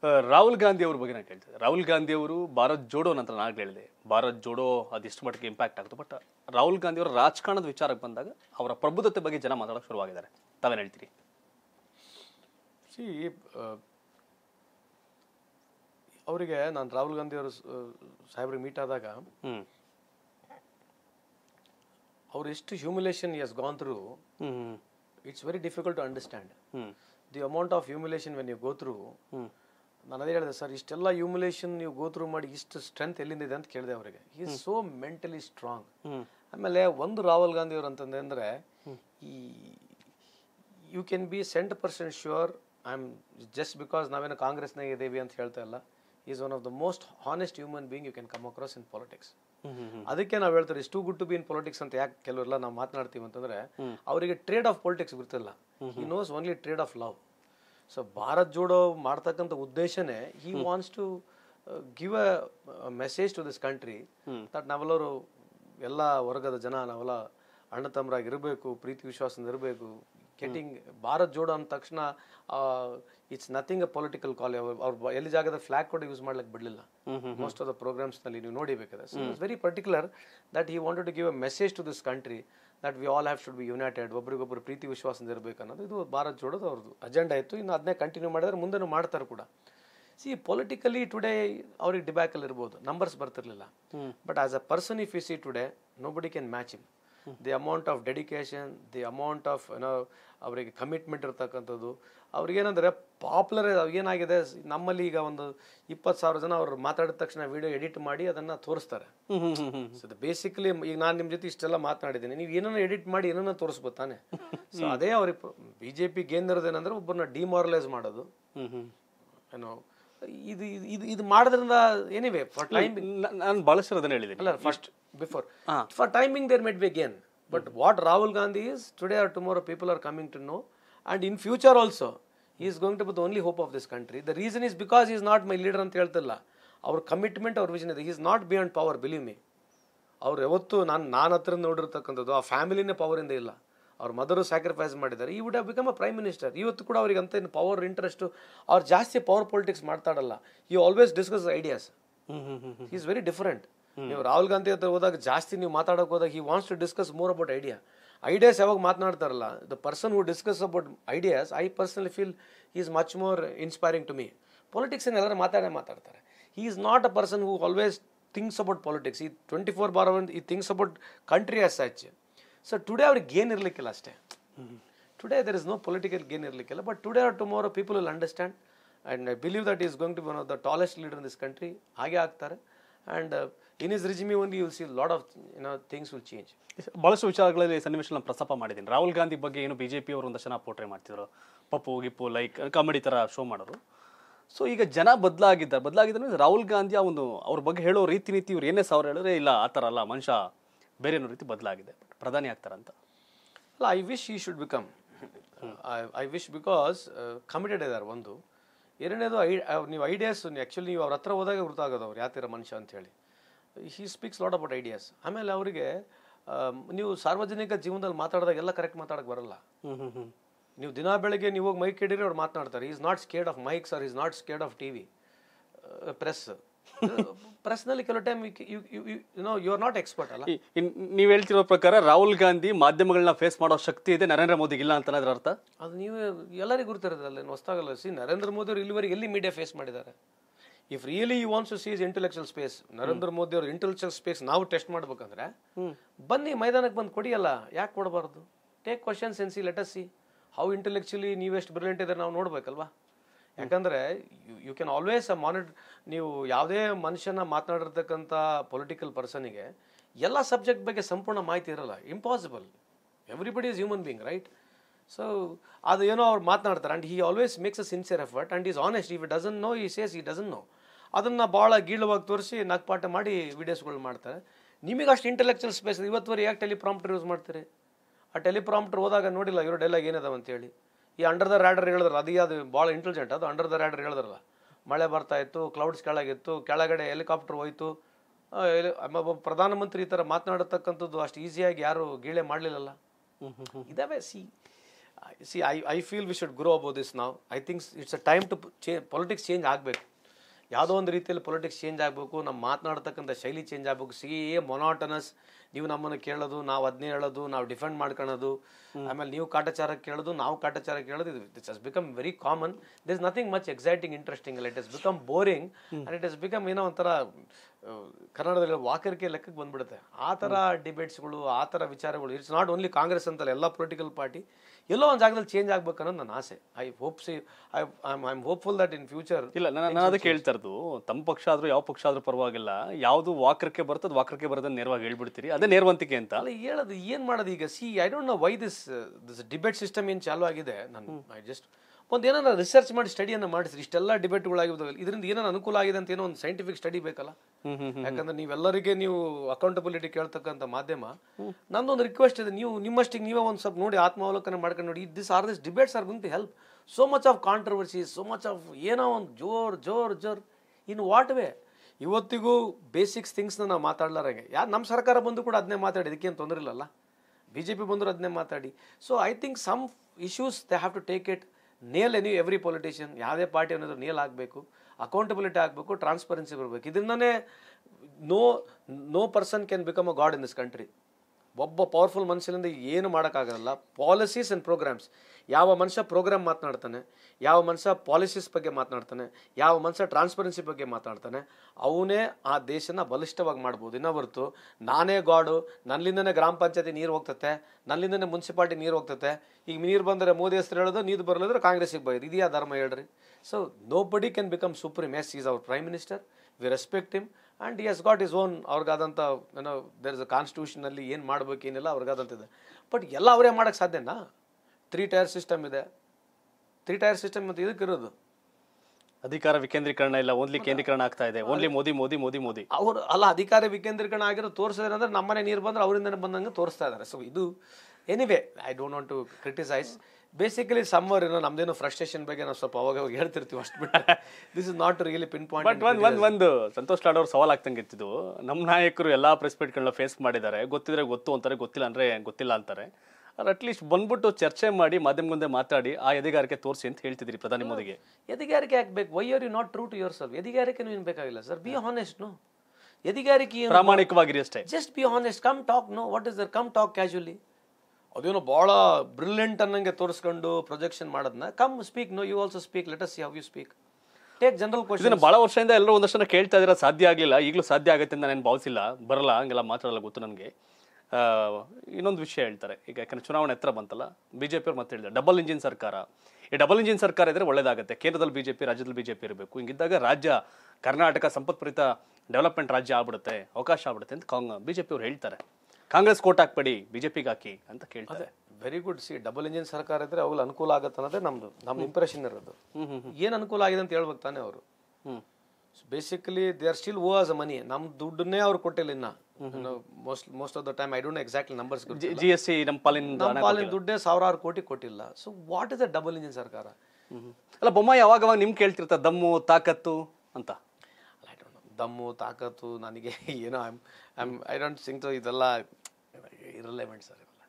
ಆ, ರಾಹುಲ್ ಗಾಂಧಿ ಅವ್ರ ಬಗ್ಗೆ ನಾನು ಕೇಳ್ತಿದ್ದೆ. ರಾಹುಲ್ ಗಾಂಧಿ ಅವರು ಭಾರತ್ ಜೋಡೋ ನಂತರ ನಾನು ಹೇಳಿದೆ. ಭಾರತ್ ಜೋಡೋ ಅದೆಷ್ಟು ಮಟ್ಟಿಗೆ ಇಂಪ್ಯಾಕ್ಟ್ ಆಗುತ್ತೆ ಬಟ್ ರಾಹುಲ್ ಗಾಂಧಿ ಅವರ ರಾಜಕಾರಣದ ವಿಚಾರಕ್ಕೆ ಬಂದಾಗ ಅವರ ಪ್ರಬುದ್ಧತೆ ಬಗ್ಗೆ ಜನ ಮಾತಾಡೋಕೆ ಶುರುವಾಗಿದ್ದಾರೆ. ತಾವೇನು ಹೇಳ್ತೀರಿ? ಸಿ ಅವರಿಗೆ ನಾನು ರಾಹುಲ್ ಗಾಂಧಿ ಅವರು ಸಾಹೇಬ್ರಿಗೆ ಮೀಟ್ ಆದಾಗ ಅವ್ರು ಎಷ್ಟು humiliation is gone through it's very difficult to understand the amount of humiliation when you go through ನಾನು ಅದೇ ಹೇಳಿದೆ ಸರ್ ಇಷ್ಟೆಲ್ಲ ಹ್ಯೂಮಿಲೇಷನ್ ನೀವು ಗೋ ಥ್ರೂ ಮಾಡಿ ಇಷ್ಟು ಸ್ಟ್ರೆಂತ್ ಎಲ್ಲಿಂದ ಇದೆ ಅಂತ ಕೇಳಿದೆ ಅವರಿಗೆ. ಈ ಸೋ ಮೆಂಟಲಿ ಸ್ಟ್ರಾಂಗ್ ಆಮೇಲೆ ಒಂದು ರಾಹುಲ್ ಗಾಂಧಿ ಅವರು ಅಂತಂದ್ರೆ he you can be cent percent sure I am just because ನಾವೇನು ಕಾಂಗ್ರೆಸ್ನಾಗ ಇದ್ದೀವಿ ಅಂತ ಹೇಳ್ತಾ ಇಲ್ಲ. He's one of the most honest human being you can come across in politics ಅದಕ್ಕೆ ನಾವು ಹೇಳ್ತಾರೆ ಇಷ್ಟು good to be in politics ಅಂತ ಯಾಕೆ ಕೆಲವರೆಲ್ಲ ನಾವು ಮಾತನಾಡ್ತೀವಿ ಅಂತಂದ್ರೆ ಅವರಿಗೆ ಟ್ರೇಡ್ ಆಫ್ ಪೊಲಿಟಿಕ್ಸ್ ಗೊತ್ತಿಲ್ಲ. He knows only trade of love so Bharat Jodo ಮಾಡ್ತಕ್ಕಂಥ ಉದ್ದೇಶನೇ he wants to give a message to this country that ನಾವೆಲ್ಲರೂ ಎಲ್ಲ ವರ್ಗದ ಜನ ನಾವೆಲ್ಲ ಅಣ್ಣ ತಮ್ಮರಾಗಿ ಇರಬೇಕು ಪ್ರೀತಿ ವಿಶ್ವಾಸದಿಂದ ಇರಬೇಕು ಗೆಟಿಂಗ್ ಭಾರತ್ ಜೋಡೋ ಅಂದ ತಕ್ಷಣ it's nothing a political call ಅವ್ರು ಎಲ್ಲಿ ಜಾಗದ ಫ್ಲಾಗ್ ಕೂಡ ಯೂಸ್ ಮಾಡ್ಲಿಕ್ಕೆ ಬಿಡಲಿಲ್ಲ. ಮೋಸ್ಟ್ ಆಫ್ ದ ಪ್ರೋಗ್ರಾಮ್ಸ್ನಲ್ಲಿ ನೀವು ನೋಡಿಬೇಕಾದ್ರೆ. So it's very particular that he wanted to give a message to this country that we all have should be united ಒಬ್ರಿಗೊಬ್ರು ಪ್ರೀತಿ ವಿಶ್ವಾಸದಿಂದ ಇರಬೇಕು ಅನ್ನೋದು ಇದು ಭಾರತ್ ಜೋಡೋದು ಅವ್ರದ್ದು ಅಜೆಂಡಾ ಇತ್ತು. ಇನ್ನು ಅದನ್ನೇ ಕಂಟಿನ್ಯೂ ಮಾಡಿದ್ರೆ ಮುಂದೆನೂ ಮಾಡ್ತಾರೆ ಕೂಡ. ಸಿ ಪೊಲಿಟಿಕಲಿ ಟುಡೇ ಅವ್ರಿಗೆ ಡಿಬ್ಯಾಕಲ್ ಇರ್ಬೋದು. ನಂಬರ್ಸ್ ಬರ್ತಿರ್ಲಿಲ್ಲ. But as a person if you see today nobody can match him the amount of dedication the amount of ಏನೋ ಅವರಿಗೆ ಕಮಿಟ್ಮೆಂಟ್ ಇರ್ತಕ್ಕಂಥದ್ದು ಅವ್ರಿಗೇನಂದರೆ ಪಾಪ್ಯುಲರ್ ಏನಾಗಿದೆ ನಮ್ಮಲ್ಲಿ ಈಗ ಒಂದು ಇಪ್ಪತ್ತು ಸಾವಿರ ಜನ ಅವ್ರು ಮಾತಾಡಿದ ತಕ್ಷಣ ವಿಡಿಯೋ ಎಡಿಟ್ ಮಾಡಿ ಅದನ್ನು ತೋರಿಸ್ತಾರೆ. ಸೊ ಬೇಸಿಕಲಿ ಈಗ ನಾನು ನಿಮ್ಮ ಜೊತೆ ಇಷ್ಟೆಲ್ಲ ಮಾತನಾಡಿದ್ದೀನಿ. ನೀವು ಏನನ್ನ ಎಡಿಟ್ ಮಾಡಿ ಏನನ್ನ ತೋರಿಸ್ಬೋದು ತಾನೆ? ಸೊ ಅದೇ ಅವ್ರಿಗೆ ಬಿ ಜೆ ಪಿ ಏನಂದ್ರೆ ಒಬ್ಬರನ್ನ ಡಿಮಾರಲೈಸ್ ಮಾಡೋದು. ಏನೋ ಇದು ಇದು- ಇದು ಮಾಡೋದ್ರಿಂದ ಏನಿವೆ? ಫಸ್ಟ್ ಟೈಮ್ ನಾನು ಅದನ್ನ ಹೇಳಿದ್ದೀನಿ. ಅಲ್ಲ first before for timing there met be again but what Rahul Gandhi he's today or tomorrow people are coming to know and in future also he's going to be the only hope of this country the reason is because he's not my leader ಅಂತ ಹೇಳ್ತಿಲ್ಲ. ಅವ್ರ commitment ಅವ್ರ vision ಇದೆ he's not beyond power believe me ಅವ್ರು ಯಾವತ್ತು ನಾನು ನಾನು ಹತ್ರ ನೋಡಿರ್ತಕ್ಕಂಥದ್ದು ಆ ಫ್ಯಾಮಿಲಿನೇ ಪವರಿಂದ ಇಲ್ಲ. ಅವ್ರ ಮದರು ಸ್ಯಾಕ್ರಿಫೈಸ್ ಮಾಡಿದ್ದಾರೆ. He would have become a prime minister ಇವತ್ತು ಕೂಡ ಅವ್ರಿಗೆ ಅಂತ ಪವರ್ ಇಂಟ್ರೆಸ್ಟು ಅವ್ರು ಜಾಸ್ತಿ ಪವರ್ ಪೊಲಿಟಿಕ್ಸ್ ಮಾತಾಡಲ್ಲ you always discuss ideas he's very different ನೀವು ರಾಹುಲ್ ಗಾಂಧಿ ಹತ್ರ ಹೋದಾಗ ಜಾಸ್ತಿ ನೀವು ಮಾತಾಡೋಕೆ ಹೋದಾಗ he wants to discuss more about idea ideas ಯಾವಾಗ ಮಾತನಾಡ್ತಾರಲ್ಲ the person who discuss about ideas I personally feel he's much more inspiring to me politics ಎಲ್ಲರೂ ಮಾತಾಡೇ ಮಾತಾಡ್ತಾರೆ. He is not a person who always things about politics he twenty four bar one he things about country as such so today ಅವ್ರಿಗೆ gain ಇರಲಿಕ್ಕಿಲ್ಲ ಅಷ್ಟೇ. Today there is no political gain ಇರಲಿಕ್ಕಿಲ್ಲ. But today or tomorrow people will understand and I believe that he's going to one of the tallest leader in this country ಹಾಗೆ ಆಗ್ತಾರೆ. And in his regime one you see lot of ಏನೋ things will change ಬಹಳಷ್ಟು ವಿಚಾರಗಳಲ್ಲಿ ಸನ್ನಿವೇಶನ ನಾನು ಪ್ರಸ್ತಾಪ ಮಾಡಿದ್ದೀನಿ. ರಾಹುಲ್ ಗಾಂಧಿ ಬಗ್ಗೆ ಏನು ಬಿ ಜೆ ಪಿ ಅವರು ಒಂದಷ್ಟು ಜನ ಪೋಟ್ರೆ ಮಾಡ್ತಿದ್ರು. ಪಪ್ಪು ಗಿಪ್ಪು ಲೈಕ್ ಕಾಮಿಡಿ ಥರ ಶೋ ಮಾಡೋರು. ಸೊ ಈಗ ಜನ ಬದಲಾಗಿದ್ದಾರೆ. ಬದಲಾಗಿದ್ದಾರೆ ರಾಹುಲ್ ಗಾಂಧಿ ಆ ಒಂದು ಅವ್ರ ಬಗ್ಗೆ ಹೇಳೋ ರೀತಿ ನೀತಿ ಇವ್ರು ಏನೇ ಸಾವಿರ ಹೇಳಿದ್ರೆ ಇಲ್ಲ ಆ ಥರ ಅಲ್ಲ ಮನುಷ್ಯ ಬೇರೆ ಏನೋ ರೀತಿ ಬದಲಾಗಿದೆ. ಪ್ರಧಾನಿ ಆಗ್ತಾರಂತ. ಅಲ್ಲ I wish he should become I wish because committed ಇದ್ದಾರೆ ಒಂದು. ಎರಡನೇದು ಐ ನೀವು ಐಡಿಯಾಸ್ ಆ್ಯಕ್ಚುಲಿ ನೀವು ಅವ್ರ ಹತ್ರ ಹೋದಾಗ ಗೊತ್ತಾಗೋದು ಅವ್ರು ಯಾವ ಮನುಷ್ಯ ಅಂತ ಅಂತೇಳಿ he speaks lot about ideas ಆಮೇಲೆ ಅವರಿಗೆ ನೀವು ಸಾರ್ವಜನಿಕ ಜೀವನದಲ್ಲಿ ಮಾತಾಡಿದಾಗ ಎಲ್ಲ ಕರೆಕ್ಟ್ ಮಾತಾಡಕ್ಕೆ ಬರಲ್ಲ. ನೀವು ದಿನ ಬೆಳಗ್ಗೆ ನೀವು ಹೋಗಿ ಮೈಕ್ ಕೇಳಿದ್ರೆ ಅವ್ರು ಮಾತನಾಡ್ತಾರೆ. Is not scared of mics or is not scared of T V press ಪ್ರೆಸ್ನಲ್ಲಿ ಕೆಲವು time you know you are not expert ಅಲ್ಲ? ನೀವು ಹೇಳ್ತಿರೋ ಪ್ರಕಾರ ರಾಹುಲ್ ಗಾಂಧಿ ಮಾಧ್ಯಮಗಳನ್ನ ಫೇಸ್ ಮಾಡೋ ಶಕ್ತಿ ಇದೆ ನರೇಂದ್ರ ಮೋದಿಗೆ ಇಲ್ಲ ಅಂತ ಅದ್ರ ಅರ್ಥ ಅದು ನೀವು ಎಲ್ಲರಿಗೂ ಗುರುತಿರೋದಲ್ಲ ಏನು ಹೊಸ್ತಾಗಲ್ಲ ಸಿ ನರೇಂದ್ರ ಮೋದಿ ಅವರು ಇಲ್ಲಿವರೆಗೆ ಎಲ್ಲಿ ಮೀಡಿಯಾ ಫೇಸ್ ಮಾಡಿದ್ದಾರೆ? If really you wants to sees intellectual space Narendra Modi ಅವ್ರ ಇಂಟೆಲೆಕ್ಚುಯಲ್ ಸ್ಪೇಸ್ ನಾವು ಟೆಸ್ಟ್ ಮಾಡ್ಬೇಕಂದ್ರೆ ಬನ್ನಿ ಮೈದಾನಕ್ಕೆ ಬಂದು ಕೊಡಿಯಲ್ಲ ಯಾಕೆ ಕೊಡಬಾರ್ದು? Take questions and see let's see how intellectually ನೀವು ಎಷ್ಟು ಬ್ರಿಲಿಯಂಟ್ ಇದ್ದಾರೆ ನಾವು ನೋಡ್ಬೇಕಲ್ವಾ? ಯಾಕಂದರೆ ಯು ಕ್ಯಾನ್ ಆಲ್ವೇಸ್ ಮಾನಿಟ್ ನೀವು ಯಾವುದೇ ಮನುಷ್ಯನ ಮಾತನಾಡಿರ್ತಕ್ಕಂಥ ಪೊಲಿಟಿಕಲ್ ಪರ್ಸನಿಗೆ ಎಲ್ಲ ಸಬ್ಜೆಕ್ಟ್ ಬಗ್ಗೆ ಸಂಪೂರ್ಣ ಮಾಹಿತಿ ಇರಲ್ಲ impossible everybody is human being right so ಅದು ಏನೋ ಅವ್ರು ಮಾತನಾಡ್ತಾರೆ and he always makes a sincere effort and is honest if doesn't know he says he doesn't know ಅದನ್ನು ಭಾಳ ಗೀಳವಾಗಿ ತೋರಿಸಿ ನಗ್ಪಾಟ ಮಾಡಿ ವಿಡಿಯೋಸ್ಗಳು ಮಾಡ್ತಾರೆ. ನಿಮಗೆ ಅಷ್ಟು ಇಂಟೆಲೆಕ್ಚುಯಲ್ ಸ್ಪೇಸ್ ಇವತ್ತುವರೆ ಯಾಕೆ ಟೆಲಿಪ್ರಾಂಪ್ಟರ್ ಯೂಸ್ ಮಾಡ್ತೀರಿ? ಆ ಟೆಲಿಪ್ರಾಂಪ್ಟರ್ ಹೋದಾಗ ನೋಡಿಲ್ಲ, ಇವ್ರ ಡೈಲಾಗ್ ಏನಿದಾವೆ ಅಂತೇಳಿ. ಈ ಅಂಡರ್ ದ ರ್ಯಾಡರ್ ಹೇಳಿದ್ರೆ ಅದೇ ಅದು ಭಾಳ ಇಂಟೆಲಿಜೆಂಟ್ ಅದು ಅಂಡರ್ ದ ರ್ಯಾಡರ್ ಹೇಳಿದ್ರಲ್ಲ. ಮಳೆ ಬರ್ತಾ ಇತ್ತು ಕ್ಲೌಡ್ಸ್ ಕೆಳಗಿತ್ತು, ಕೆಳಗಡೆ ಹೆಲಿಕಾಪ್ಟರ್ ಹೋಯಿತು. ಪ್ರಧಾನಮಂತ್ರಿ ಈ ಥರ ಮಾತನಾಡತಕ್ಕಂಥದ್ದು ಅಷ್ಟು ಈಸಿಯಾಗಿ ಯಾರು ಗೀಳೆ ಮಾಡಲಿಲ್ಲಲ್ಲ. ಇದಾವೆ see see I I feel we should grow about this ನಾವು I thinks it's a time to ಚೇ ಪೊಲಿಟಿಕ್ಸ್ ಚೇಂಜ್ ಆಗಬೇಕು. ಯಾವುದೋ ಒಂದು ರೀತಿಯಲ್ಲಿ ಪೊಲಿಟಿಕ್ಸ್ ಚೇಂಜ್ ಆಗಬೇಕು ನಮ್ಮ ಮಾತನಾಡ್ತಕ್ಕಂಥ ಶೈಲಿ ಚೇಂಜ್ ಆಗಬೇಕು ಸಿ ಎ ಮೊನಾಟನಸ್ ನೀವು ನಮ್ಮನ್ನು ಕೇಳೋದು ನಾವು ಅದನ್ನೇ ಹೇಳೋದು ನಾವು ಡಿಫೆಂಡ್ ಮಾಡ್ಕೊಳ್ಳೋದು ಆಮೇಲೆ ನೀವು ಕಾಟಾಚಾರ ಕೇಳೋದು ನಾವು ಕಾಟಾಚಾರ ಕೇಳೋದು ಇದು it's has become very common this is nothing much exciting interesting it is become boring and it is become ಏನೋ ಒಂಥರ ಕನ್ನಡದಲ್ಲಿ ವಾಕರಿಕೆ ಲೆಕ್ಕಕ್ಕೆ ಬಂದ್ಬಿಡುತ್ತೆ. ಆ ಥರ ಡಿಬೇಟ್ಸ್ಗಳು ಆ ಥರ ವಿಚಾರಗಳು ಇಟ್ಸ್ ನಾಟ್ ಓನ್ಲಿ ಕಾಂಗ್ರೆಸ್ ಅಂತಲ್ಲ ಎಲ್ಲ ಪೊಲಿಟಿಕಲ್ ಪಾರ್ಟಿ ಎಲ್ಲೋ ಒಂದು ಜಾಗದಲ್ಲಿ ಚೇಂಜ್ ಆಗ್ಬೇಕು ಅನ್ನೋದು ನನ್ನ ಆಸೆ. I hope see I I hopeful that in future ಇಲ್ಲ ನಾನು ನಾನು ಅದಕ್ಕೆ ಹೇಳ್ತಾ ಇರೋದು ತಮ್ಮ ಪಕ್ಷ ಆದ್ರೂ ಯಾವ ಪಕ್ಷ ಆದ್ರೂ ಪರವಾಗಿಲ್ಲ ಯಾವುದು ವಾಕ್ರಕ್ಕೆ ಬರ್ತದೆ ವಾಕ್ರಕ್ಕೆ ಬರೋದನ್ನ ನೇರವಾಗಿ ಹೇಳ್ಬಿಡ್ತೀರಿ. ಅದೇ ನೇರವಂತಿಕೆ ಅಂತ. ಅಲ್ಲ ಹೇಳೋದು ಏನು ಮಾಡೋದು ಈಗ? See I don't know why this this debate system ಏನು ಚಾಲು ಆಗಿದೆ. ನಾನು ಐ ಜಸ್ಟ್ ಒಂದು ಏನಾರ ರಿಸರ್ಚ್ ಮಾಡಿ ಸ್ಟಡಿಯನ್ನು ಮಾಡಿಸ್ರಿ. ಇಷ್ಟೆಲ್ಲ ಡಿಬೇಟ್ಗಳಾಗಿದ್ದಾವೆ ಇದರಿಂದ ಏನಾರ ಅನುಕೂಲ ಆಗಿದೆ ಅಂತ ಏನೋ ಒಂದು ಸೈಂಟಿಫಿಕ್ ಸ್ಟಡಿ ಬೇಕಲ್ಲ? ಯಾಕಂದ್ರೆ ನೀವೆಲ್ಲರಿಗೆ ನೀವು ಅಕೌಂಟಬಿಲಿಟಿ ಕೇಳ್ತಕ್ಕಂಥ ಮಾಧ್ಯಮ. ನಂದೊಂದು ರಿಕ್ವೆಸ್ಟ್ ಇದೆ. ನೀವು ನಿಮ್ಮಷ್ಟಿಗೆ ನೀವೇ ಒಂದು ಸ್ವಲ್ಪ ನೋಡಿ ಆತ್ಮಾವಲೋಕನ ಮಾಡ್ಕೊಂಡು ನೋಡಿ. This are this debates are going to help so much of controversy so much of ಏನೋ ಒಂದು ಜೋರ್ ಜೋರ್ ಜೋರ್. ಇನ್ ವಾಟ್ ವೇ ಇವತ್ತಿಗೂ ಬೇಸಿಕ್ಸ್ ಥಿಂಗ್ಸ್ನ ನಾವು ಮಾತಾಡ್ಲಾರಂಗೆ ಯಾರು ನಮ್ಮ ಸರ್ಕಾರ ಬಂದು ಕೂಡ ಅದನ್ನೇ ಮಾತಾಡಿ. ಇದಕ್ಕೇನು ತೊಂದರೆ ಇಲ್ಲಲ್ಲ ಬಿ ಜೆ ಪಿ ಬಂದರೂ ಅದನ್ನೇ ಮಾತಾಡಿ. So I think some issues they have to take it nail any every politician ಯಾವುದೇ ಪಾರ್ಟಿ ಅನ್ನೋದು ನೇಲ್ ಆಗಬೇಕು ಅಕೌಂಟಬಿಲಿಟಿ ಆಗಬೇಕು ಟ್ರಾನ್ಸ್ಪರೆನ್ಸಿ ಬರಬೇಕು ಇದರಿಂದನೇ no no person can become a god in this country ಒಬ್ಬ powerful ಮನುಷ್ಯನಿಂದ ಏನು ಮಾಡೋಕ್ಕಾಗಲ್ಲ. ಪಾಲಿಸೀಸ್ ಆ್ಯಂಡ್ ಪ್ರೋಗ್ರಾಮ್ಸ್ ಯಾವ ಮನುಷ್ಯ ಪ್ರೋಗ್ರಾಮ್ ಮಾತನಾಡ್ತಾನೆ, ಯಾವ ಮನುಷ್ಯ ಪಾಲಿಸೀಸ್ ಬಗ್ಗೆ ಮಾತನಾಡ್ತಾನೆ, ಯಾವ ಮನುಷ್ಯ ಟ್ರಾನ್ಸ್ಪರೆನ್ಸಿ ಬಗ್ಗೆ ಮಾತನಾಡ್ತಾನೆ, ಅವನೇ ಆ ದೇಶನ ಬಲಿಷ್ಠವಾಗಿ ಮಾಡ್ಬೋದು. ಇನ್ನ ಹೊರತು, ನಾನೇ ಗಾಡು, ನನ್ನಿಂದನೇ ಗ್ರಾಮ ಪಂಚಾಯತಿ ನೀರು ಹೋಗ್ತತೆ, ನನ್ನಿಂದನೇ ಮುನ್ಸಿಪಾಲ್ಟಿ ನೀರು ಹೋಗ್ತತೆ. ಈಗ ನೀರು ಬಂದರೆ ಮೋದಿ ಹೆಸರು ಹೇಳೋದು, ನೀರು ಬರಲಿದ್ರೆ ಕಾಂಗ್ರೆಸ್ಸಿಗೆ ಬೈದು ಇದೆಯಾ ಧರ್ಮ ಹೇಳ್ರಿ. So nobody can become supreme as is our prime minister we respect him and as got is own ಅವ್ರಿಗಾದಂಥ ಏನೋ ದೇರ್ ಇಸ್ ಅ ಕಾನ್ಸ್ಟಿಟ್ಯೂಷನಲ್ಲಿ ಏನು ಮಾಡಬೇಕು ಏನಿಲ್ಲ ಅವ್ರಿಗಾದಂಥದ್ದು ಬಟ್ ಎಲ್ಲ ಅವರೇ ಮಾಡೋಕ್ಕೆ ಸಾಧ್ಯನಾ? ತ್ರೀ ಟೈರ್ ಸಿಸ್ಟಮ್ ಇದೆ. ತ್ರೀ ಟೈರ್ ಸಿಸ್ಟಮ್ ಮತ್ತು ಇದಕ್ಕೆ ಇರೋದು? ಅಧಿಕಾರ ವಿಕೇಂದ್ರೀಕರಣ ಇಲ್ಲ ಓನ್ಲಿ ಕೇಂದ್ರೀಕರಣ ಆಗ್ತಾ ಇದೆ. ಓನ್ಲಿ ಮೋದಿ ಮೋದಿ ಮೋದಿ ಮೋದಿ. ಅವರು ಅಲ್ಲ ಅಧಿಕಾರ ವಿಕೇಂದ್ರೀಕರಣ ಆಗಿರೋ ತೋರಿಸಿದ್ರೆ ಅಂದ್ರೆ ನಮ್ಮನೆ ನೀರು ಬಂದ್ರೆ ಅವರಿಂದ ಬಂದಂಗೆ ತೋರಿಸ್ತಾ ಇದ್ದಾರೆ ಸೊ ಇದು anyway I don't want to criticise basically somewhere ಏನೋ ನಮ್ದೇನೋ ಫ್ರಸ್ಟ್ರೇಷನ್ ಬಗ್ಗೆ ನಾವು ಸ್ವಲ್ಪ ಅವಾಗ ಅವಾಗ ಹೇಳ್ತಿರ್ತೀವಿ ಅಷ್ಟು ಬಿಟ್ಟು this is not really pin point but ಒಂದು ಒಂದು ಸಂತೋಷ್ ಲಾಡ್ ಅವ್ರು ಸವಾಲ್ ಆಗ್ತಂಗೆ ಇತ್ತಿದ್ದು ನಮ್ಮ ನಾಯಕರು ಎಲ್ಲ ಪ್ರೆಸ್ ಮೀಟ್ಗಳನ್ನ ಫೇಸ್ ಮಾಡಿದ್ದಾರೆ ಗೊತ್ತಿದ್ರೆ ಗೊತ್ತು ಅಂತಾರೆ ಗೊತ್ತಿಲ್ಲ ಅಂದ್ರೆ ಗೊತ್ತಿಲ್ಲ ಅಂತಾರೆ. ಅಟ್ಲೀಸ್ಟ್ ಬಂದ್ಬಿಟ್ಟು ಚರ್ಚೆ ಮಾಡಿ ಮಾಧ್ಯಮ ಮುಂದೆ ಮಾತಾಡಿ ಆ ಎದೆಗಾರಿಕೆ ತೋರಿಸಿ ಅಂತ ಹೇಳ್ತಿದ್ರಿ ಪ್ರಧಾನಿ ಮೋದಿಗೆ. ಎದಿಗಾರಿಕೆ ಆಗ್ಬೇಕು. Why are you not true to yourself ಎದಿಗಾರಿಕೆ ಏನು ಬೇಕಾಗಿಲ್ಲ ಸರ್ ಬಿ ಹಾನೆಸ್ಟ್ ನೋ ಎದಿಗಾರಿಕೆ ಪ್ರಾಮಾಣಿಕವಾಗಿರಿ ಅಷ್ಟೇ. Just be honest come talk no what is there come talk casually ಅದೇನೋ ಭಾಳ ಬ್ರಿಲಿಯಂಟ್ ಅನ್ನಂಗೆ ತೋರಿಸ್ಕೊಂಡು ಪ್ರೊಜೆಕ್ಷನ್ ಮಾಡೋದನ್ನ come speak no you also speak let us you speak take general question ಬಹಳ ವರ್ಷದಿಂದ ಎಲ್ಲರೂ ಒಂದಷ್ಟು ಕೇಳ್ತಾ ಇದ್ರೆ ಸಾಧ್ಯ ಆಗಲಿಲ್ಲ. ಈಗಲೂ ಸಾಧ್ಯ ಆಗುತ್ತೆ ಅಂತ ನಾನು ಭಾವಿಸಿಲ್ಲ. ಬರಲ್ಲ, ಹಂಗೆಲ್ಲ ಮಾತಾಡಲ್ಲ ಗೊತ್ತು ನನಗೆ. ಇನ್ನೊಂದು ವಿಷಯ ಹೇಳ್ತಾರೆ. ಈಗ ಯಾಕಂದ್ರೆ ಚುನಾವಣೆ ಹತ್ರ ಬಂತಲ್ಲ ಬಿಜೆಪಿ ಪಿಯವ್ರು ಮತ್ತೆ ಹೇಳಿದ್ದಾರೆ ಡಬಲ್ ಇಂಜಿನ್ ಸರ್ಕಾರ. ಈ ಡಬಲ್ ಇಂಜಿನ್ ಸರ್ಕಾರ ಇದ್ರೆ ಒಳ್ಳೇದಾಗುತ್ತೆ. ಕೇಂದ್ರದಲ್ಲಿ ಬಿಜೆಪಿ ರಾಜ್ಯದಲ್ಲಿ ಬಿಜೆಪಿ ಇರಬೇಕು. ಹಿಂಗಿದ್ದಾಗ ರಾಜ್ಯ, ಕರ್ನಾಟಕ ಸಂಪತ್ಪರಿತ ಡೆವಲಪ್ಮೆಂಟ್ ರಾಜ್ಯ ಆಗ್ಬಿಡುತ್ತೆ, ಅವಕಾಶ ಆಗ್ಬಿಡುತ್ತೆ ಅಂತ ಕಾಂಗ್ ಬಿಜೆಪಿ ಅವ್ರು ಹೇಳ್ತಾರೆ. ಕಾಂಗ್ರೆಸ್ ಕೋಟ್ ಹಾಕ್ಬೇಡಿ ಬಿಜೆಪಿಗೆ ಹಾಕಿ ಅಂತ ಕೇಳ್ತಾರೆ. Very good see double engine ಸರ್ಕಾರ ಇದ್ರೆ ಅವಾಗ ಅನುಕೂಲ ಆಗತ್ತೆ ಅನ್ನೋದೇ ನಮ್ದು ನಮ್ಮ ಇಂಪ್ರೆಷನ್ ಇರೋದು. ಏನು ಅನುಕೂಲ ಆಗಿದೆ ಅಂತ ಹೇಳ್ಬೇಕು ತಾನೇ ಅವರು? Basically they are still owe us a money ನಮ್ಮ ದುಡ್ಡನ್ನೇ ಅವ್ರು ಕೊಟ್ಟಿಲ್ಲ ಇನ್ನ. Most most of the time I don't exactly numbers G S T ನಮ್ಮ ಪಾಲಿನ ನಮ್ಮ ಪಾಲಿನ ದುಡ್ಡೇ ಸಾವಿರಾರು ಕೋಟಿ ಕೊಟ್ಟಿಲ್ಲ. So what is a double engine ಸರ್ಕಾರ? ಅಲ್ಲ ಬೊಮ್ಮ ಯಾವಾಗ ಅವಾಗ ನಿಮ್ಗೆ ಕೇಳ್ತಿರ್ತ ದಮ್ಮು ತಾಕತ್ತು ಅಂತ. ದಮ್ಮು ತಾಕತ್ತು ನನಗೆ ಏನೋ ಐ ಐ ಡೋಂಟ್ ಸಿಂಗ್ ಇದೆಲ್ಲ ಇರಲೆವೆಂಟ್ ಸರ್ ಇವೆಲ್ಲ.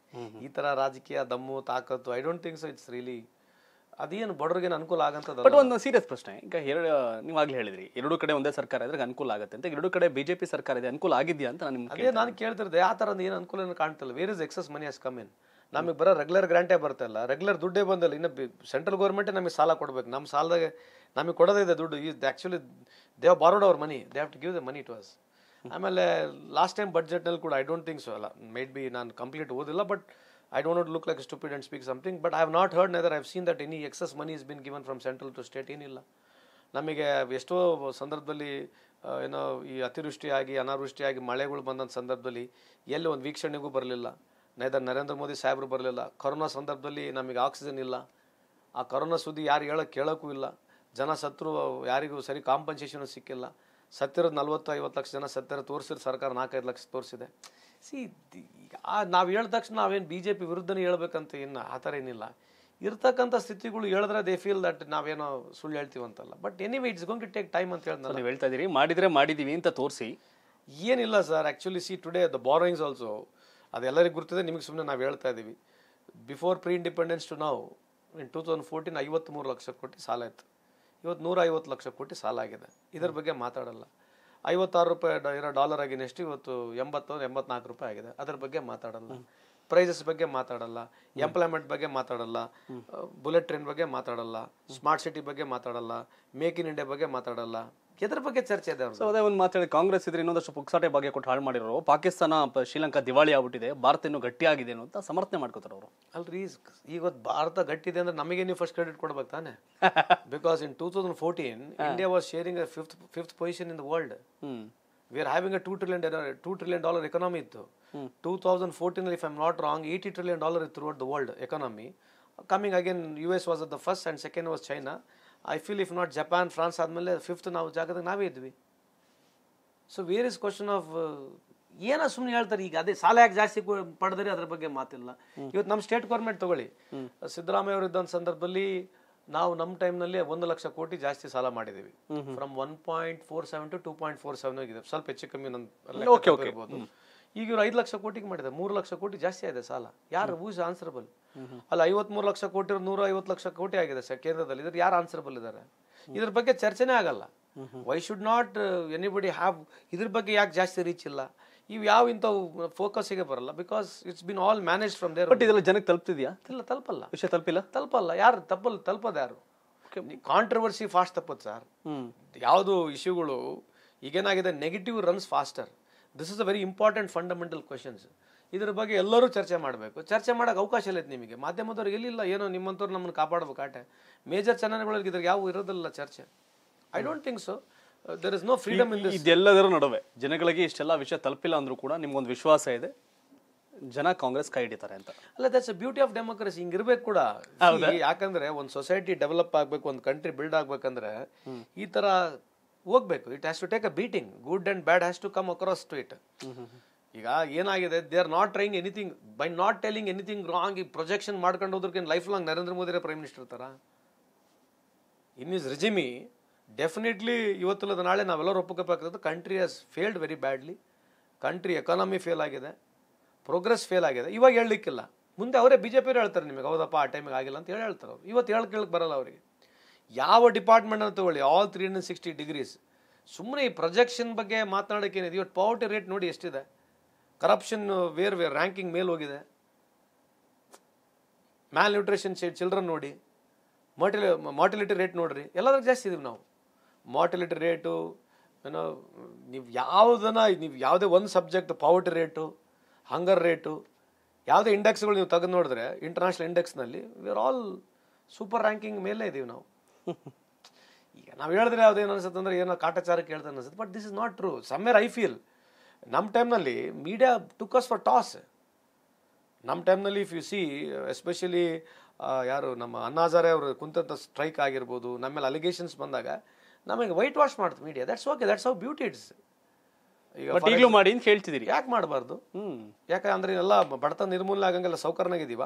ಈ ಥರ ರಾಜಕೀಯ ದಮ್ಮು ತಾಕತ್ತು I don't think so it's really ಅದೇನು ಬಡವರಿಗೆ ಅನುಕೂಲ ಬಟ್ ಆಗಂತದ ಒಂದು ಸೀರಿಯಸ್ ಪ್ರಶ್ನೆ ಈಗ ಎರಡು ನೀವು ಆಗ್ಲೇ ಹೇಳಿದ್ರಿ ಎರಡು ಕಡೆ ಒಂದೇ ಸರ್ಕಾರ ಇದ್ರೆ ಅನುಕೂಲ ಆಗುತ್ತೆ ಅಂತ ಎರಡು ಕಡೆ ಬಿಜೆಪಿ ಸರ್ಕಾರ ಇದೆ ಅನುಕೂಲ ಆಗಿದೆಯಾ ಅಂತ ನಾನು ನಿಮ್ಗೆ ಅದೇ ನಾನು ಕೇಳ್ತಿರ್ದೆ ಆ ಥರ ಏನು ಅನುಕೂಲ ಕಾಣ್ತಿಲ್ಲ. Where is excess money has come in ನಮಗೆ ಬರೋ ರೆಗ್ಯುಲರ್ ಗ್ರಾಂಟೇ ಬರ್ತಾ ರೆಗ್ಯುಲರ್ ದುಡ್ಡೇ ಬಂದಿಲ್ಲ. ಇನ್ನು ಸೆಂಟ್ರಲ್ ಗೌರ್ಮೆಂಟೇ ನಮಗೆ ಸಾಲ ಕೊಡಬೇಕು. ನಮ್ಮ ಸಾಲದಾಗ ನಮಗೆ ಕೊಡೋದೇ ಇದೆ ದುಡ್ಡು. Is actually they've borrowed our money they have to give the money to us ಆಮೇಲೆ ಲಾಸ್ಟ್ ಟೈಮ್ ಬಡ್ಜೆಟ್ನಲ್ಲಿ ಕೂಡ ಐ ಡೋಂಟ್ ಥಿಂಕ್ ಸೊ ಅಲ್ಲ. ಮೇಡ್ ಬಿ ನಾನು ಕಂಪ್ಲೀಟ್ ಓದಿಲ್ಲ but I don't not look like stupid and speak something but I have not heard neither I've seen that any excess money is been given from central to state ಏನಿಲ್ಲ. ನಮಗೆ ಎಷ್ಟೋ ಸಂದರ್ಭದಲ್ಲಿ ಏನೋ ಈ ಅತಿವೃಷ್ಟಿಯಾಗಿ, ಅನಾವೃಷ್ಟಿಯಾಗಿ ಮಳೆಗಳು ಬಂದಂಥ ಸಂದರ್ಭದಲ್ಲಿ ಎಲ್ಲಿ ಒಂದು ವೀಕ್ಷಣೆಗೂ ಬರಲಿಲ್ಲ. ನೈದರ್ ನರೇಂದ್ರ ಮೋದಿ ಸಾಹೇಬರು ಬರಲಿಲ್ಲ. ಕೊರೋನಾ ಸಂದರ್ಭದಲ್ಲಿ ನಮಗೆ ಆಕ್ಸಿಜನ್ ಇಲ್ಲ. ಆ ಕೊರೋನಾ ಸುದ್ದಿ ಯಾರು ಹೇಳೋಕ್ಕೆ ಕೇಳೋಕ್ಕೂ ಇಲ್ಲ. ಜನ ಸತ್ರು ಯಾರಿಗೂ ಸರಿ ಕಾಂಪನ್ಸೇಷನ್ ಸಿಕ್ಕಿಲ್ಲ. ಸತ್ತಿರೋದು ನಲ್ವತ್ತು ಐವತ್ತು ಲಕ್ಷ ಜನ ಸತ್ತಿರೋ ತೋರಿಸಿರೋ ಸರ್ಕಾರ ನಾಲ್ಕೈದು ಲಕ್ಷ ತೋರಿಸಿದೆ. ಸಿ ನಾವು ಹೇಳಿದ ತಕ್ಷಣ ನಾವೇನು ಬಿ ಜೆ ಪಿ ವಿರುದ್ಧನೇ ಹೇಳ್ಬೇಕಂತ ಇನ್ನು ಆ ಥರ ಏನಿಲ್ಲ. ಇರ್ತಕ್ಕಂಥ ಸ್ಥಿತಿಗಳು ಹೇಳಿದ್ರೆ ದೇ ಫೀಲ್ ದಟ್ ನಾವೇನೋ ಸುಳ್ಳು ಹೇಳ್ತೀವಂತಲ್ಲ. But anyway it's going to take time ಅಂತ ಹೇಳಿದ್ನಲ್ಲ ನೀವು ಹೇಳ್ತಾ ಇದ್ದೀರಿ ಮಾಡಿದರೆ ಮಾಡಿದ್ದೀವಿ ಅಂತ ತೋರಿಸಿ. ಏನಿಲ್ಲ sir actually see today the borrowings also ಅದೆಲ್ಲರಿಗೂ ಗೊತ್ತಿದೆ ನಿಮಗೆ ಸುಮ್ಮನೆ ನಾವು ಹೇಳ್ತಾ ಇದ್ದೀವಿ ಬಿಫೋರ್ ಪ್ರೀ ಇಂಡಿಪೆಂಡೆನ್ಸ್ ಟು ನಾವು ಇನ್ ಟೂ ತೌಸಂಡ್ ಫೋರ್ಟೀನ್ ಐವತ್ತ್ಮೂರು ಲಕ್ಷ ಕೋಟಿ ಸಾಲ ಇತ್ತು. ಇವತ್ತು ನೂರ ಐವತ್ತು ಲಕ್ಷ ಕೋಟಿ ಸಾಲ ಆಗಿದೆ. ಇದ್ರ ಬಗ್ಗೆ ಮಾತಾಡಲ್ಲ. ಐವತ್ತಾರು ರೂಪಾಯಿ ಇರೋ ಡಾಲರ್ ಆಗಿನಷ್ಟು ಇವತ್ತು ಎಂಬತ್ತು ಎಂಬತ್ನಾಲ್ಕು ರೂಪಾಯಿ ಆಗಿದೆ. ಅದ್ರ ಬಗ್ಗೆ ಮಾತಾಡಲ್ಲ. ಪ್ರೈಸಸ್ ಬಗ್ಗೆ ಮಾತಾಡಲ್ಲ. ಎಂಪ್ಲಾಯ್ಮೆಂಟ್ ಬಗ್ಗೆ ಮಾತಾಡಲ್ಲ. ಬುಲೆಟ್ ಟ್ರೈನ್ ಬಗ್ಗೆ ಮಾತಾಡಲ್ಲ. ಸ್ಮಾರ್ಟ್ ಸಿಟಿ ಬಗ್ಗೆ ಮಾತಾಡಲ್ಲ. ಮೇಕ್ ಇನ್ ಇಂಡಿಯಾ ಬಗ್ಗೆ ಮಾತಾಡಲ್ಲ. ಎದ್ರ ಬಗ್ಗೆ ಚರ್ಚೆ ಇದೆ ಸೊ ಅದೇ ಒಂದು ಮಾತಾಡಿ ಕಾಂಗ್ರೆಸ್ ಇದ್ರೆ ಇನ್ನೊಂದಷ್ಟು ಪುಕ್ಸಾಟೆ ಬಗ್ಗೆ ಕೊಟ್ಟು ಹಾಳು ಮಾಡಿರೋ ಪಾಕಿಸ್ತಾನ ಶ್ರೀಲಂಕಾ ದಿವಾಳಿ ಆಗ್ಬಿಟ್ಟಿದೆ ಭಾರತ ಇನ್ನೂ ಗಟ್ಟಿಯಾಗಿದೆ ಅಂತ ಸಮರ್ಥನೆ ಮಾಡ್ಕೋತಾರೆ ಅವರು. ಅಲ್ರಿ ಇವತ್ತು ಭಾರತ ಗಟ್ಟಿದೆ ಅಂದ್ರೆ ನಮಗೆ ನೀವು ಫಸ್ಟ್ ಕ್ರೆಡಿಟ್ ಕೊಡ್ಬೇಕು ತಾನೆ? Because in two thousand fourteen India was sharing fifth fifth position in the world we are having a two trillion two trillion dollar economy ಇತ್ತು. Two thousand fourteen if I'm not wrong eighty trillion dollar ಇತ್ತು throughout the world economy coming again U S was the first and second was China I feel if not Japan France ಆದಮೇಲೆ fifth ನಾವು ಜಾಗದಾಗ ನಾವೇ ಇದ್ವಿ. So where is question of ಏನೋ ಸುಮ್ಮನೆ ಹೇಳ್ತಾರೆ ಈಗ ಅದೇ ಸಾಲ ಯಾಕೆ ಜಾಸ್ತಿ ಪಡೆದರೆ ಅದ್ರ ಬಗ್ಗೆ ಮಾತಿಲ್ಲ. ಇವತ್ತು ನಮ್ಮ ಸ್ಟೇಟ್ ಗೌರ್ಮೆಂಟ್ ತಗೊಳ್ಳಿ. ಸಿದ್ದರಾಮಯ್ಯ ಅವರು ಇದ್ದಂಥ ಸಂದರ್ಭದಲ್ಲಿ ನಾವು ನಮ್ಮ ಟೈಮ್ನಲ್ಲಿ ಒಂದು ಲಕ್ಷ ಕೋಟಿ ಜಾಸ್ತಿ ಸಾಲ ಮಾಡಿದ್ದೀವಿ from one point four seven to two point four seven ಆಗಿದೆ. ಸ್ವಲ್ಪ ಹೆಚ್ಚು ಕಮ್ಮಿ ನನ್ನ ಇರ್ಬೋದು ಈಗ ಇವ್ರು ಐದು ಲಕ್ಷ ಕೋಟಿಗೆ ಮಾಡಿದ್ದಾರೆ ಮೂರು ಲಕ್ಷ ಕೋಟಿ ಜಾಸ್ತಿ ಆಗಿದೆ ಸಾಲ. ಯಾರು? ಹೂಸ್ ಆನ್ಸರಬಲ್ ಅಲ್ಲ ಐವತ್ಮೂರು ಲಕ್ಷ ಕೋಟಿ ನೂರ ಐವತ್ತು ಲಕ್ಷ ಕೋಟಿ ಆಗಿದೆ ಸರ್ ಕೇಂದ್ರದಲ್ಲಿ. ಇದ್ರ ಯಾರು ಆನ್ಸರಬಲ್ ಇದ್ದಾರೆ? ಇದ್ರ ಬಗ್ಗೆ ಚರ್ಚೆನೇ ಆಗಲ್ಲ. Why should not anybody have ಇದ್ರ ಬಗ್ಗೆ ಯಾಕೆ ಜಾಸ್ತಿ ರೀಚ್ ಇಲ್ಲ? ಇವು ಯಾವ ಇಂಥವು ಫೋಕಸ್ಸಿಗೆ ಬರಲ್ಲ? Because it's been all manage from there but ಇದೆಲ್ಲ ಜನಕ್ಕೆ ತಲುಪ್ತಿದ್ಯಾ? ಇಲ್ಲ ತಲುಪಲ್ಲ. ವಿಷಯ ತಲುಪಿಲ್ಲ? ತಲುಪಲ್ಲ. ಯಾರು? ತಪ್ಪಲ್ಲ ತಲುಪದ ಯಾರು? ಕಾಂಟ್ರವರ್ಸಿ ಫಾಸ್ಟ್ ತಪ್ಪುತ್ತೆ ಸರ್ ಯಾವುದು ಇಶ್ಯೂಗಳು ಈಗೇನಾಗಿದೆ negative runs faster this is a very important fundamental questions ಇದ್ರ ಬಗ್ಗೆ ಎಲ್ಲರೂ ಚರ್ಚೆ ಮಾಡಬೇಕು. ಚರ್ಚೆ ಮಾಡೋಕೆ ಅವಕಾಶ ಇಲ್ಲ ನಿಮಗೆ. ಮಾಧ್ಯಮದವ್ರಿಗೆ ಎಲ್ಲಿಲ್ಲ ಏನೋ ನಿಮ್ಮಂಥವ್ರು ನಮ್ಮನ್ನು ಕಾಪಾಡಬೇಕು ಆಟೆ. ಮೇಜರ್ ಚಾನಲ್ಗಳಲ್ಲಿ ಇದ್ರಿಗೆ ಯಾವ ಇರೋದಿಲ್ಲ ಚರ್ಚೆ. I don't think so there is no freedom in ಇದೆಲ್ಲದರ ನಡುವೆ ಜನಗಳಿಗೆ ಇಷ್ಟೆಲ್ಲ ವಿಷಯ ತಲುಪಿಲ್ಲ ಅಂದ್ರೂ ಕೂಡ ನಿಮ್ಗೊಂದು ವಿಶ್ವಾಸ ಇದೆ. ಜನ ಕಾಂಗ್ರೆಸ್ ಕೈ ಹಿಡಿತಾರೆ ಅಂತ. ಅಲ್ಲ that's a beauty of democracy ಇರಬೇಕು ಕೂಡ. ಯಾಕಂದ್ರೆ ಒಂದು ಸೊಸೈಟಿ ಡೆವಲಪ್ ಆಗ್ಬೇಕು ಒಂದು ಕಂಟ್ರಿ ಬಿಲ್ಡ್ ಆಗ್ಬೇಕಂದ್ರೆ ಈ ತರ ಹೋಗ್ಬೇಕು. It has to take a beating good and bad has to come across to it ಈಗ ಏನಾಗಿದೆ? They are not trying anything by not telling anything wrong ಈ ಪ್ರೊಜೆಕ್ಷನ್ ಮಾಡ್ಕೊಂಡು ಹೋದ್ರಕ್ಕೆ life long Narendra Modi prime minister ತರ in is regime definitely ಇವತ್ತಿಲ್ಲದ ನಾಳೆ ನಾವೆಲ್ಲರೂ ಒಪ್ಪಬೇಕಾಗ್ತದೆ country has failed very badly country economy fail ಆಗಿದೆ. Progress fail ಆಗಿದೆ. ಇವಾಗ ಹೇಳಲಿಕ್ಕಿಲ್ಲ. ಮುಂದೆ ಅವರೇ ಬಿ ಜೆ ಪಿಯವ್ರು ಹೇಳ್ತಾರೆ ನಿಮಗೆ, ಹೌದಪ್ಪ, ಆ ಟೈಮಿಗೆ ಆಗಿಲ್ಲ ಅಂತ ಹೇಳಿ ಹೇಳ್ತಾರೆ ಅವ್ರು. ಇವತ್ತು ಹೇಳಕ್ ಕೇಳಕ್ಕೆ ಬರಲ್ಲ ಅವರಿಗೆ. ಯಾವ ಡಿಪಾರ್ಟ್ಮೆಂಟ್ ಅಂತ ತಗೊಳ್ಳಿ? All three hundred sixty degrees ಸುಮ್ಮನೆ ಈ ಪ್ರೊಜೆಕ್ಷನ್ ಬಗ್ಗೆ ಮಾತನಾಡೋಕ್ಕೆ ಏನಿದೆ? ಇವತ್ತು ಪಾವರ್ಟಿ ರೇಟ್ ನೋಡಿ ಎಷ್ಟಿದೆ. ಕರಪ್ಷನ್ ವೇರ್ ವೇರ್ ರ್ಯಾಂಕಿಂಗ್ ಮೇಲೆ ಹೋಗಿದೆ. ಮ್ಯಾಲ್ ನ್ಯೂಟ್ರಿಷನ್ ಚಿಲ್ಡ್ರನ್ ನೋಡಿ. ಮಾರ್ಟಿಲಿ ಮಾರ್ಟಿಲಿಟಿ ರೇಟ್ ನೋಡ್ರಿ. ಎಲ್ಲದ್ರಾಗ ಜಾಸ್ತಿ ಇದೀವಿ ನಾವು. ಮಾರ್ಟಿಲಿಟಿ ರೇಟು ಏನೋ ನೀವು ಯಾವುದನ್ನ, ನೀವು ಯಾವುದೇ ಒಂದು subject poverty rate hunger rate ಯಾವುದೇ ಇಂಡೆಕ್ಸ್ಗಳು ನೀವು ತೆಗೆದು ನೋಡಿದ್ರೆ international ಇಂಡೆಕ್ಸ್ನಲ್ಲಿ we are all super ranking ಮೇಲೆ ಇದ್ದೀವಿ ನಾವು. ಈಗ ನಾವು ಹೇಳಿದ್ರೆ ಯಾವ್ದೇನು ಅನ್ಸುತ್ತೆ ಅಂದ್ರೆ ಏನೋ ಕಾಟಾಚಾರಕ್ಕೆ ಹೇಳ್ತಾನೆ ಅನ್ಸುತ್ತೆ but this is not true somewhere I feel ನಮ್ಮ ಟೈಮ್ನಲ್ಲಿ ಮೀಡಿಯಾ ಟುಕಸ್ ಫಾರ್ ಟಾಸ್ ನಮ್ಮ ಟೈಮ್ನಲ್ಲಿ ಇಫ್ ಯು ಸಿ ಎಸ್ಪೆಷಲಿ ಯಾರು ನಮ್ಮ ಅಣ್ಣಾಜಾರೆ ಅವರು ಕುಂತಂಥ ಸ್ಟ್ರೈಕ್ ಆಗಿರ್ಬೋದು ನಮ್ಮೇಲೆ ಅಲಿಗೇಷನ್ಸ್ ಬಂದಾಗ ನಮಗೆ ವೈಟ್ ವಾಶ್ ಮಾಡ್ತು media that's okay that's how beauty it's ಈಗ ಈಗಲೂ ಮಾಡಿ ಅಂತ ಹೇಳ್ತಿದ್ದೀರಿ ಯಾಕೆ ಮಾಡಬಾರ್ದು? ಹ್ಞೂ ಯಾಕೆ ಅಂದರೆ ಎಲ್ಲ ಬಡತನ ನಿರ್ಮೂಲನೆ ಆಗಂಗೆಲ್ಲ ಸೌಕರ್ನಾಗಿದ್ದೀವ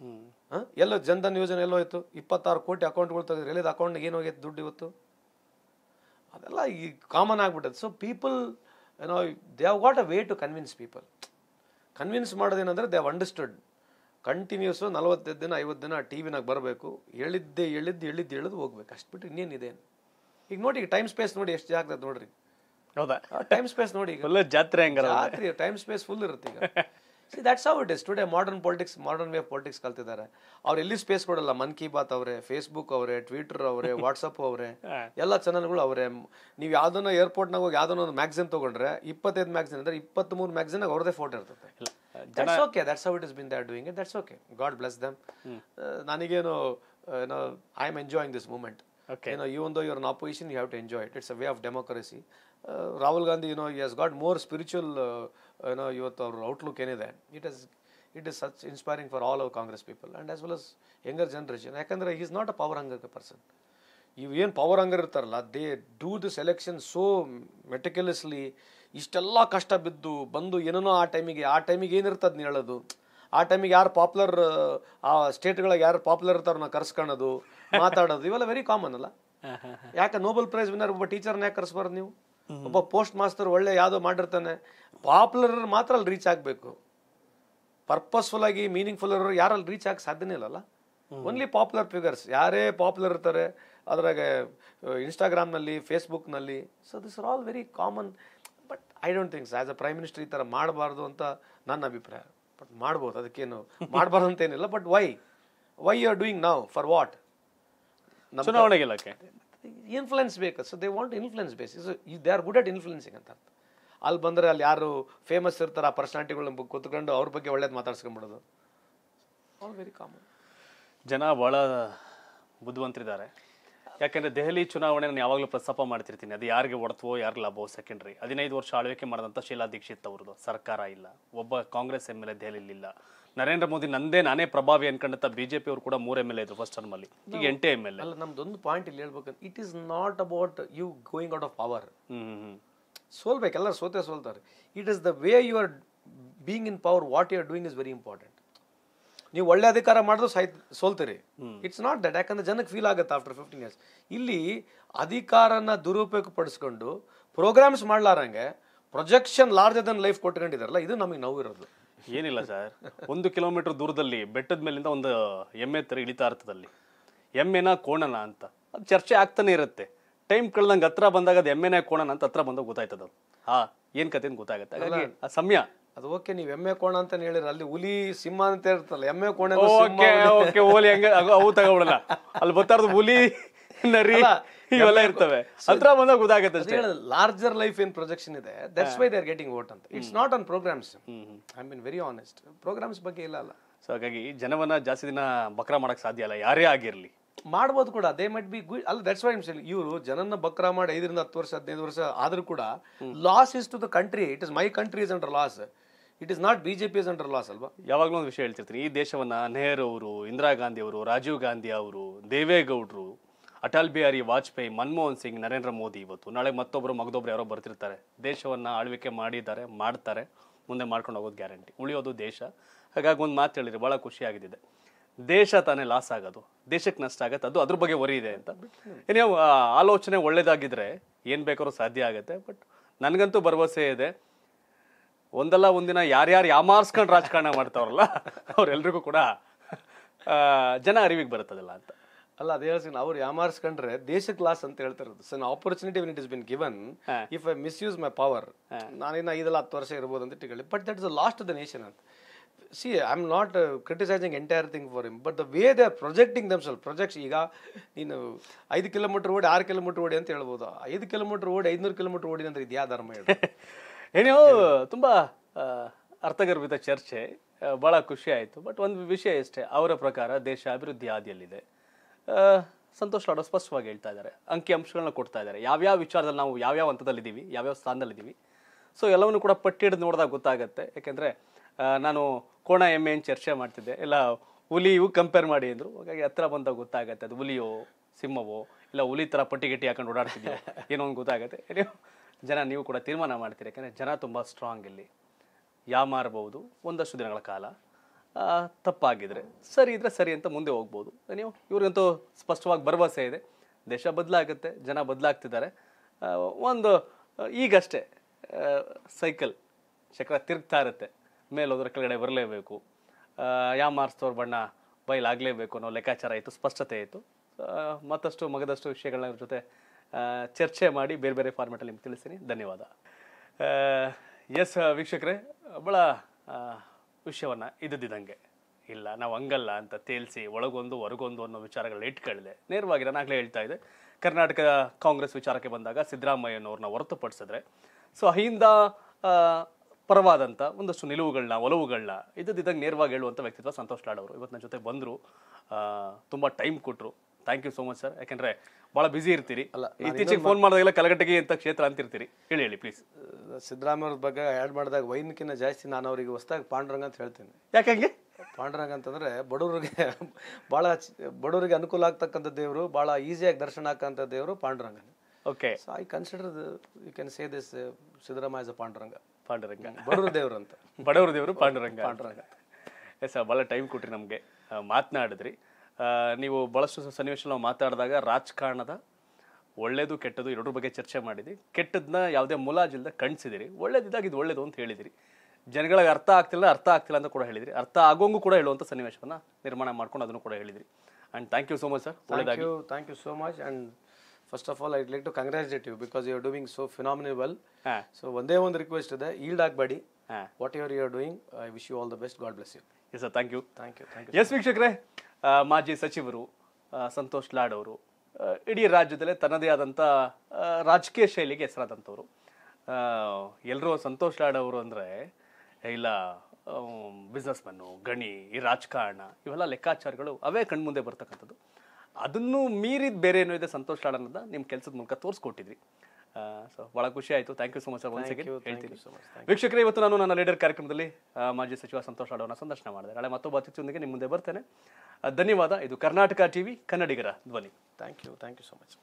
ಹ್ಮ್. ಹಾಂ ಎಲ್ಲೋ ಜನ್ಧನ್ ಯೋಜನೆ ಎಲ್ಲೋ ಹೋಯ್ತು. ಇಪ್ಪತ್ತಾರು ಕೋಟಿ ಅಕೌಂಟ್ಗಳು ತೆಗೆದ್ರೆ ಎಲ್ಲಿದ್ದು ಅಕೌಂಟ್ಗೆ ಏನು ಹೋಗೈತೆ ದುಡ್ಡು ಇವತ್ತು? ಅದೆಲ್ಲ ಈ ಕಾಮನ್ ಆಗಿಬಿಟ್ಟದೆ ಸೊ ಪೀಪಲ್ ಏನೋ they have got a way to convince people convince ಮಾಡೋದೇನಂದ್ರೆ they have understood continuous ನಲವತ್ತೈದು ದಿನ ಐವತ್ತು ದಿನ ಟಿ ವಿನಾಗ ಬರಬೇಕು. ಹೇಳಿದ್ದೆ ಹೇಳಿದ್ದು ಹೇಳಿದ್ದು ಹೇಳಿದ್ದು ಹೋಗ್ಬೇಕು. ಅಷ್ಟು ಬಿಟ್ಟು ಇನ್ನೇನಿದೆ ಈಗ ನೋಡಿ ಈಗ ಟೈಮ್ ಸ್ಪೇಸ್ ನೋಡಿ ಎಷ್ಟು ಜಾಗದ ನೋಡ್ರಿ. ಹೌದಾ? ಟೈಮ್ ಸ್ಪೇಸ್ ನೋಡಿ ಈಗ. ಜಾತ್ರೆ ಹಂಗಾರ. ರಾತ್ರಿ ಟೈಮ್ ಸ್ಪೇಸ್ ಫುಲ್ ಇರುತ್ತೆ ಈಗ. See that's how it is today modern politics modern way politics ಕಲ್ತಿದ್ದಾರೆ. ಅವ್ರು ಎಲ್ಲಿ ಸ್ಪೇಸ್ ಕೊಡಲ್ಲ. ಮನ್ ಕಿ ಬಾತ್ ಅವರೇ ಫೇಸ್ಬುಕ್ ಅವರೇ ಟ್ವಿಟರ್ ಅವರೇ ವಾಟ್ಸಪ್ ಅವರೇ ಎಲ್ಲ ಚಾನಲ್ಗಳು ಅವರೇ. ನೀವು ಯಾವ್ದನ್ನ ಏರ್ಪೋರ್ಟ್ನಾಗ ಹೋಗಿ ಯಾವ್ದನ್ನ ಒಂದು ಮ್ಯಾಗ್ಝಿನ್ ತಗೊಂಡ್ರೆ ಇಪ್ಪತ್ತೈದು ಮ್ಯಾಗ್ಝಿನ್ ಅಂದ್ರೆ ಇಪ್ಪತ್ತ್ಮೂರು ಮ್ಯಾಗ್ಝಿನ್ ಅವ್ರದೇ ಫೋಟೋ ಇರ್ತದೆ. That's okay that's how it is been there doing it that's okay God bless them ನನಗೇನು ಏನೋ I am enjoying this moment ಏನೋ ಈ ಒಂದು even though you opposition, you have to enjoy it. It's a way of democracy. Uh, Rahul Gandhi, you know, he know, ಇವತ್ತು ಅವ್ರ outlook ಏನಿದೆ it is it is such inspiring for all our Congress people and as well as younger generation ಯಾಕಂದ್ರೆ is not a power hunger person ಇವೇನು power hunger ಇರ್ತಾರಲ್ಲ they do this election so meticulously ಇಷ್ಟೆಲ್ಲ ಕಷ್ಟ ಬಿದ್ದು ಬಂದು ಏನೇನೋ ಆ ಟೈಮಿಗೆ ಆ ಟೈಮಿಗೆ ಏನಿರ್ತದೆ ಹೇಳೋದು? ಆ ಟೈಮಿಗೆ ಯಾರು ಪಾಪ್ಯುಲರ್ ಆ ಸ್ಟೇಟ್ಗಳಿಗೆ ಯಾರು ಪಾಪ್ಯುಲರ್ ಇರ್ತಾರೋ ಕರ್ಸ್ಕೊಳ್ಳೋದು ಮಾತಾಡೋದು ಇವೆಲ್ಲ ವೆರಿ ಕಾಮನ್ ಅಲ್ಲ. ಯಾಕೆ ನೋಬೆಲ್ ಪ್ರೈಸ್ ವಿನ್ನರ್ ಒಬ್ಬ ಟೀಚರ್ನ ಯಾಕೆ ಕರೆಸ್ಬಾರ್ದು ನೀವು? ಒಬ್ಬ ಪೋಸ್ಟ್ ಮಾಸ್ಟರ್ ಒಳ್ಳೆ ಯಾವುದೋ ಮಾಡಿರ್ತಾನೆ. ಪಾಪ್ಯುಲರ್ ಮಾತ್ರ ಅಲ್ಲಿ ರೀಚ್ ಆಗಬೇಕು. ಪರ್ಪಸ್ಫುಲ್ ಆಗಿ ಮೀನಿಂಗ್ಫುಲ್ ಇರೋರು ಯಾರಲ್ಲಿ ರೀಚ್ ಆಗಕ್ಕೆ ಸಾಧ್ಯನೇ ಇಲ್ಲಲ್ಲ. ಓನ್ಲಿ ಪಾಪ್ಯುಲರ್ ಫಿಗರ್ಸ್ ಯಾರೇ ಪಾಪ್ಯುಲರ್ ಇರ್ತಾರೆ ಅದ್ರಾಗ ಇನ್ಸ್ಟಾಗ್ರಾಮ್ನಲ್ಲಿ ಫೇಸ್ಬುಕ್ನಲ್ಲಿ so this are all very common but I don't thinks as a prime minister ಈ ಥರ ಮಾಡಬಾರ್ದು ಅಂತ ನನ್ನ ಅಭಿಪ್ರಾಯ. ಬಟ್ ಮಾಡ್ಬೋದು ಅದಕ್ಕೇನು? ಮಾಡಬಾರ್ದು ಅಂತೇನಿಲ್ಲ but why why you are doing now for what ಚುನಾವಣೆಗೆ ಗೆಲ್ಲಕ್ಕೆ ಇನ್ಫ್ಲುಯೆನ್ಸ್ ಬೇಕು. So they want influence base is they are good at influencing ಅಂತ ಅಲ್ಲಿ ಬಂದರೆ ಅಲ್ಲಿ ಯಾರು ಫೇಮಸ್ ಇರ್ತಾರೆ ಆ ಪರ್ಸನಾಲಿಟಿಗಳನ್ನ ಕೂತ್ಕೊಂಡು ಅವ್ರ ಬಗ್ಗೆ ಒಳ್ಳೇದು ಮಾತಾಡ್ಸ್ಕೊಂಡ್ಬಿಡೋದು. ಆಲ್ ವೆರಿ ಕಾಮನ್ ಜನ ಭಾಳ ಬುದ್ಧಿವಂತರಿದ್ದಾರೆ. ಯಾಕಂದ್ರೆ ದೆಹಲಿ ಚುನಾವಣೆ ನಾನು ಯಾವಾಗಲೂ ಪ್ರಸ್ತಾಪ ಮಾಡ್ತಿರ್ತೀನಿ. ಅದು ಯಾರಿಗೆ ಒಡ್ತವೋ ಯಾರು ಲಾಭವೋ ಸೆಕೆಂಡ್ರಿ ಹದಿನೈದು ವರ್ಷ ಆಳ್ವಿಕೆ ಮಾಡಿದಂಥ ಶೀಲಾ ದೀಕ್ಷಿತ್ ಅವ್ರದ್ದು. ಸರ್ಕಾರ ಇಲ್ಲ. ಒಬ್ಬ ಕಾಂಗ್ರೆಸ್ ಎಂ ಎಲ್ ಎ ದೆಹಲಿಲಿ ಇಲ್ಲ ನರೇಂದ್ರ ಮೋದಿ ನಂದೇ ನಾನೇ ಪ್ರಭಾವಿ ಅನ್ಕೊಂಡಂತ ಬಿಜೆಪಿ ಅವರು ಕೂಡ ಮೂರ್ ಎಂ ಎಲ್ ಎ ಇದ್ರು ಫಸ್ಟ್ ಟರ್ಮಲ್ಲಿ ಈಗ ಎಂಟೇ ಎಂ ಎಲ್ ಎ ಅಲ್ಲ ನಮ್ದೊಂದು ಪಾಯಿಂಟ್ ಇಲ್ಲಿ ಹೇಳ್ಬೇಕು it is not about you going out of power ಸೋಲ್ಬೇಕು ಎಲ್ಲರೂ ಸೋತೆ ಸೋಲ್ತಾರೆ. It is the way you are being in power what you are doing is very important ನೀವು ಒಳ್ಳೆ ಅಧಿಕಾರ ಮಾಡಿದ್ರು ಸಾಯ್ ಸೋಲ್ತೀರಿ. ಇಟ್ಸ್ ನಾಟ್ ದಟ್ ಯಾಕಂದ್ರೆ ಜನಕ್ಕೆ ಫೀಲ್ ಆಗುತ್ತೆ ಆಫ್ಟರ್ ಫಿಫ್ಟೀನ್ ಇಯರ್ಸ್ ಇಲ್ಲಿ ಅಧಿಕಾರನ ದುರುಪಯೋಗ ಪಡಿಸ್ಕೊಂಡು ಪ್ರೋಗ್ರಾಮ್ಸ್ ಮಾಡ್ಲಾರಂಗೆ ಪ್ರೊಜೆಕ್ಷನ್ ಲಾರ್ಜರ್ ದನ್ ಲೈಫ್ ಕೊಟ್ಕೊಂಡಿದಾರಲ್ಲ ಇದು ನಮಗೆ ನೋವು ಇರೋದು ಏನಿಲ್ಲ ಸರ್. ಒಂದು ಕಿಲೋಮೀಟರ್ ದೂರದಲ್ಲಿ ಬೆಟ್ಟದ ಮೇಲಿಂದ ಒಂದು ಎಮ್ಮೆ ತರ ಇಳಿತಾ ಇರ್ತದಲ್ಲಿ ಎಮ್ಮೆನ ಕೋಣನ ಅಂತ. ಅದು ಚರ್ಚೆ ಆಗ್ತಾನೆ ಇರುತ್ತೆ. ಟೈಮ್ ಕಳ್ದಂಗೆ ಹತ್ರ ಬಂದಾಗ ಅದು ಎಮ್ಮೆನೇ ಕೋಣನ ಅಂತ ಹತ್ರ ಬಂದಾಗ ಗೊತ್ತಾಯ್ತದ ಅದು. ಹಾ ಏನ್ ಕತೆ ಅಂತ ಗೊತ್ತಾಗುತ್ತೆ. ಹಾಗಾಗಿ ಆ ಸಮಯ. ಅದು ಓಕೆ ನೀವು ಎಮ್ಮೆ ಕೋಣ ಅಂತ ಹೇಳಿರ ಅಲ್ಲಿ ಹುಲಿ ಸಿಂಹ ಅಂತ ಇರ್ತಲ್ಲ ಎಮ್ಮೆ ಕೋಣ ಓಕೆ ಓಕೆ ಓಲಿ ಹಂಗ ಅವು ತಗೊಬಿಡಲ್ಲ ಅಲ್ಲಿ ಬರ್ತಾರದು ಹುಲಿ. ನರಿ ಇವೆಲ್ಲ ಇರ್ತವೆ. ಹತ್ರ ಬಂದಾಗ ಗೊತ್ತಾಗುತ್ತೆ ಅಷ್ಟೇ. ಲಾರ್ಜರ್ ಲೈಫ್ ಏನ್ ಪ್ರೊಜೆಕ್ಷನ್ ಇದೆ? That's why they are getting vote ಅಂತ. It's not on programmes I mean very honest programmes ಬಗ್ಗೆ ಇಲ್ಲ ಅಲ್ಲ. ಸೊ ಹಾಗಾಗಿ ಜನವನ್ನ ಜಾಸ್ತಿ ದಿನ ಬಕ್ರ ಮಾಡಕ್ ಸಾಧ್ಯ ಅಲ್ಲ ಯಾರೇ ಆಗಿರ್ಲಿ. ಮಾಡ್ಬೋದು ಕೂಡ. ದೇ ಮಟ್ ಬಿ ಗುಡ್ ಅಲ್ಲ ದಟ್ಸ್ ವೈ ಇವರು ಜನನ ಬಕ್ರ ಮಾಡಿ ಐದರಿಂದ ಹತ್ತು ವರ್ಷ ಹದಿನೈದು ವರ್ಷ ಆದ್ರೂ ಕೂಡ loss is to the country it is my country is under loss it is not BJP is under loss ಅಲ್ವಾ? ಯಾವಾಗಲೂ ಒಂದು ವಿಷಯ ಹೇಳ್ತಿರ್ತೀನಿ. ಈ ದೇಶವನ್ನ ನೆಹರು ಅವರು ಇಂದಿರಾ ಗಾಂಧಿ ಅವರು ರಾಜೀವ್ ಗಾಂಧಿ ಅವರು ದೇವೇಗೌಡರು ಅಟಲ್ ಬಿಹಾರಿ ವಾಜಪೇಯಿ, ಮನಮೋಹನ್ ಸಿಂಗ್, ನರೇಂದ್ರ ಮೋದಿ ಇವತ್ತು. ನಾಳೆ ಮತ್ತೊಬ್ಬರು ಮಗದೊಬ್ರು ಯಾರೋ ಬರ್ತಿರ್ತಾರೆ. ದೇಶವನ್ನ ಆಳ್ವಿಕೆ ಮಾಡಿದ್ದಾರೆ, ಮಾಡ್ತಾರೆ. ಮುಂದೆ ಮಾಡ್ಕೊಂಡು ಹೋಗೋದು ಗ್ಯಾರಂಟಿ. ಉಳಿಯೋದು ದೇಶ. ಹಾಗಾಗಿ ಒಂದು ಮಾತು ಹೇಳಿದ್ರೆ ಭಾಳ ಖುಷಿ ಆಗಿದೆ ದೇಶ ತಾನೇ ಲಾಸ್ ಆಗೋದು. ದೇಶಕ್ಕೆ ನಷ್ಟ ಆಗತ್ತೆ. ಅದು ಅದ್ರ ಬಗ್ಗೆ ಒರಿ ಇದೆ ಅಂತ. ಏನೇ ಆಲೋಚನೆ ಒಳ್ಳೇದಾಗಿದ್ರೆ ಏನು ಬೇಕಾದ್ರೂ ಸಾಧ್ಯ ಆಗುತ್ತೆ. ಬಟ್ ನನಗಂತೂ ಭರವಸೆ ಇದೆ. ಒಂದಲ್ಲ ಒಂದಿನ ಯಾರ್ಯಾರು ಯಾಮಾರ್ಸ್ಕೊಂಡು ರಾಜಕಾರಣ ಮಾಡ್ತಾವ್ರಲ್ಲ ಅವರೆಲ್ಲರಿಗೂ ಕೂಡ ಜನ ಅರಿವಿಗೆ ಬರುತ್ತದಲ್ಲ ಅಂತ. ಅಲ್ಲ ಅದೇ ಹೇಳ್ತೀನಿ ಅವ್ರು ಯಾಮಾರಿಸ್ಕೊಂಡ್ರೆ ದೇಶಕ್ಕೆ ಲಾಸ್ ಅಂತ ಹೇಳ್ತಿರೋದು. So opportunity when it is been given if I misuse my power ನಾನಿನ್ನ ಐದಲ್ಲ ಹತ್ತು ವರ್ಷ ಇರ್ಬೋದು ಅಂತ ಇಟ್ಕೊಳ್ಳಿ. But that is lost the nation ಅಂತ. See I am not criticising entire thing for him but the way they are projecting them ಸ್ವಲ್ಪ projects ಈಗ ನೀನು ಐದು ಕಿಲೋಮೀಟರ್ ಓಡಿ ಆರು ಕಿಲೋಮೀಟರ್ ಓಡಿ ಅಂತ ಹೇಳ್ಬೋದು. ಐದು ಕಿಲೋಮೀಟರ್ ಓಡಿ ಐದುನೂರು ಕಿಲೋಮೀಟರ್ ಓಡಿ ಅಂದ್ರೆ ಇದ್ಯಾ ಧರ್ಮ ಹೇಳಿ? ಏನೋ ತುಂಬಾ ಅರ್ಥಗರ್ಭಿತ ಚರ್ಚೆ ಭಾಳ ಬಹಳ ಖುಷಿ ಆಯಿತು. ಬಟ್ ಒಂದು ವಿಷಯ ಇಷ್ಟೇ ಅವರ ಪ್ರಕಾರ ದೇಶ ಅಭಿವೃದ್ಧಿ ಹಾದಿಯಲ್ಲಿದೆ ಆ, ಸಂತೋಷ್ ಲಾಡೋ ಸ್ಪಷ್ಟವಾಗಿ ಹೇಳ್ತಾ ಇದ್ದಾರೆ. ಅಂಕಿ ಅಂಶಗಳನ್ನ ಕೊಡ್ತಾ ಇದ್ದಾರೆ. ಯಾವ್ಯಾವ ವಿಚಾರದಲ್ಲಿ ನಾವು ಯಾವ್ಯಾವ ಹಂತದಲ್ಲಿದ್ದೀವಿ, ಯಾವ್ಯಾವ ಸ್ಥಾನದಲ್ಲಿದ್ದೀವಿ. ಸೊ ಎಲ್ಲವನ್ನು ಕೂಡ ಪಟ್ಟಿ ಹಿಡಿದು ನೋಡಿದಾಗ ಗೊತ್ತಾಗುತ್ತೆ. ಯಾಕೆಂದರೆ ನಾನು ಕೋಣ ಎಮ್ಮೆ ಏನು ಚರ್ಚೆ ಮಾಡ್ತಿದ್ದೆ. ಎಲ್ಲ ಹುಲಿಯು ಕಂಪೇರ್ ಮಾಡಿ ಅಂದರು. ಹಾಗಾಗಿ ಹತ್ರ ಬಂದಾಗ ಗೊತ್ತಾಗತ್ತೆ. ಅದು ಹುಲಿಯೋ, ಸಿಂಹವೋ, ಇಲ್ಲ ಹುಲಿ ಥರ ಪಟ್ಟಿ ಗಟ್ಟಿ ಹಾಕೊಂಡು ಓಡಾಡ್ತಿದ್ದೆ ಏನೋ ಒಂದು ಗೊತ್ತಾಗುತ್ತೆ. ಜನ ನೀವು ಕೂಡ ತೀರ್ಮಾನ ಮಾಡ್ತೀರಿ. ಯಾಕಂದರೆ ಜನ ತುಂಬ ಸ್ಟ್ರಾಂಗ್ ಇಲ್ಲಿ. ಯಾ ಮಾರಬಹುದು ಒಂದಷ್ಟು ದಿನಗಳ ಕಾಲ. ತಪ್ಪಾಗಿದ್ರೆ ಸರಿ ಇದ್ರೆ ಸರಿ ಅಂತ ಮುಂದೆ ಹೋಗ್ಬೋದು. ನೀವು ಇವ್ರಿಗಂತೂ ಸ್ಪಷ್ಟವಾಗಿ ಭರವಸೆ ಇದೆ. ದೇಶ ಬದಲಾಗುತ್ತೆ, ಜನ ಬದಲಾಗ್ತಿದ್ದಾರೆ. ಒಂದು, ಈಗಷ್ಟೇ ಸೈಕಲ್, ಚಕ್ರ ತಿರುಗ್ತಾ ಇರುತ್ತೆ. ಮೇಲೋದ್ರ ಕೆಳಗಡೆ ಬರಲೇಬೇಕು. ಯಾವ ಮಾರ್ಸ್ತವ್ರ ಬಣ್ಣ ಬಯಲಾಗಲೇಬೇಕು ಅನ್ನೋ ಲೆಕ್ಕಾಚಾರ ಇತ್ತು, ಸ್ಪಷ್ಟತೆ ಇತ್ತು. ಮತ್ತಷ್ಟು ಮಗದಷ್ಟು ವಿಷಯಗಳನ್ನ ಜೊತೆ ಚರ್ಚೆ ಮಾಡಿ ಬೇರೆ ಬೇರೆ ಫಾರ್ಮೆಟಲ್ಲಿ ನಿಮ್ಗೆ ತಿಳಿಸ್ತೀನಿ. ಧನ್ಯವಾದ. ಎಸ್, ವೀಕ್ಷಕರೇ ಭಾಳ ವಿಷಯವನ್ನು ಇದ್ದಿದ್ದಂಗೆ. ಇಲ್ಲ, ನಾವು ಹಂಗಲ್ಲ ಅಂತ ತೇಲ್ಸಿ ಒಳಗೊಂದು, ಹೊರಗೊಂದು ಅನ್ನೋ ವಿಚಾರಗಳನ್ನ ಇಟ್ಕೊಳ್ಳದೆ ನೇರವಾಗಿ ನಾನು ಹೇಳ್ತಾ ಇದ್ದೆ, ಕರ್ನಾಟಕ ಕಾಂಗ್ರೆಸ್ ವಿಚಾರಕ್ಕೆ ಬಂದಾಗ ಸಿದ್ದರಾಮಯ್ಯನವ್ರನ್ನ ಹೊರತುಪಡಿಸಿದ್ರೆ, ಸೊ ಅಹಿಂದ ಪರವಾದಂಥ ಒಂದಷ್ಟು ನಿಲುವುಗಳನ್ನ ಒಲವುಗಳನ್ನ ಇದ್ದಿದ್ದಂಗೆ ನೇರವಾಗಿ ಹೇಳುವಂಥ ವ್ಯಕ್ತಿತ್ವ ಸಂತೋಷ್ ಲಾಡ್ ಅವರು. ಇವತ್ತು ನನ್ನ ಜೊತೆ ಬಂದರು ತುಂಬ ಟೈಮ್ ಕೊಟ್ಟರು thank you so much sir. ಯಾಕೆಂದ್ರೆ ಭಾಳ ಬಿಸಿ ಇರ್ತೀರಿ. ಅಲ್ಲ, ಇತ್ತೀಚೆಗೆ ಫೋನ್ ಮಾಡಿದಾಗೆಲ್ಲ ಕಲಗಟ್ಟಿಗೆ ಅಂತ ಕ್ಷೇತ್ರ ಅಂತಿರ್ತೀರಿ? ಹೇಳಿ ಹೇಳಿ ಪ್ಲೀಸ್ ಸಿದ್ದರಾಮಯ್ಯವ್ರ ಬಗ್ಗೆ ಆ್ಯಡ್ ಮಾಡಿದಾಗ ವೈನ್ಕಿನ್ನ ಜಾಸ್ತಿ ನಾನು ಅವರಿಗೆ ಹೊಸ್ದಾಗಿ ಪಾಂಡುರಂಗ ಅಂತ ಹೇಳ್ತೀನಿ. ಯಾಕಂಗೆ ಪಾಂಡುರಂಗ ಅಂತಂದ್ರೆ ಬಡವರಿಗೆ ಭಾಳ ಬಡವರಿಗೆ ಅನುಕೂಲ ಆಗ್ತಕ್ಕಂಥ ದೇವರು ಭಾಳ ಈಸಿಯಾಗಿ ದರ್ಶನ ಹಾಕಂಥ ದೇವರು Panduranga. Okay so I consider you can say this Siddaramaiah a Panduranga. Panduranga. ಬಡವ್ರ ದೇವರು ಅಂತ. ಬಡವ್ರ ದೇವರು ಪಾಂಡುರಂಗ ಪಾಂಡುರಂಗ. ಎಸ್ ಭಾಳ ಟೈಮ್ ಕೊಟ್ರಿ ನಮಗೆ. ಮಾತನಾಡಿದ್ರಿ. ನೀವು ಬಹಳಷ್ಟು ಸನ್ನಿವೇಶ ನಾವು ಮಾತಾಡಿದಾಗ ರಾಜಕಾರಣದ ಒಳ್ಳೇದು ಕೆಟ್ಟದು ಎರಡರ ಬಗ್ಗೆ ಚರ್ಚೆ ಮಾಡಿದ್ರಿ ಕೆಟ್ಟದನ್ನ ಯಾವುದೇ ಮುಲಾಜಿಲ್ಲದೆ ಕಣ್ಸಿದಿರಿ ಒಳ್ಳೇದಿದ್ದಾಗ ಇದು ಒಳ್ಳೇದು ಅಂತ ಹೇಳಿದಿರಿ. ಜನಗಳಿಗೆ ಅರ್ಥ ಆಗ್ತಿಲ್ಲ ಅರ್ಥ ಆಗ್ತಿಲ್ಲ ಅಂತ ಕೂಡ ಹೇಳಿದ್ರಿ. ಅರ್ಥ ಆಗೋಂಗೂ ಕೂಡ ಹೇಳುವಂಥ ಸನ್ನಿವೇಶವನ್ನು ನಿರ್ಮಾಣ ಮಾಡ್ಕೊಂಡು ಅದನ್ನು ಕೂಡ ಹೇಳಿದ್ರಿ. And thank you so much sir ಒಳ್ಳೆಯದಾಗಿ thank you so much and first of all I'd like to congratulate you because you are doing so phenomenal well ಹಾಂ. ಒಂದೇ ಒಂದು ರಿಕ್ವೆಸ್ಟ್ ಇದೆ. ಈಲ್ಡ್ ಆಗಬೇಡಿ. Whatever you are doing I wish you all the best God bless you yes sir thank you thank you thank you yes ವೀಕ್ಷಕರೇ ಮಾಜಿ ಸಚಿವರು ಸಂತೋಷ್ ಲಾಡ್ ಅವರು ಇಡೀ ರಾಜ್ಯದಲ್ಲೇ ತನ್ನದೇ ಆದಂಥ ರಾಜಕೀಯ ಶೈಲಿಗೆ ಹೆಸರಾದಂಥವ್ರು. ಎಲ್ಲರೂ ಸಂತೋಷ್ ಲಾಡ್ ಅವರು ಅಂದರೆ ಇಲ್ಲ ಬಿಸ್ನೆಸ್ಮನ್ನು ಗಣಿ, ಈ ರಾಜಕಾರಣ, ಇವೆಲ್ಲ ಲೆಕ್ಕಾಚಾರಗಳು ಅವೇ ಕಣ್ಮುಂದೆ ಬರ್ತಕ್ಕಂಥದ್ದು. ಅದನ್ನು ಮೀರಿದ ಬೇರೆ ಏನೋ ಇದೆ ಸಂತೋಷ್ ಲಾಡ್ ಅನ್ನೋದನ್ನ ನಿಮ್ಮ ಕೆಲಸದ ಮೂಲಕ ತೋರಿಸ್ಕೊಟ್ಟಿದ್ರಿ. ಸೊ ಭಾಳ ಖುಷಿ ಆಯಿತು. Thank you so much once second ಹೇಳ್ತೀನಿ. ವೀಕ್ಷಕರೇ ಇವತ್ತು ನಾನು ನನ್ನ ಲೀಡರ್ ಕಾರ್ಯಕ್ರಮದಲ್ಲಿ ಮಾಜಿ ಸಚಿವ ಸಂತೋಷ್ ಲಾಡೋನ ಸಂದರ್ಶನ ಮಾಡಿದೆ. ನಾಳೆ ಮತ್ತೊಬ್ಬ ಅತಿಥಿಯೊಂದಿಗೆ ನಿಮ್ಮ ಮುಂದೆ ಬರ್ತೇನೆ. ಧನ್ಯವಾದ. ಇದು ಕರ್ನಾಟಕ ಟಿವಿ ಕನ್ನಡಿಗರ ಧ್ವನಿ. Thank you thank you so much